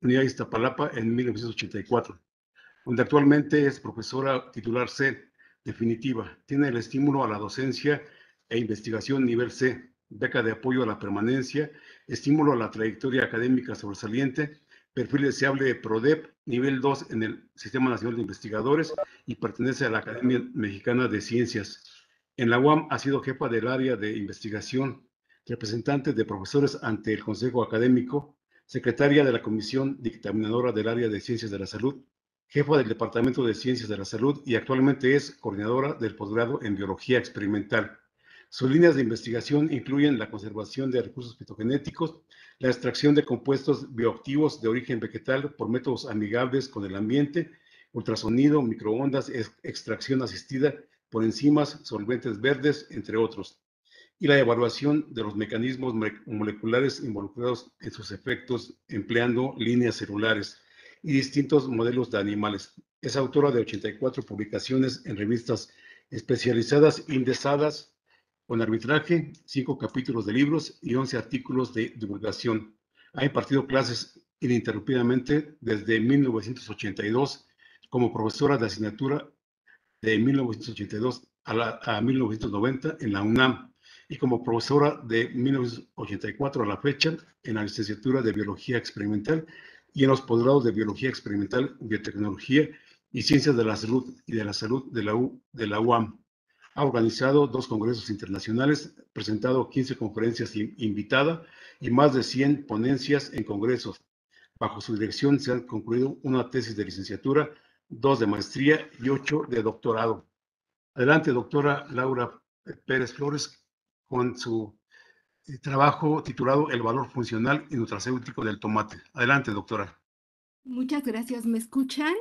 Unidad Iztapalapa en 1984, donde actualmente es profesora titular C definitiva. Tiene el estímulo a la docencia e investigación nivel C, beca de apoyo a la permanencia, estímulo a la trayectoria académica sobresaliente, perfil deseable de PRODEP, nivel 2 en el Sistema Nacional de Investigadores y pertenece a la Academia Mexicana de Ciencias. En la UAM ha sido jefa del área de investigación, representante de profesores ante el Consejo Académico, secretaria de la Comisión Dictaminadora del Área de Ciencias de la Salud, jefa del Departamento de Ciencias de la Salud y actualmente es coordinadora del posgrado en Biología Experimental. Sus líneas de investigación incluyen la conservación de recursos fitogenéticos, la extracción de compuestos bioactivos de origen vegetal por métodos amigables con el ambiente, ultrasonido, microondas, extracción asistida por enzimas, solventes verdes, entre otros, y la evaluación de los mecanismos moleculares involucrados en sus efectos empleando líneas celulares y distintos modelos de animales. Es autora de 84 publicaciones en revistas especializadas indexadas con arbitraje, cinco capítulos de libros y 11 artículos de divulgación. Ha impartido clases ininterrumpidamente desde 1982 como profesora de asignatura de 1982 a, a 1990 en la UNAM y como profesora de 1984 a la fecha en la licenciatura de Biología Experimental y en los posgrados de Biología Experimental, Biotecnología y Ciencias de la Salud y de la Salud de la, U, de la UAM. Ha organizado dos congresos internacionales, presentado 15 conferencias invitada y más de 100 ponencias en congresos. Bajo su dirección se han concluido una tesis de licenciatura, dos de maestría y ocho de doctorado. Adelante, doctora Laura Pérez Flores, con su eh, trabajo titulado El valor funcional y nutracéutico del tomate. Adelante, doctora. Muchas gracias. ¿Me escuchan?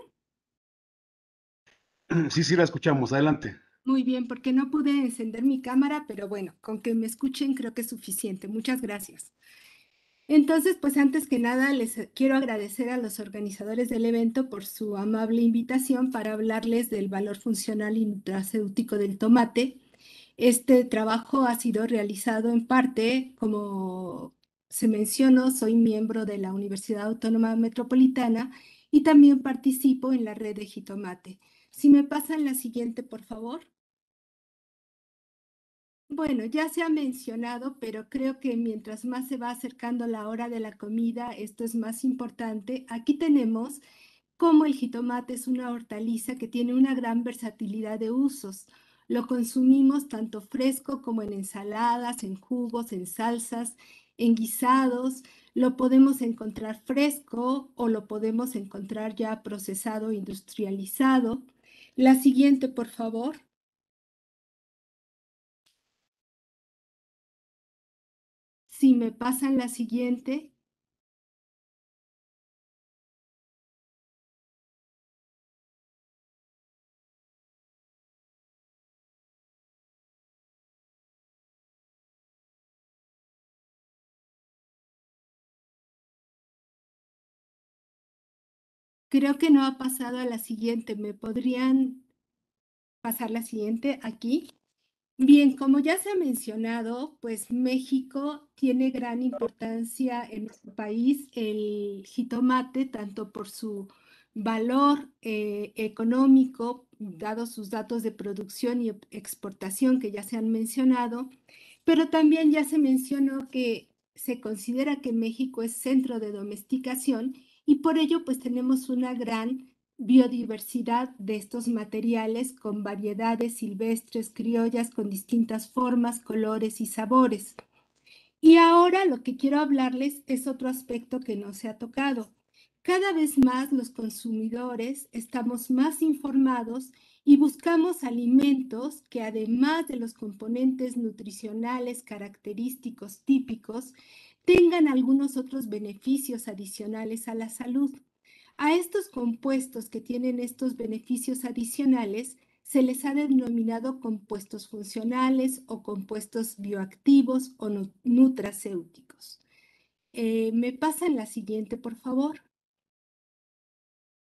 Sí, sí, la escuchamos. Adelante. Muy bien, porque no pude encender mi cámara, pero bueno, con que me escuchen creo que es suficiente. Muchas gracias. Entonces, pues antes que nada, les quiero agradecer a los organizadores del evento por su amable invitación para hablarles del valor funcional y nutracéutico del tomate. Este trabajo ha sido realizado en parte, como se mencionó, soy miembro de la Universidad Autónoma Metropolitana y también participo en la red de Jitomate. Si me pasan la siguiente, por favor. Bueno, ya se ha mencionado, pero creo que mientras más se va acercando la hora de la comida, esto es más importante. Aquí tenemos cómo el jitomate es una hortaliza que tiene una gran versatilidad de usos. Lo consumimos tanto fresco como en ensaladas, en jugos, en salsas, en guisados. Lo podemos encontrar fresco o lo podemos encontrar ya procesado, industrializado. La siguiente, por favor. Si me pasan la siguiente. Creo que no ha pasado a la siguiente. ¿Me podrían pasar la siguiente aquí? Bien, como ya se ha mencionado, pues México tiene gran importancia en nuestro país el jitomate, tanto por su valor eh, económico, dados sus datos de producción y exportación que ya se han mencionado, pero también ya se mencionó que se considera que México es centro de domesticación y por ello pues tenemos una gran biodiversidad de estos materiales con variedades silvestres criollas con distintas formas, colores y sabores. Y ahora lo que quiero hablarles es otro aspecto que no se ha tocado. Cada vez más los consumidores estamos más informados y buscamos alimentos que además de los componentes nutricionales característicos típicos, tengan algunos otros beneficios adicionales a la salud. A estos compuestos que tienen estos beneficios adicionales se les ha denominado compuestos funcionales o compuestos bioactivos o nutracéuticos. Eh, ¿Me pasan la siguiente, por favor?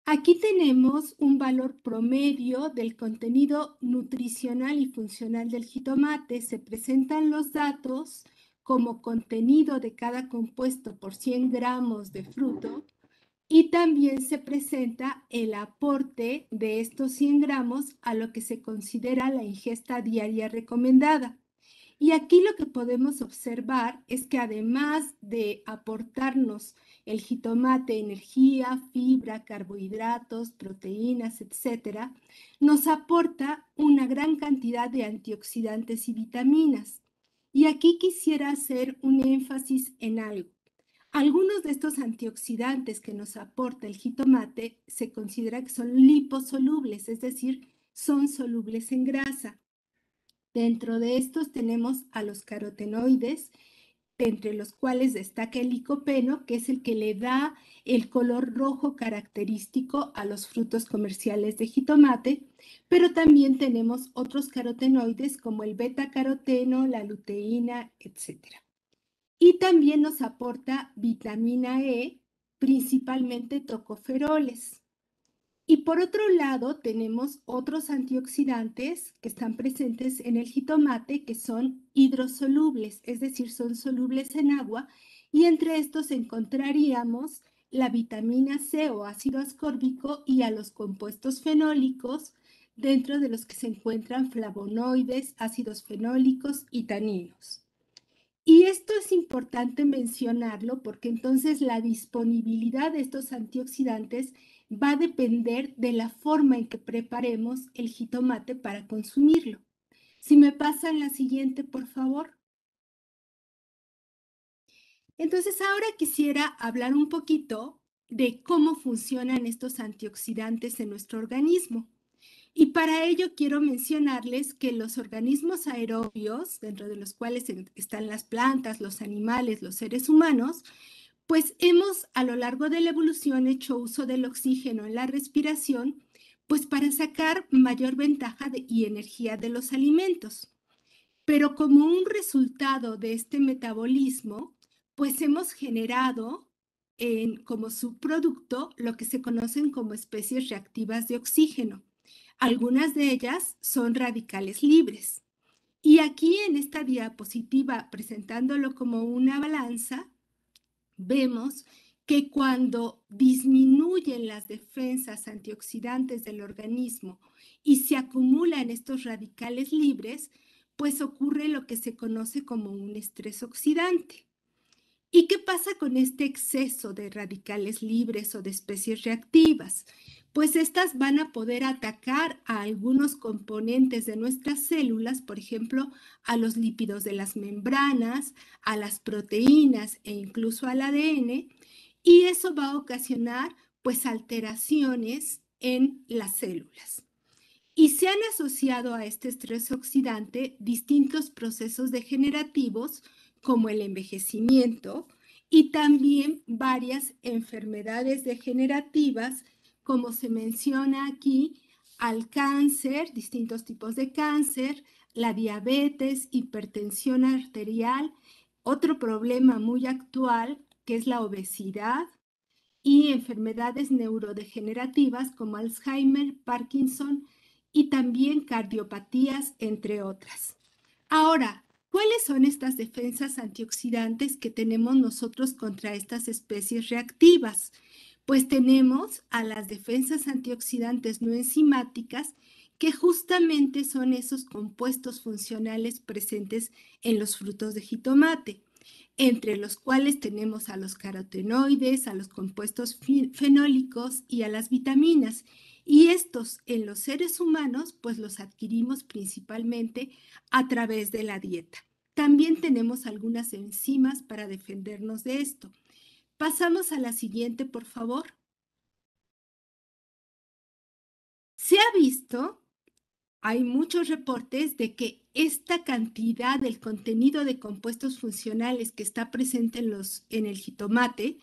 Aquí tenemos un valor promedio del contenido nutricional y funcional del jitomate. Se presentan los datos como contenido de cada compuesto por 100 gramos de fruto y también se presenta el aporte de estos 100 gramos a lo que se considera la ingesta diaria recomendada. Y aquí lo que podemos observar es que además de aportarnos el jitomate energía, fibra, carbohidratos, proteínas, etcétera, nos aporta una gran cantidad de antioxidantes y vitaminas. Y aquí quisiera hacer un énfasis en algo. Algunos de estos antioxidantes que nos aporta el jitomate se considera que son liposolubles, es decir, son solubles en grasa. Dentro de estos tenemos a los carotenoides, entre los cuales destaca el licopeno, que es el que le da el color rojo característico a los frutos comerciales de jitomate, pero también tenemos otros carotenoides como el beta-caroteno, la luteína, etc. Y también nos aporta vitamina E, principalmente tocoferoles. Y por otro lado, tenemos otros antioxidantes que están presentes en el jitomate que son hidrosolubles, es decir, son solubles en agua, y entre estos encontraríamos la vitamina C o ácido ascórbico y a los compuestos fenólicos, dentro de los que se encuentran flavonoides, ácidos fenólicos y taninos. Y esto es importante mencionarlo porque entonces la disponibilidad de estos antioxidantes va a depender de la forma en que preparemos el jitomate para consumirlo. Si me pasan la siguiente, por favor. Entonces, ahora quisiera hablar un poquito de cómo funcionan estos antioxidantes en nuestro organismo. Y para ello quiero mencionarles que los organismos aerobios, dentro de los cuales están las plantas, los animales, los seres humanos, pues hemos a lo largo de la evolución hecho uso del oxígeno en la respiración, pues para sacar mayor ventaja y energía de los alimentos. Pero como un resultado de este metabolismo, pues hemos generado en, como subproducto lo que se conocen como especies reactivas de oxígeno. Algunas de ellas son radicales libres. Y aquí en esta diapositiva, presentándolo como una balanza, vemos que cuando disminuyen las defensas antioxidantes del organismo y se acumulan estos radicales libres, pues ocurre lo que se conoce como un estrés oxidante. ¿Y qué pasa con este exceso de radicales libres o de especies reactivas? Pues estas van a poder atacar a algunos componentes de nuestras células, por ejemplo, a los lípidos de las membranas, a las proteínas e incluso al ADN, y eso va a ocasionar pues alteraciones en las células. Y se han asociado a este estrés oxidante distintos procesos degenerativos como el envejecimiento y también varias enfermedades degenerativas, como se menciona aquí, al cáncer, distintos tipos de cáncer, la diabetes, hipertensión arterial, otro problema muy actual que es la obesidad y enfermedades neurodegenerativas como Alzheimer, Parkinson y también cardiopatías, entre otras. Ahora, ¿Cuáles son estas defensas antioxidantes que tenemos nosotros contra estas especies reactivas? Pues tenemos a las defensas antioxidantes no enzimáticas, que justamente son esos compuestos funcionales presentes en los frutos de jitomate, entre los cuales tenemos a los carotenoides, a los compuestos fenólicos y a las vitaminas. Y estos en los seres humanos, pues los adquirimos principalmente a través de la dieta. También tenemos algunas enzimas para defendernos de esto. Pasamos a la siguiente, por favor. Se ha visto, hay muchos reportes de que esta cantidad del contenido de compuestos funcionales que está presente en, los, en el jitomate,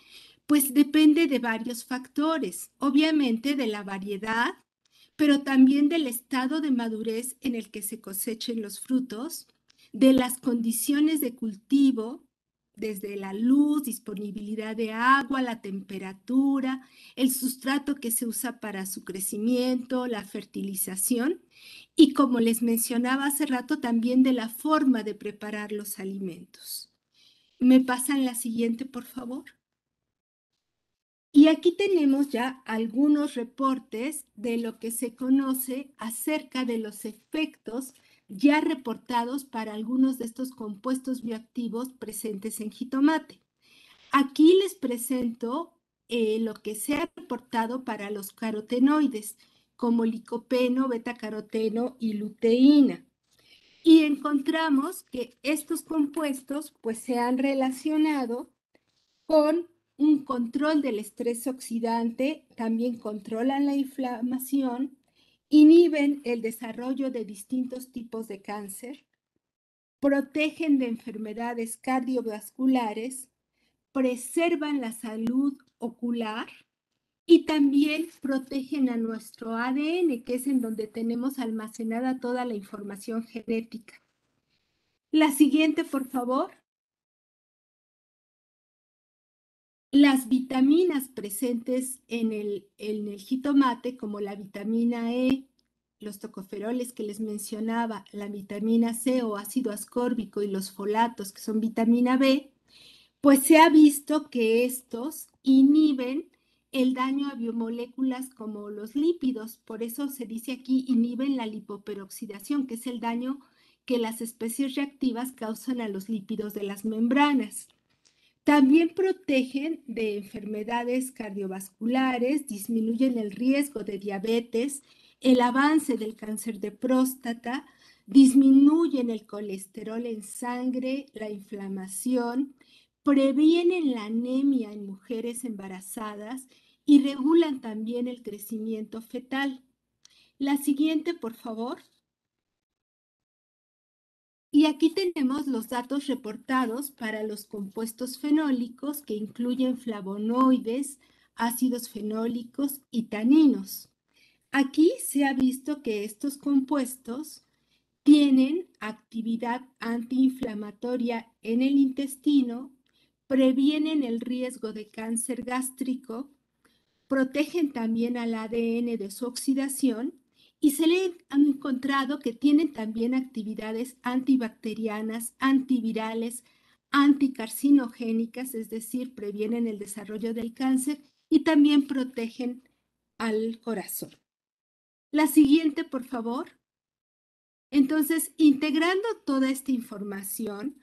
pues depende de varios factores. Obviamente de la variedad, pero también del estado de madurez en el que se cosechen los frutos, de las condiciones de cultivo, desde la luz, disponibilidad de agua, la temperatura, el sustrato que se usa para su crecimiento, la fertilización y como les mencionaba hace rato también de la forma de preparar los alimentos. ¿Me pasan la siguiente, por favor? Y aquí tenemos ya algunos reportes de lo que se conoce acerca de los efectos ya reportados para algunos de estos compuestos bioactivos presentes en jitomate. Aquí les presento eh, lo que se ha reportado para los carotenoides, como licopeno, betacaroteno y luteína. Y encontramos que estos compuestos pues se han relacionado con un control del estrés oxidante, también controlan la inflamación, inhiben el desarrollo de distintos tipos de cáncer, protegen de enfermedades cardiovasculares, preservan la salud ocular y también protegen a nuestro ADN, que es en donde tenemos almacenada toda la información genética. La siguiente, por favor. Las vitaminas presentes en el, el jitomate, como la vitamina E, los tocoferoles que les mencionaba, la vitamina C o ácido ascórbico y los folatos, que son vitamina B, pues se ha visto que estos inhiben el daño a biomoléculas como los lípidos. Por eso se dice aquí inhiben la lipoperoxidación, que es el daño que las especies reactivas causan a los lípidos de las membranas. También protegen de enfermedades cardiovasculares, disminuyen el riesgo de diabetes, el avance del cáncer de próstata, disminuyen el colesterol en sangre, la inflamación, previenen la anemia en mujeres embarazadas y regulan también el crecimiento fetal. La siguiente, por favor. Y aquí tenemos los datos reportados para los compuestos fenólicos que incluyen flavonoides, ácidos fenólicos y taninos. Aquí se ha visto que estos compuestos tienen actividad antiinflamatoria en el intestino, previenen el riesgo de cáncer gástrico, protegen también al ADN de su oxidación y se le han encontrado que tienen también actividades antibacterianas, antivirales, anticarcinogénicas, es decir, previenen el desarrollo del cáncer y también protegen al corazón. La siguiente, por favor. Entonces, integrando toda esta información,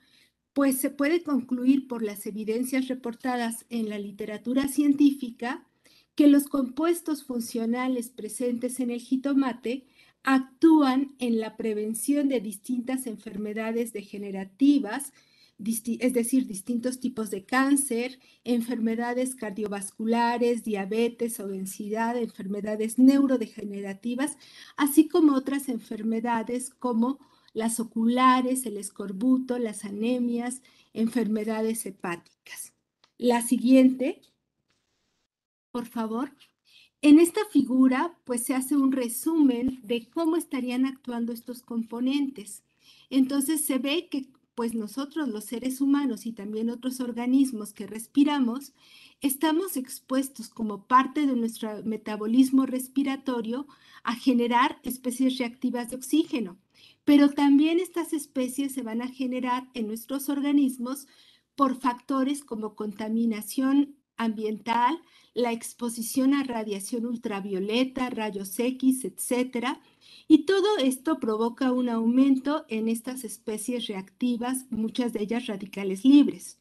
pues se puede concluir por las evidencias reportadas en la literatura científica que los compuestos funcionales presentes en el jitomate actúan en la prevención de distintas enfermedades degenerativas, es decir, distintos tipos de cáncer, enfermedades cardiovasculares, diabetes, obesidad, enfermedades neurodegenerativas, así como otras enfermedades como las oculares, el escorbuto, las anemias, enfermedades hepáticas. La siguiente, por favor. En esta figura, pues se hace un resumen de cómo estarían actuando estos componentes. Entonces se ve que pues nosotros los seres humanos y también otros organismos que respiramos, estamos expuestos como parte de nuestro metabolismo respiratorio a generar especies reactivas de oxígeno, pero también estas especies se van a generar en nuestros organismos por factores como contaminación ambiental, la exposición a radiación ultravioleta, rayos X, etcétera, y todo esto provoca un aumento en estas especies reactivas, muchas de ellas radicales libres.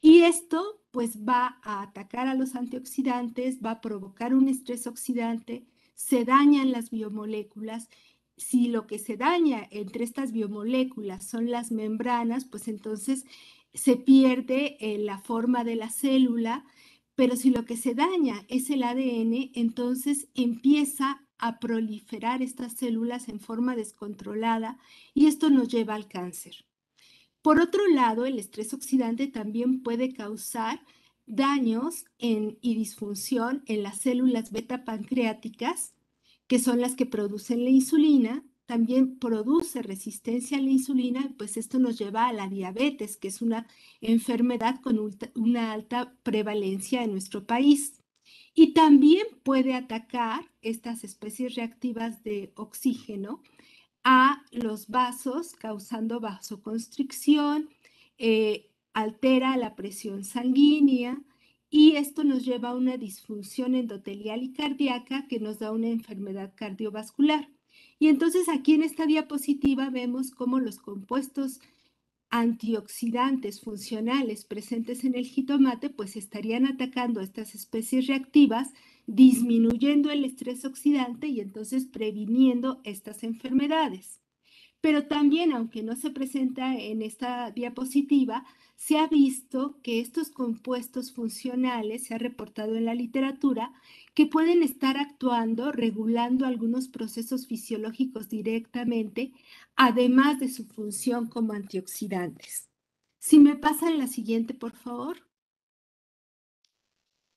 Y esto pues va a atacar a los antioxidantes, va a provocar un estrés oxidante, se dañan las biomoléculas. Si lo que se daña entre estas biomoléculas son las membranas, pues entonces se pierde eh, la forma de la célula, pero si lo que se daña es el ADN, entonces empieza a proliferar estas células en forma descontrolada y esto nos lleva al cáncer. Por otro lado, el estrés oxidante también puede causar daños y disfunción en las células beta pancreáticas, que son las que producen la insulina, también produce resistencia a la insulina, pues esto nos lleva a la diabetes, que es una enfermedad con una alta prevalencia en nuestro país. Y también puede atacar estas especies reactivas de oxígeno a los vasos, causando vasoconstricción, eh, altera la presión sanguínea y esto nos lleva a una disfunción endotelial y cardíaca que nos da una enfermedad cardiovascular. Y entonces aquí en esta diapositiva vemos cómo los compuestos antioxidantes funcionales presentes en el jitomate pues estarían atacando a estas especies reactivas, disminuyendo el estrés oxidante y entonces previniendo estas enfermedades. Pero también, aunque no se presenta en esta diapositiva, se ha visto que estos compuestos funcionales, se ha reportado en la literatura, que pueden estar actuando, regulando algunos procesos fisiológicos directamente, además de su función como antioxidantes. Si me pasan la siguiente, por favor.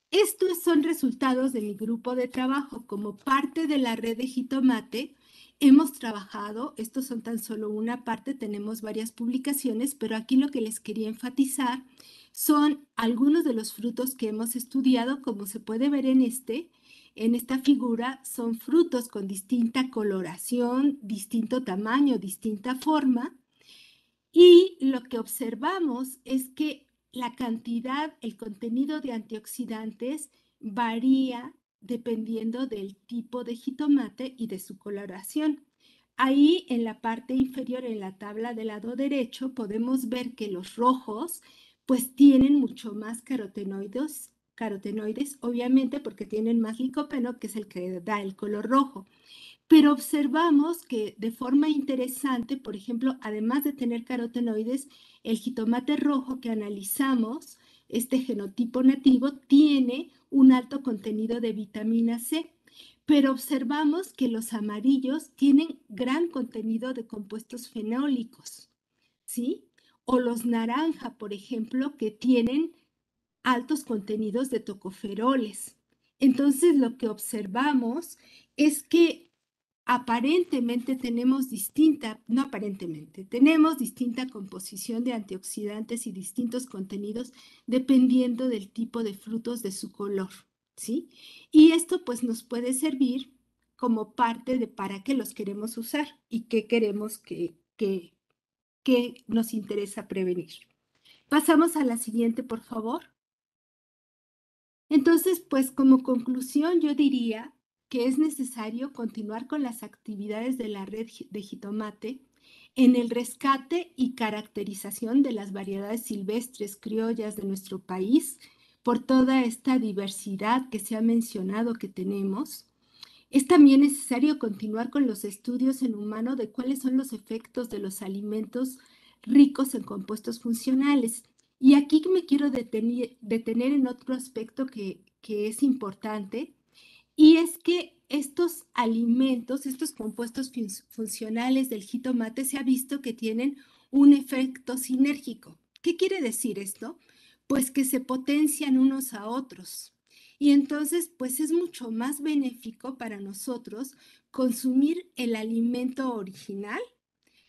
Estos son resultados de mi grupo de trabajo como parte de la red de jitomate Hemos trabajado, estos son tan solo una parte, tenemos varias publicaciones, pero aquí lo que les quería enfatizar son algunos de los frutos que hemos estudiado, como se puede ver en este, en esta figura, son frutos con distinta coloración, distinto tamaño, distinta forma, y lo que observamos es que la cantidad, el contenido de antioxidantes varía dependiendo del tipo de jitomate y de su coloración. Ahí en la parte inferior, en la tabla del lado derecho, podemos ver que los rojos pues tienen mucho más carotenoides, carotenoides, obviamente porque tienen más licopeno, que es el que da el color rojo. Pero observamos que de forma interesante, por ejemplo, además de tener carotenoides, el jitomate rojo que analizamos, este genotipo nativo, tiene un alto contenido de vitamina C, pero observamos que los amarillos tienen gran contenido de compuestos fenólicos, ¿sí? O los naranja, por ejemplo, que tienen altos contenidos de tocoferoles. Entonces, lo que observamos es que aparentemente tenemos distinta, no aparentemente, tenemos distinta composición de antioxidantes y distintos contenidos dependiendo del tipo de frutos de su color, ¿sí? Y esto pues nos puede servir como parte de para qué los queremos usar y qué queremos que, que, que nos interesa prevenir. Pasamos a la siguiente, por favor. Entonces, pues como conclusión, yo diría que es necesario continuar con las actividades de la red de jitomate en el rescate y caracterización de las variedades silvestres criollas de nuestro país por toda esta diversidad que se ha mencionado que tenemos. Es también necesario continuar con los estudios en humano de cuáles son los efectos de los alimentos ricos en compuestos funcionales. Y aquí me quiero detener, en otro aspecto que, que es importante, y es que estos alimentos, estos compuestos funcionales del jitomate, se ha visto que tienen un efecto sinérgico. ¿Qué quiere decir esto? Pues que se potencian unos a otros. Y entonces, pues es mucho más benéfico para nosotros consumir el alimento original,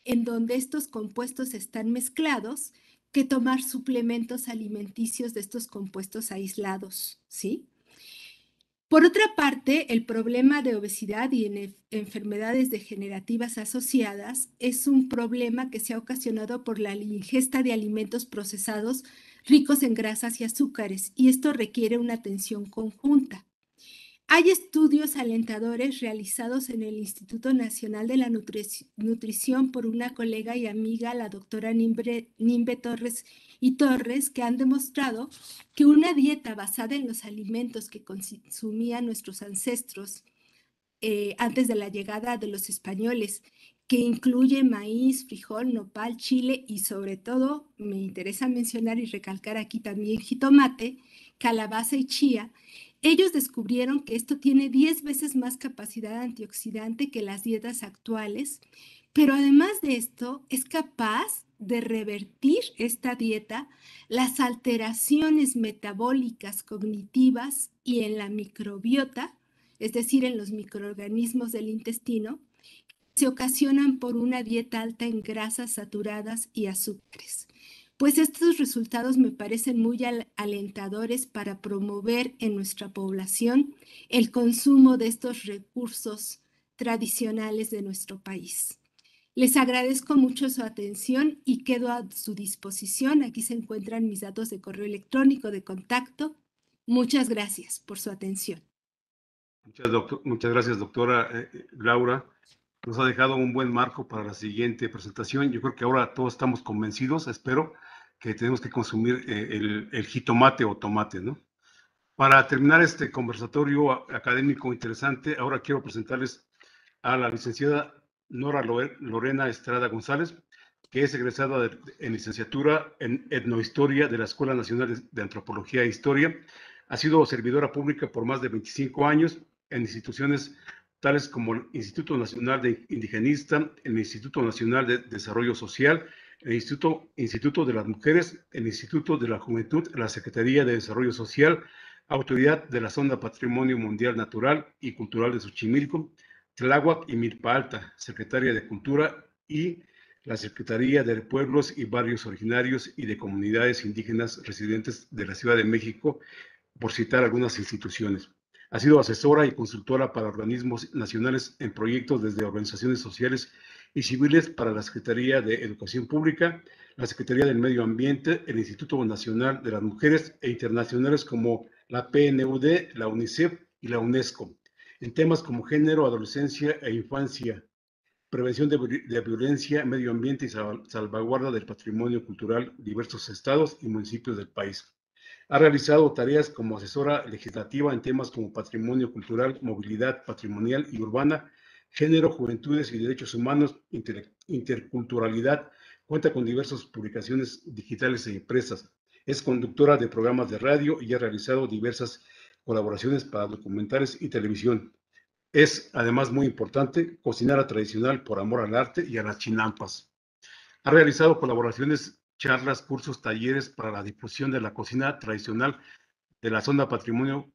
en donde estos compuestos están mezclados, que tomar suplementos alimenticios de estos compuestos aislados, ¿sí? Por otra parte, el problema de obesidad y enfermedades degenerativas asociadas es un problema que se ha ocasionado por la ingesta de alimentos procesados ricos en grasas y azúcares, y esto requiere una atención conjunta. Hay estudios alentadores realizados en el Instituto Nacional de la Nutrición por una colega y amiga, la doctora Nimbe, Nimbe Torres y Torres que han demostrado que una dieta basada en los alimentos que consumían nuestros ancestros eh, antes de la llegada de los españoles, que incluye maíz, frijol, nopal, chile y sobre todo, me interesa mencionar y recalcar aquí también jitomate, calabaza y chía, ellos descubrieron que esto tiene 10 veces más capacidad antioxidante que las dietas actuales, pero además de esto es capaz de revertir esta dieta las alteraciones metabólicas cognitivas y en la microbiota, es decir, en los microorganismos del intestino, se ocasionan por una dieta alta en grasas saturadas y azúcares. Pues estos resultados me parecen muy alentadores para promover en nuestra población el consumo de estos recursos tradicionales de nuestro país. Les agradezco mucho su atención y quedo a su disposición. Aquí se encuentran mis datos de correo electrónico de contacto. Muchas gracias por su atención. Muchas, gracias, doctora eh, eh, Laura. Nos ha dejado un buen marco para la siguiente presentación. Yo creo que ahora todos estamos convencidos, espero, que tenemos que consumir eh, el, el, jitomate o tomate, ¿no? Para terminar este conversatorio académico interesante, ahora quiero presentarles a la licenciada Nora Lorena Estrada González, que es egresada en licenciatura en etnohistoria de la Escuela Nacional de Antropología e Historia. Ha sido servidora pública por más de 25 años en instituciones tales como el Instituto Nacional de Indigenista, el Instituto Nacional de Desarrollo Social, el Instituto, Instituto de las Mujeres, el Instituto de la Juventud, la Secretaría de Desarrollo Social, Autoridad de la Zona Patrimonio Mundial Natural y Cultural de Xochimilco, Tláhuac y Milpa Alta, Secretaria de Cultura y la Secretaría de Pueblos y Barrios Originarios y de Comunidades Indígenas residentes de la Ciudad de México, por citar algunas instituciones. Ha sido asesora y consultora para organismos nacionales en proyectos desde organizaciones sociales y civiles para la Secretaría de Educación Pública, la Secretaría del Medio Ambiente, el Instituto Nacional de las Mujeres e internacionales como la PNUD, la UNICEF y la UNESCO, en temas como género, adolescencia e infancia, prevención de, de violencia, medio ambiente y salvaguarda del patrimonio cultural diversos estados y municipios del país. Ha realizado tareas como asesora legislativa en temas como patrimonio cultural, movilidad patrimonial y urbana, género, juventudes y derechos humanos, interculturalidad. Cuenta con diversas publicaciones digitales e impresas. Es conductora de programas de radio y ha realizado diversas colaboraciones para documentales y televisión. Es además muy importante cocinera tradicional por amor al arte y a las chinampas. Ha realizado colaboraciones charlas, cursos, talleres para la difusión de la cocina tradicional de la zona patrimonio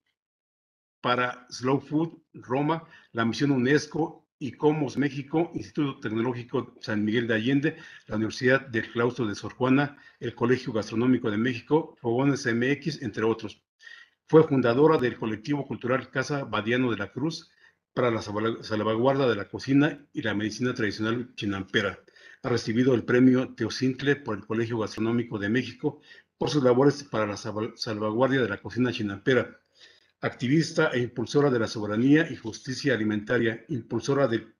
para Slow Food Roma, la misión UNESCO y Comos México, Instituto Tecnológico San Miguel de Allende, la Universidad del Claustro de Sor Juana, el Colegio Gastronómico de México, Fogones MX, entre otros. Fue fundadora del colectivo cultural Casa Badiano de la Cruz para la salvaguarda de la cocina y la medicina tradicional chinampera ha recibido el premio Teocintle por el Colegio Gastronómico de México por sus labores para la salvaguardia de la cocina chinampera. Activista e impulsora de la soberanía y justicia alimentaria, impulsora del,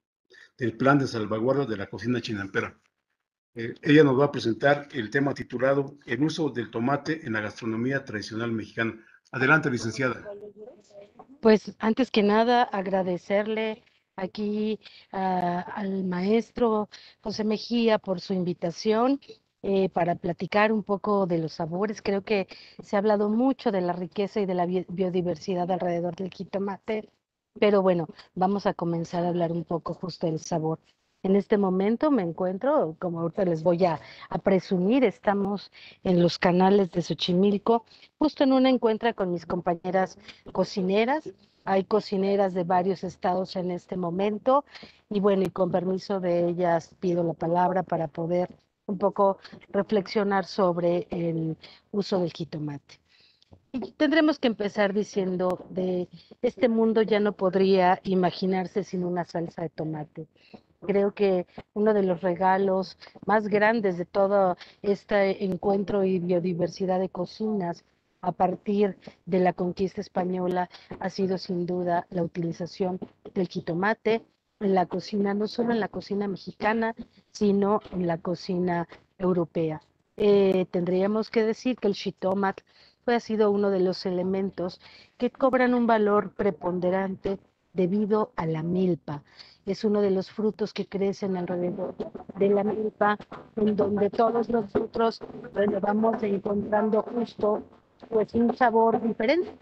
plan de salvaguarda de la cocina chinampera. Eh, ella nos va a presentar el tema titulado El uso del tomate en la gastronomía tradicional mexicana. Adelante, licenciada. Pues antes que nada, agradecerle aquí ah, al maestro José Mejía por su invitación eh, para platicar un poco de los sabores. Creo que se ha hablado mucho de la riqueza y de la biodiversidad alrededor del jitomate, pero bueno, vamos a comenzar a hablar un poco justo del sabor. En este momento me encuentro, como ahorita les voy a, a, presumir, estamos en los canales de Xochimilco, justo en una encuentra con mis compañeras cocineras hay cocineras de varios estados en este momento y bueno, y con permiso de ellas pido la palabra para poder un poco reflexionar sobre el uso del jitomate. Y tendremos que empezar diciendo de este mundo ya no podría imaginarse sin una salsa de tomate. Creo que uno de los regalos más grandes de todo este encuentro y biodiversidad de cocinas a partir de la conquista española ha sido sin duda la utilización del jitomate en la cocina, no solo en la cocina mexicana, sino en la cocina europea. Eh, tendríamos que decir que el jitomate fue, ha sido uno de los elementos que cobran un valor preponderante debido a la milpa. Es uno de los frutos que crecen alrededor de la milpa, en donde todos nosotros vamos encontrando justo pues un sabor diferente.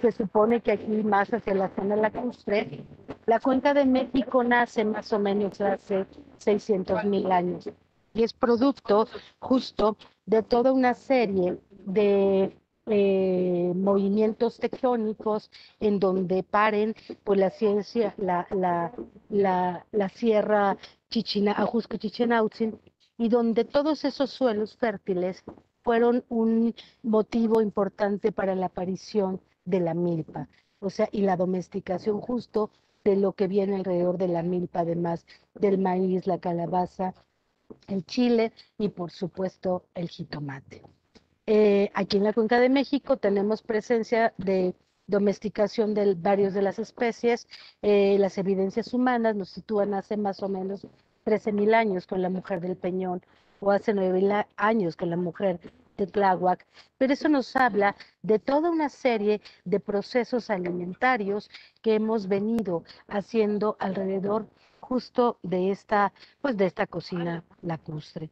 Se supone que aquí más hacia la zona lacustre, la cuenca de México nace más o menos hace 600 mil años y es producto justo de toda una serie de eh, movimientos tectónicos en donde paren pues la ciencia, la, la, la, la sierra Chichina, Ajusco Chichenautzin, y donde todos esos suelos fértiles fueron un motivo importante para la aparición de la milpa, o sea, y la domesticación justo de lo que viene alrededor de la milpa, además del maíz, la calabaza, el chile y por supuesto el jitomate. Eh, aquí en la Cuenca de México tenemos presencia de domesticación de varios de las especies. Eh, las evidencias humanas nos sitúan hace más o menos 13.000 años con la mujer del Peñón o hace nueve años con la mujer de Tláhuac, pero eso nos habla de toda una serie de procesos alimentarios que hemos venido haciendo alrededor justo de esta, pues de esta cocina lacustre.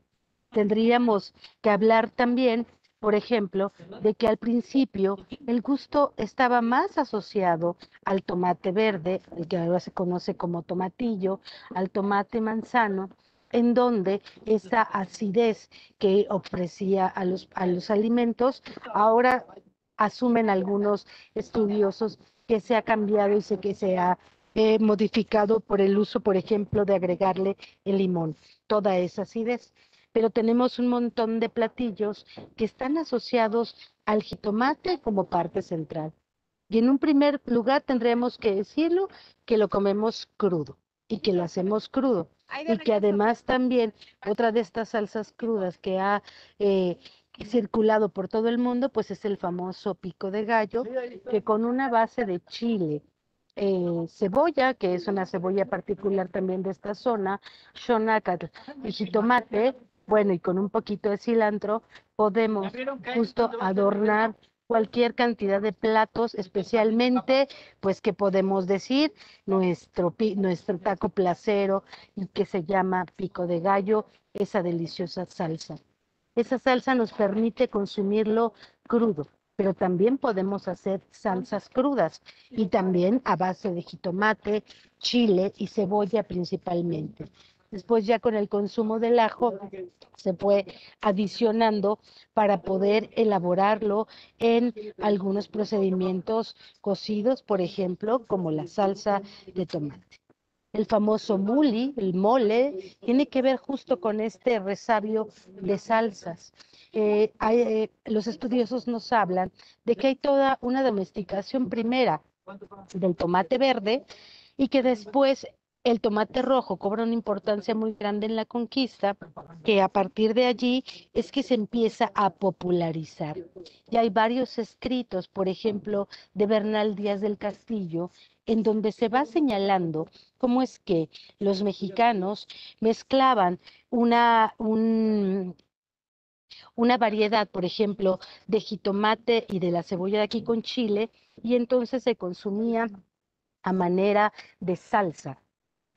Tendríamos que hablar también, por ejemplo, de que al principio el gusto estaba más asociado al tomate verde, el que ahora se conoce como tomatillo, al tomate manzano, en donde esa acidez que ofrecía a los, a los alimentos, ahora asumen algunos estudiosos que se ha cambiado y sé que se ha eh, modificado por el uso, por ejemplo, de agregarle el limón, toda esa acidez. Pero tenemos un montón de platillos que están asociados al jitomate como parte central. Y en un primer lugar tendremos que decirlo que lo comemos crudo y que lo hacemos crudo. Y que además también otra de estas salsas crudas que ha eh, circulado por todo el mundo, pues es el famoso pico de gallo, que con una base de chile, eh, cebolla, que es una cebolla particular también de esta zona, shonacatl y jitomate, bueno, y con un poquito de cilantro, podemos justo adornar cualquier cantidad de platos, especialmente, pues, que podemos decir, nuestro, nuestro taco placero, y que se llama pico de gallo, esa deliciosa salsa. Esa salsa nos permite consumirlo crudo, pero también podemos hacer salsas crudas y también a base de jitomate, chile y cebolla principalmente. Después ya con el consumo del ajo se fue adicionando para poder elaborarlo en algunos procedimientos cocidos, por ejemplo, como la salsa de tomate el famoso muli, el mole, tiene que ver justo con este resabio de salsas. Eh, eh, los estudiosos nos hablan de que hay toda una domesticación primera del tomate verde y que después el tomate rojo cobra una importancia muy grande en la conquista, que a partir de allí es que se empieza a popularizar. Y hay varios escritos, por ejemplo, de Bernal Díaz del Castillo, en donde se va señalando cómo es que los mexicanos mezclaban una, una variedad, por ejemplo, de jitomate y de la cebolla de aquí con chile, y entonces se consumía a manera de salsa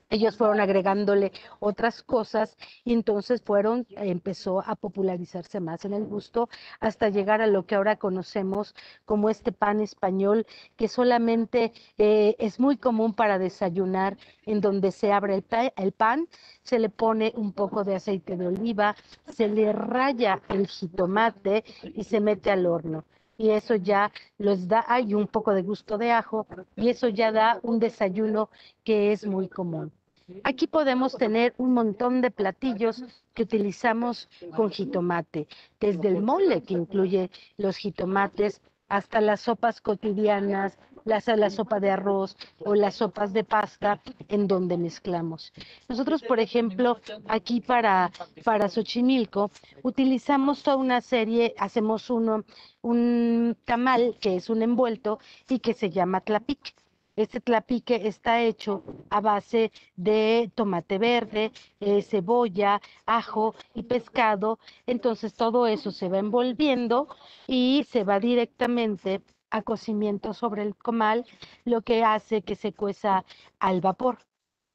ellos fueron agregándole otras cosas y entonces fueron, empezó a popularizarse más en el gusto hasta llegar a lo que ahora conocemos como este pan español que solamente eh, es muy común para desayunar en donde se abre el, el pan, se le pone un poco de aceite de oliva, se le raya el jitomate y se mete al horno y eso ya los da, hay un poco de gusto de ajo y eso ya da un desayuno que es muy común. Aquí podemos tener un montón de platillos que utilizamos con jitomate, desde el mole que incluye los jitomates hasta las sopas cotidianas, la, sopa de arroz o las sopas de pasta en donde mezclamos. Nosotros, por ejemplo, aquí para, para Xochimilco, utilizamos toda una serie, hacemos uno, un tamal que es un envuelto y que se llama tlapic. Este tlapique está hecho a base de tomate verde, eh, cebolla, ajo y pescado. Entonces todo eso se va envolviendo y se va directamente a cocimiento sobre el comal, lo que hace que se cueza al vapor.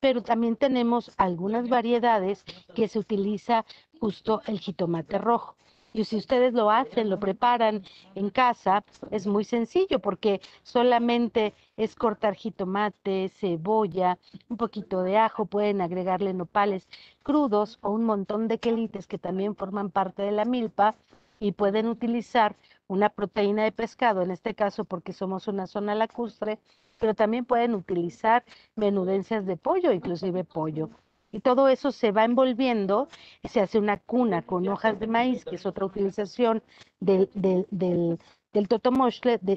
Pero también tenemos algunas variedades que se utiliza justo el jitomate rojo. Y si ustedes lo hacen, lo preparan en casa, es muy sencillo porque solamente es cortar jitomate, cebolla, un poquito de ajo, pueden agregarle nopales crudos o un montón de quelites que también forman parte de la milpa y pueden utilizar una proteína de pescado, en este caso porque somos una zona lacustre, pero también pueden utilizar menudencias de pollo, inclusive pollo y todo eso se va envolviendo, se hace una cuna con hojas de maíz, que es otra utilización del, del, del, del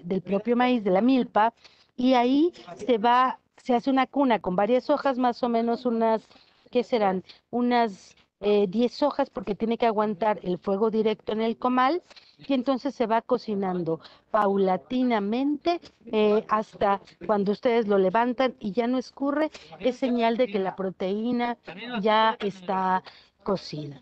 del propio maíz, de la milpa, y ahí se va, se hace una cuna con varias hojas, más o menos unas, ¿qué serán? Unas 10 eh, hojas porque tiene que aguantar el fuego directo en el comal y entonces se va cocinando paulatinamente eh, hasta cuando ustedes lo levantan y ya no escurre, es señal de que la proteína ya está cocida.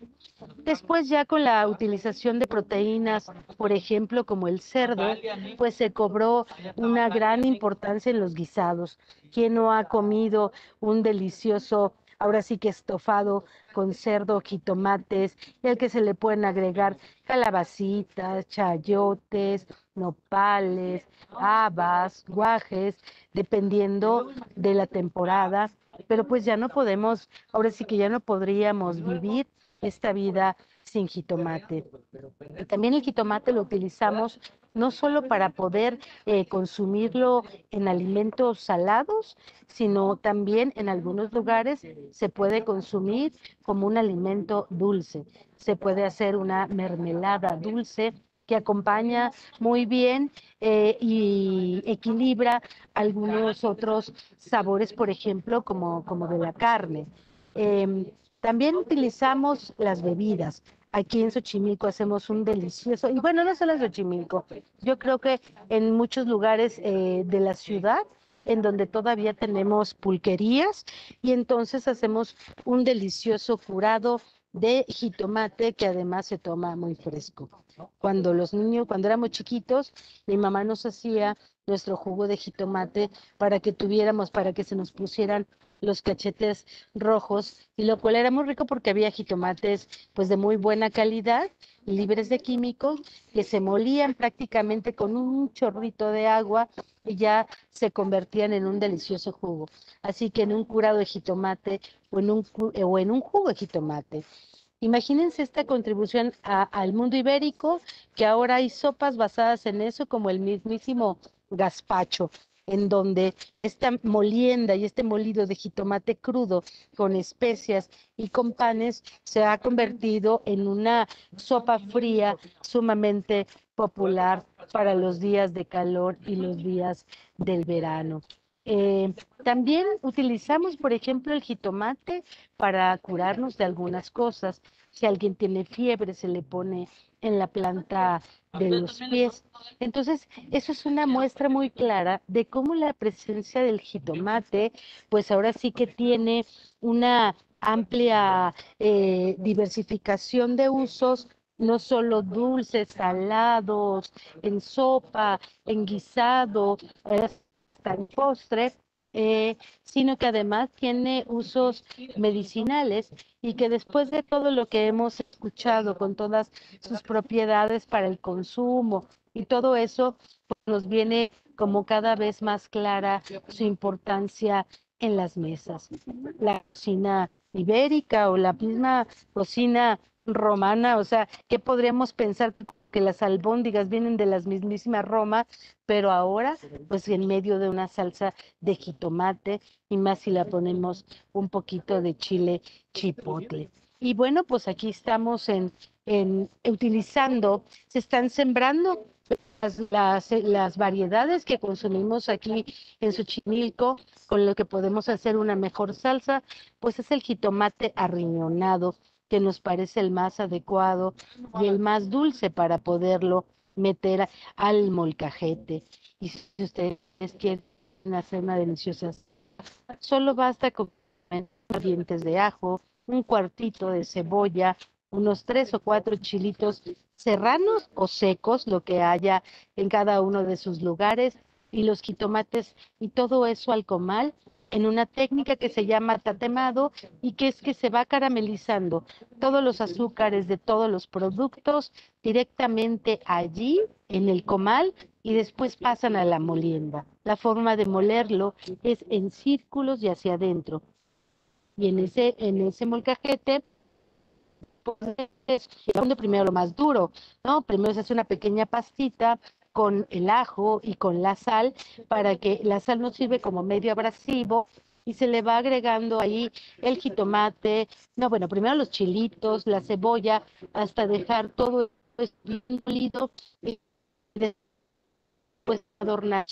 Después ya con la utilización de proteínas, por ejemplo, como el cerdo, pues se cobró una gran importancia en los guisados. ¿Quién no ha comido un delicioso ahora sí que estofado con cerdo, jitomates, y al que se le pueden agregar calabacitas, chayotes, nopales, habas, guajes, dependiendo de la temporada. Pero pues ya no podemos, ahora sí que ya no podríamos vivir esta vida sin jitomate. También el jitomate lo utilizamos no solo para poder eh, consumirlo en alimentos salados, sino también en algunos lugares se puede consumir como un alimento dulce. Se puede hacer una mermelada dulce que acompaña muy bien eh, y equilibra algunos otros sabores, por ejemplo, como, como de la carne. Em, también utilizamos las bebidas. Aquí en Xochimilco hacemos un delicioso, y bueno, no solo en Xochimilco, yo creo que en muchos lugares eh, de la ciudad, en donde todavía tenemos pulquerías, y entonces hacemos un delicioso curado de jitomate que además se toma muy fresco. Cuando los niños, cuando éramos chiquitos, mi mamá nos hacía nuestro jugo de jitomate para que tuviéramos, para que se nos pusieran los cachetes rojos, y lo cual era muy rico porque había jitomates pues de muy buena calidad, libres de químicos, que se molían prácticamente con un chorrito de agua y ya se convertían en un delicioso jugo. Así que en un curado de jitomate o en un, o en un jugo de jitomate. Imagínense esta contribución al mundo ibérico, que ahora hay sopas basadas en eso, como el mismísimo gazpacho, en donde esta molienda y este molido de jitomate crudo con especias y con panes se ha convertido en una sopa fría sumamente popular para los días de calor y los días del verano. Eh, también utilizamos, por ejemplo, el jitomate para curarnos de algunas cosas. Si alguien tiene fiebre, se le pone en la planta de los pies. Entonces, eso es una muestra muy clara de cómo la presencia del jitomate, pues ahora sí que tiene una amplia eh, diversificación de usos, no solo dulces, salados, en sopa, en guisado, hasta postre, eh, sino que además tiene usos medicinales y que después de todo lo que hemos escuchado con todas sus propiedades para el consumo y todo eso, pues nos viene como cada vez más clara su importancia en las mesas. La cocina ibérica o la misma cocina romana, o sea, ¿qué podríamos pensar que las albóndigas vienen de las mismísimas Roma, pero ahora pues en medio de una salsa de jitomate y más si la ponemos un poquito de chile chipotle. Y bueno, pues aquí estamos en, en utilizando, se están sembrando las, las, variedades que consumimos aquí en Xochimilco, con lo que podemos hacer una mejor salsa, pues es el jitomate arriñonado que nos parece el más adecuado y el más dulce para poderlo meter al molcajete. Y si ustedes quieren hacer una deliciosa, solo basta con dientes de ajo, un cuartito de cebolla, unos tres o cuatro chilitos serranos o secos, lo que haya en cada uno de sus lugares, y los jitomates y todo eso al comal en una técnica que se llama tatemado y que es que se va caramelizando todos los azúcares de todos los productos directamente allí en el comal y después pasan a la molienda. La forma de molerlo es en círculos y hacia adentro. Y en ese, en ese molcajete pues, primero lo más duro, ¿no? Primero se hace una pequeña pastita con el ajo y con la sal para que la sal nos sirve como medio abrasivo y se le va agregando ahí el jitomate, no, bueno, primero los chilitos, la cebolla, hasta dejar todo molido y después adornar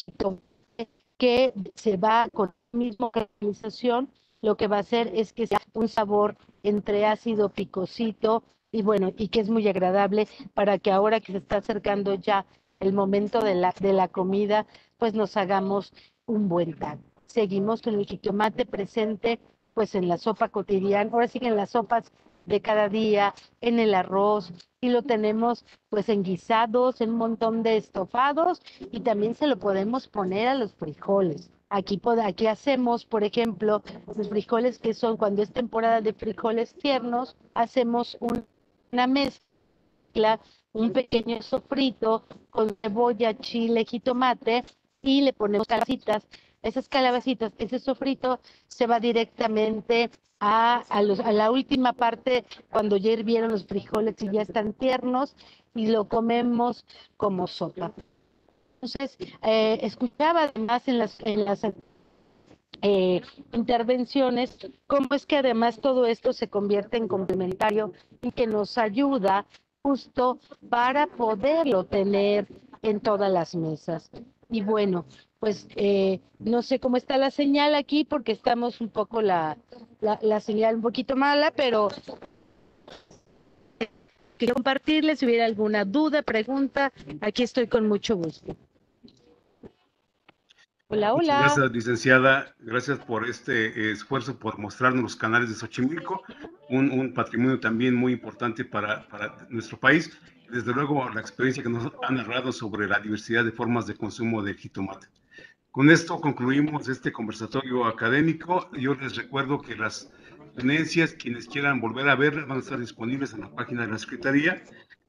que se va con la misma caramelización, lo que va a hacer es que sea un sabor entre ácido, picosito y bueno, y que es muy agradable para que ahora que se está acercando ya el momento de la, de la comida, pues nos hagamos un buen taco. Seguimos con el jitomate presente, pues en la sopa cotidiana, ahora sí que en las sopas de cada día, en el arroz, y lo tenemos pues en guisados, en un montón de estofados, y también se lo podemos poner a los frijoles. Aquí, aquí hacemos, por ejemplo, los frijoles que son cuando es temporada de frijoles tiernos, hacemos una mezcla, un pequeño sofrito con cebolla, chile, jitomate y le ponemos calabacitas. Esas calabacitas, ese sofrito se va directamente a, a, los, a la última parte cuando ya hirvieron los frijoles y ya están tiernos y lo comemos como sopa. Entonces, eh, escuchaba además en las, en las eh, intervenciones cómo es que además todo esto se convierte en complementario y que nos ayuda justo para poderlo tener en todas las mesas. Y bueno, pues eh, no sé cómo está la señal aquí porque estamos un poco la, la, la señal un poquito mala, pero quiero compartirles si hubiera alguna duda, pregunta, aquí estoy con mucho gusto. Hola, hola. Muchas gracias, licenciada. Gracias por este esfuerzo, por mostrarnos los canales de Xochimilco, un, un patrimonio también muy importante para, para, nuestro país. Desde luego, la experiencia que nos ha narrado sobre la diversidad de formas de consumo de jitomate. Con esto concluimos este conversatorio académico. Yo les recuerdo que las ponencias, quienes quieran volver a ver, van a estar disponibles en la página de la Secretaría.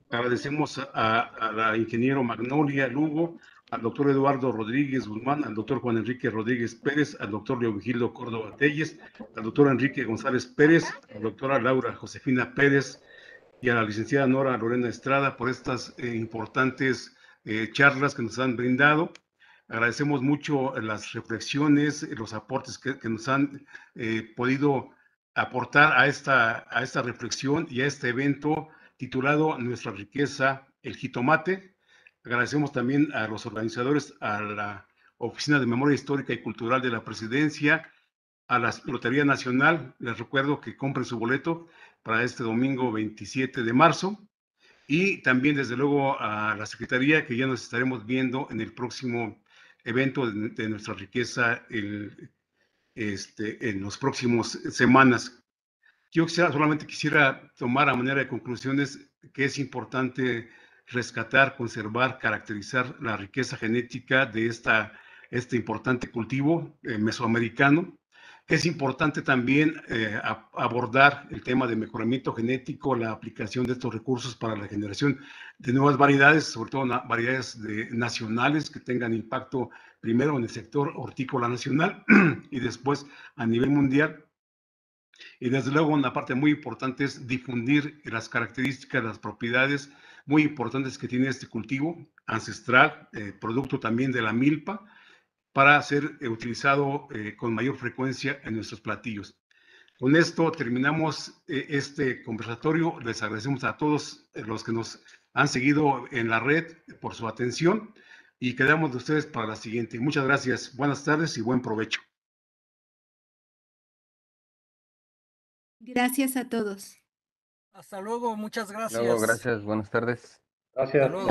Agradecemos a, a la ingeniero Magnolia Lugo, al doctor Eduardo Rodríguez Guzmán, al doctor Juan Enrique Rodríguez Pérez, al doctor Leovigildo Córdoba Telles, al doctor Enrique González Pérez, a la doctora Laura Josefina Pérez y a la licenciada Nora Lorena Estrada por estas eh, importantes eh, charlas que nos han brindado. Agradecemos mucho las reflexiones, los aportes que, nos han eh, podido aportar a esta, a esta reflexión y a este evento titulado Nuestra riqueza, el jitomate, Agradecemos también a los organizadores, a la Oficina de Memoria Histórica y Cultural de la Presidencia, a la Lotería Nacional. Les recuerdo que compren su boleto para este domingo 27 de marzo. Y también, desde luego, a la Secretaría, que ya nos estaremos viendo en el próximo evento de, de nuestra riqueza el, este, en los próximos semanas. Yo quisiera, solamente quisiera tomar a manera de conclusiones que es importante rescatar, conservar, caracterizar la riqueza genética de esta, este importante cultivo eh, mesoamericano. Es importante también eh, abordar el tema de mejoramiento genético, la aplicación de estos recursos para la generación de nuevas variedades, sobre todo variedades de, nacionales que tengan impacto primero en el sector hortícola nacional y después a nivel mundial. Y desde luego una parte muy importante es difundir las características, las propiedades muy importantes que tiene este cultivo ancestral, eh, producto también de la milpa, para ser eh, utilizado eh, con mayor frecuencia en nuestros platillos. Con esto terminamos eh, este conversatorio. Les agradecemos a todos los que nos han seguido en la red por su atención y quedamos de ustedes para la siguiente. Muchas gracias, buenas tardes y buen provecho. Gracias a todos. Hasta luego, muchas gracias. Luego, gracias, buenas tardes. Gracias. Hasta luego.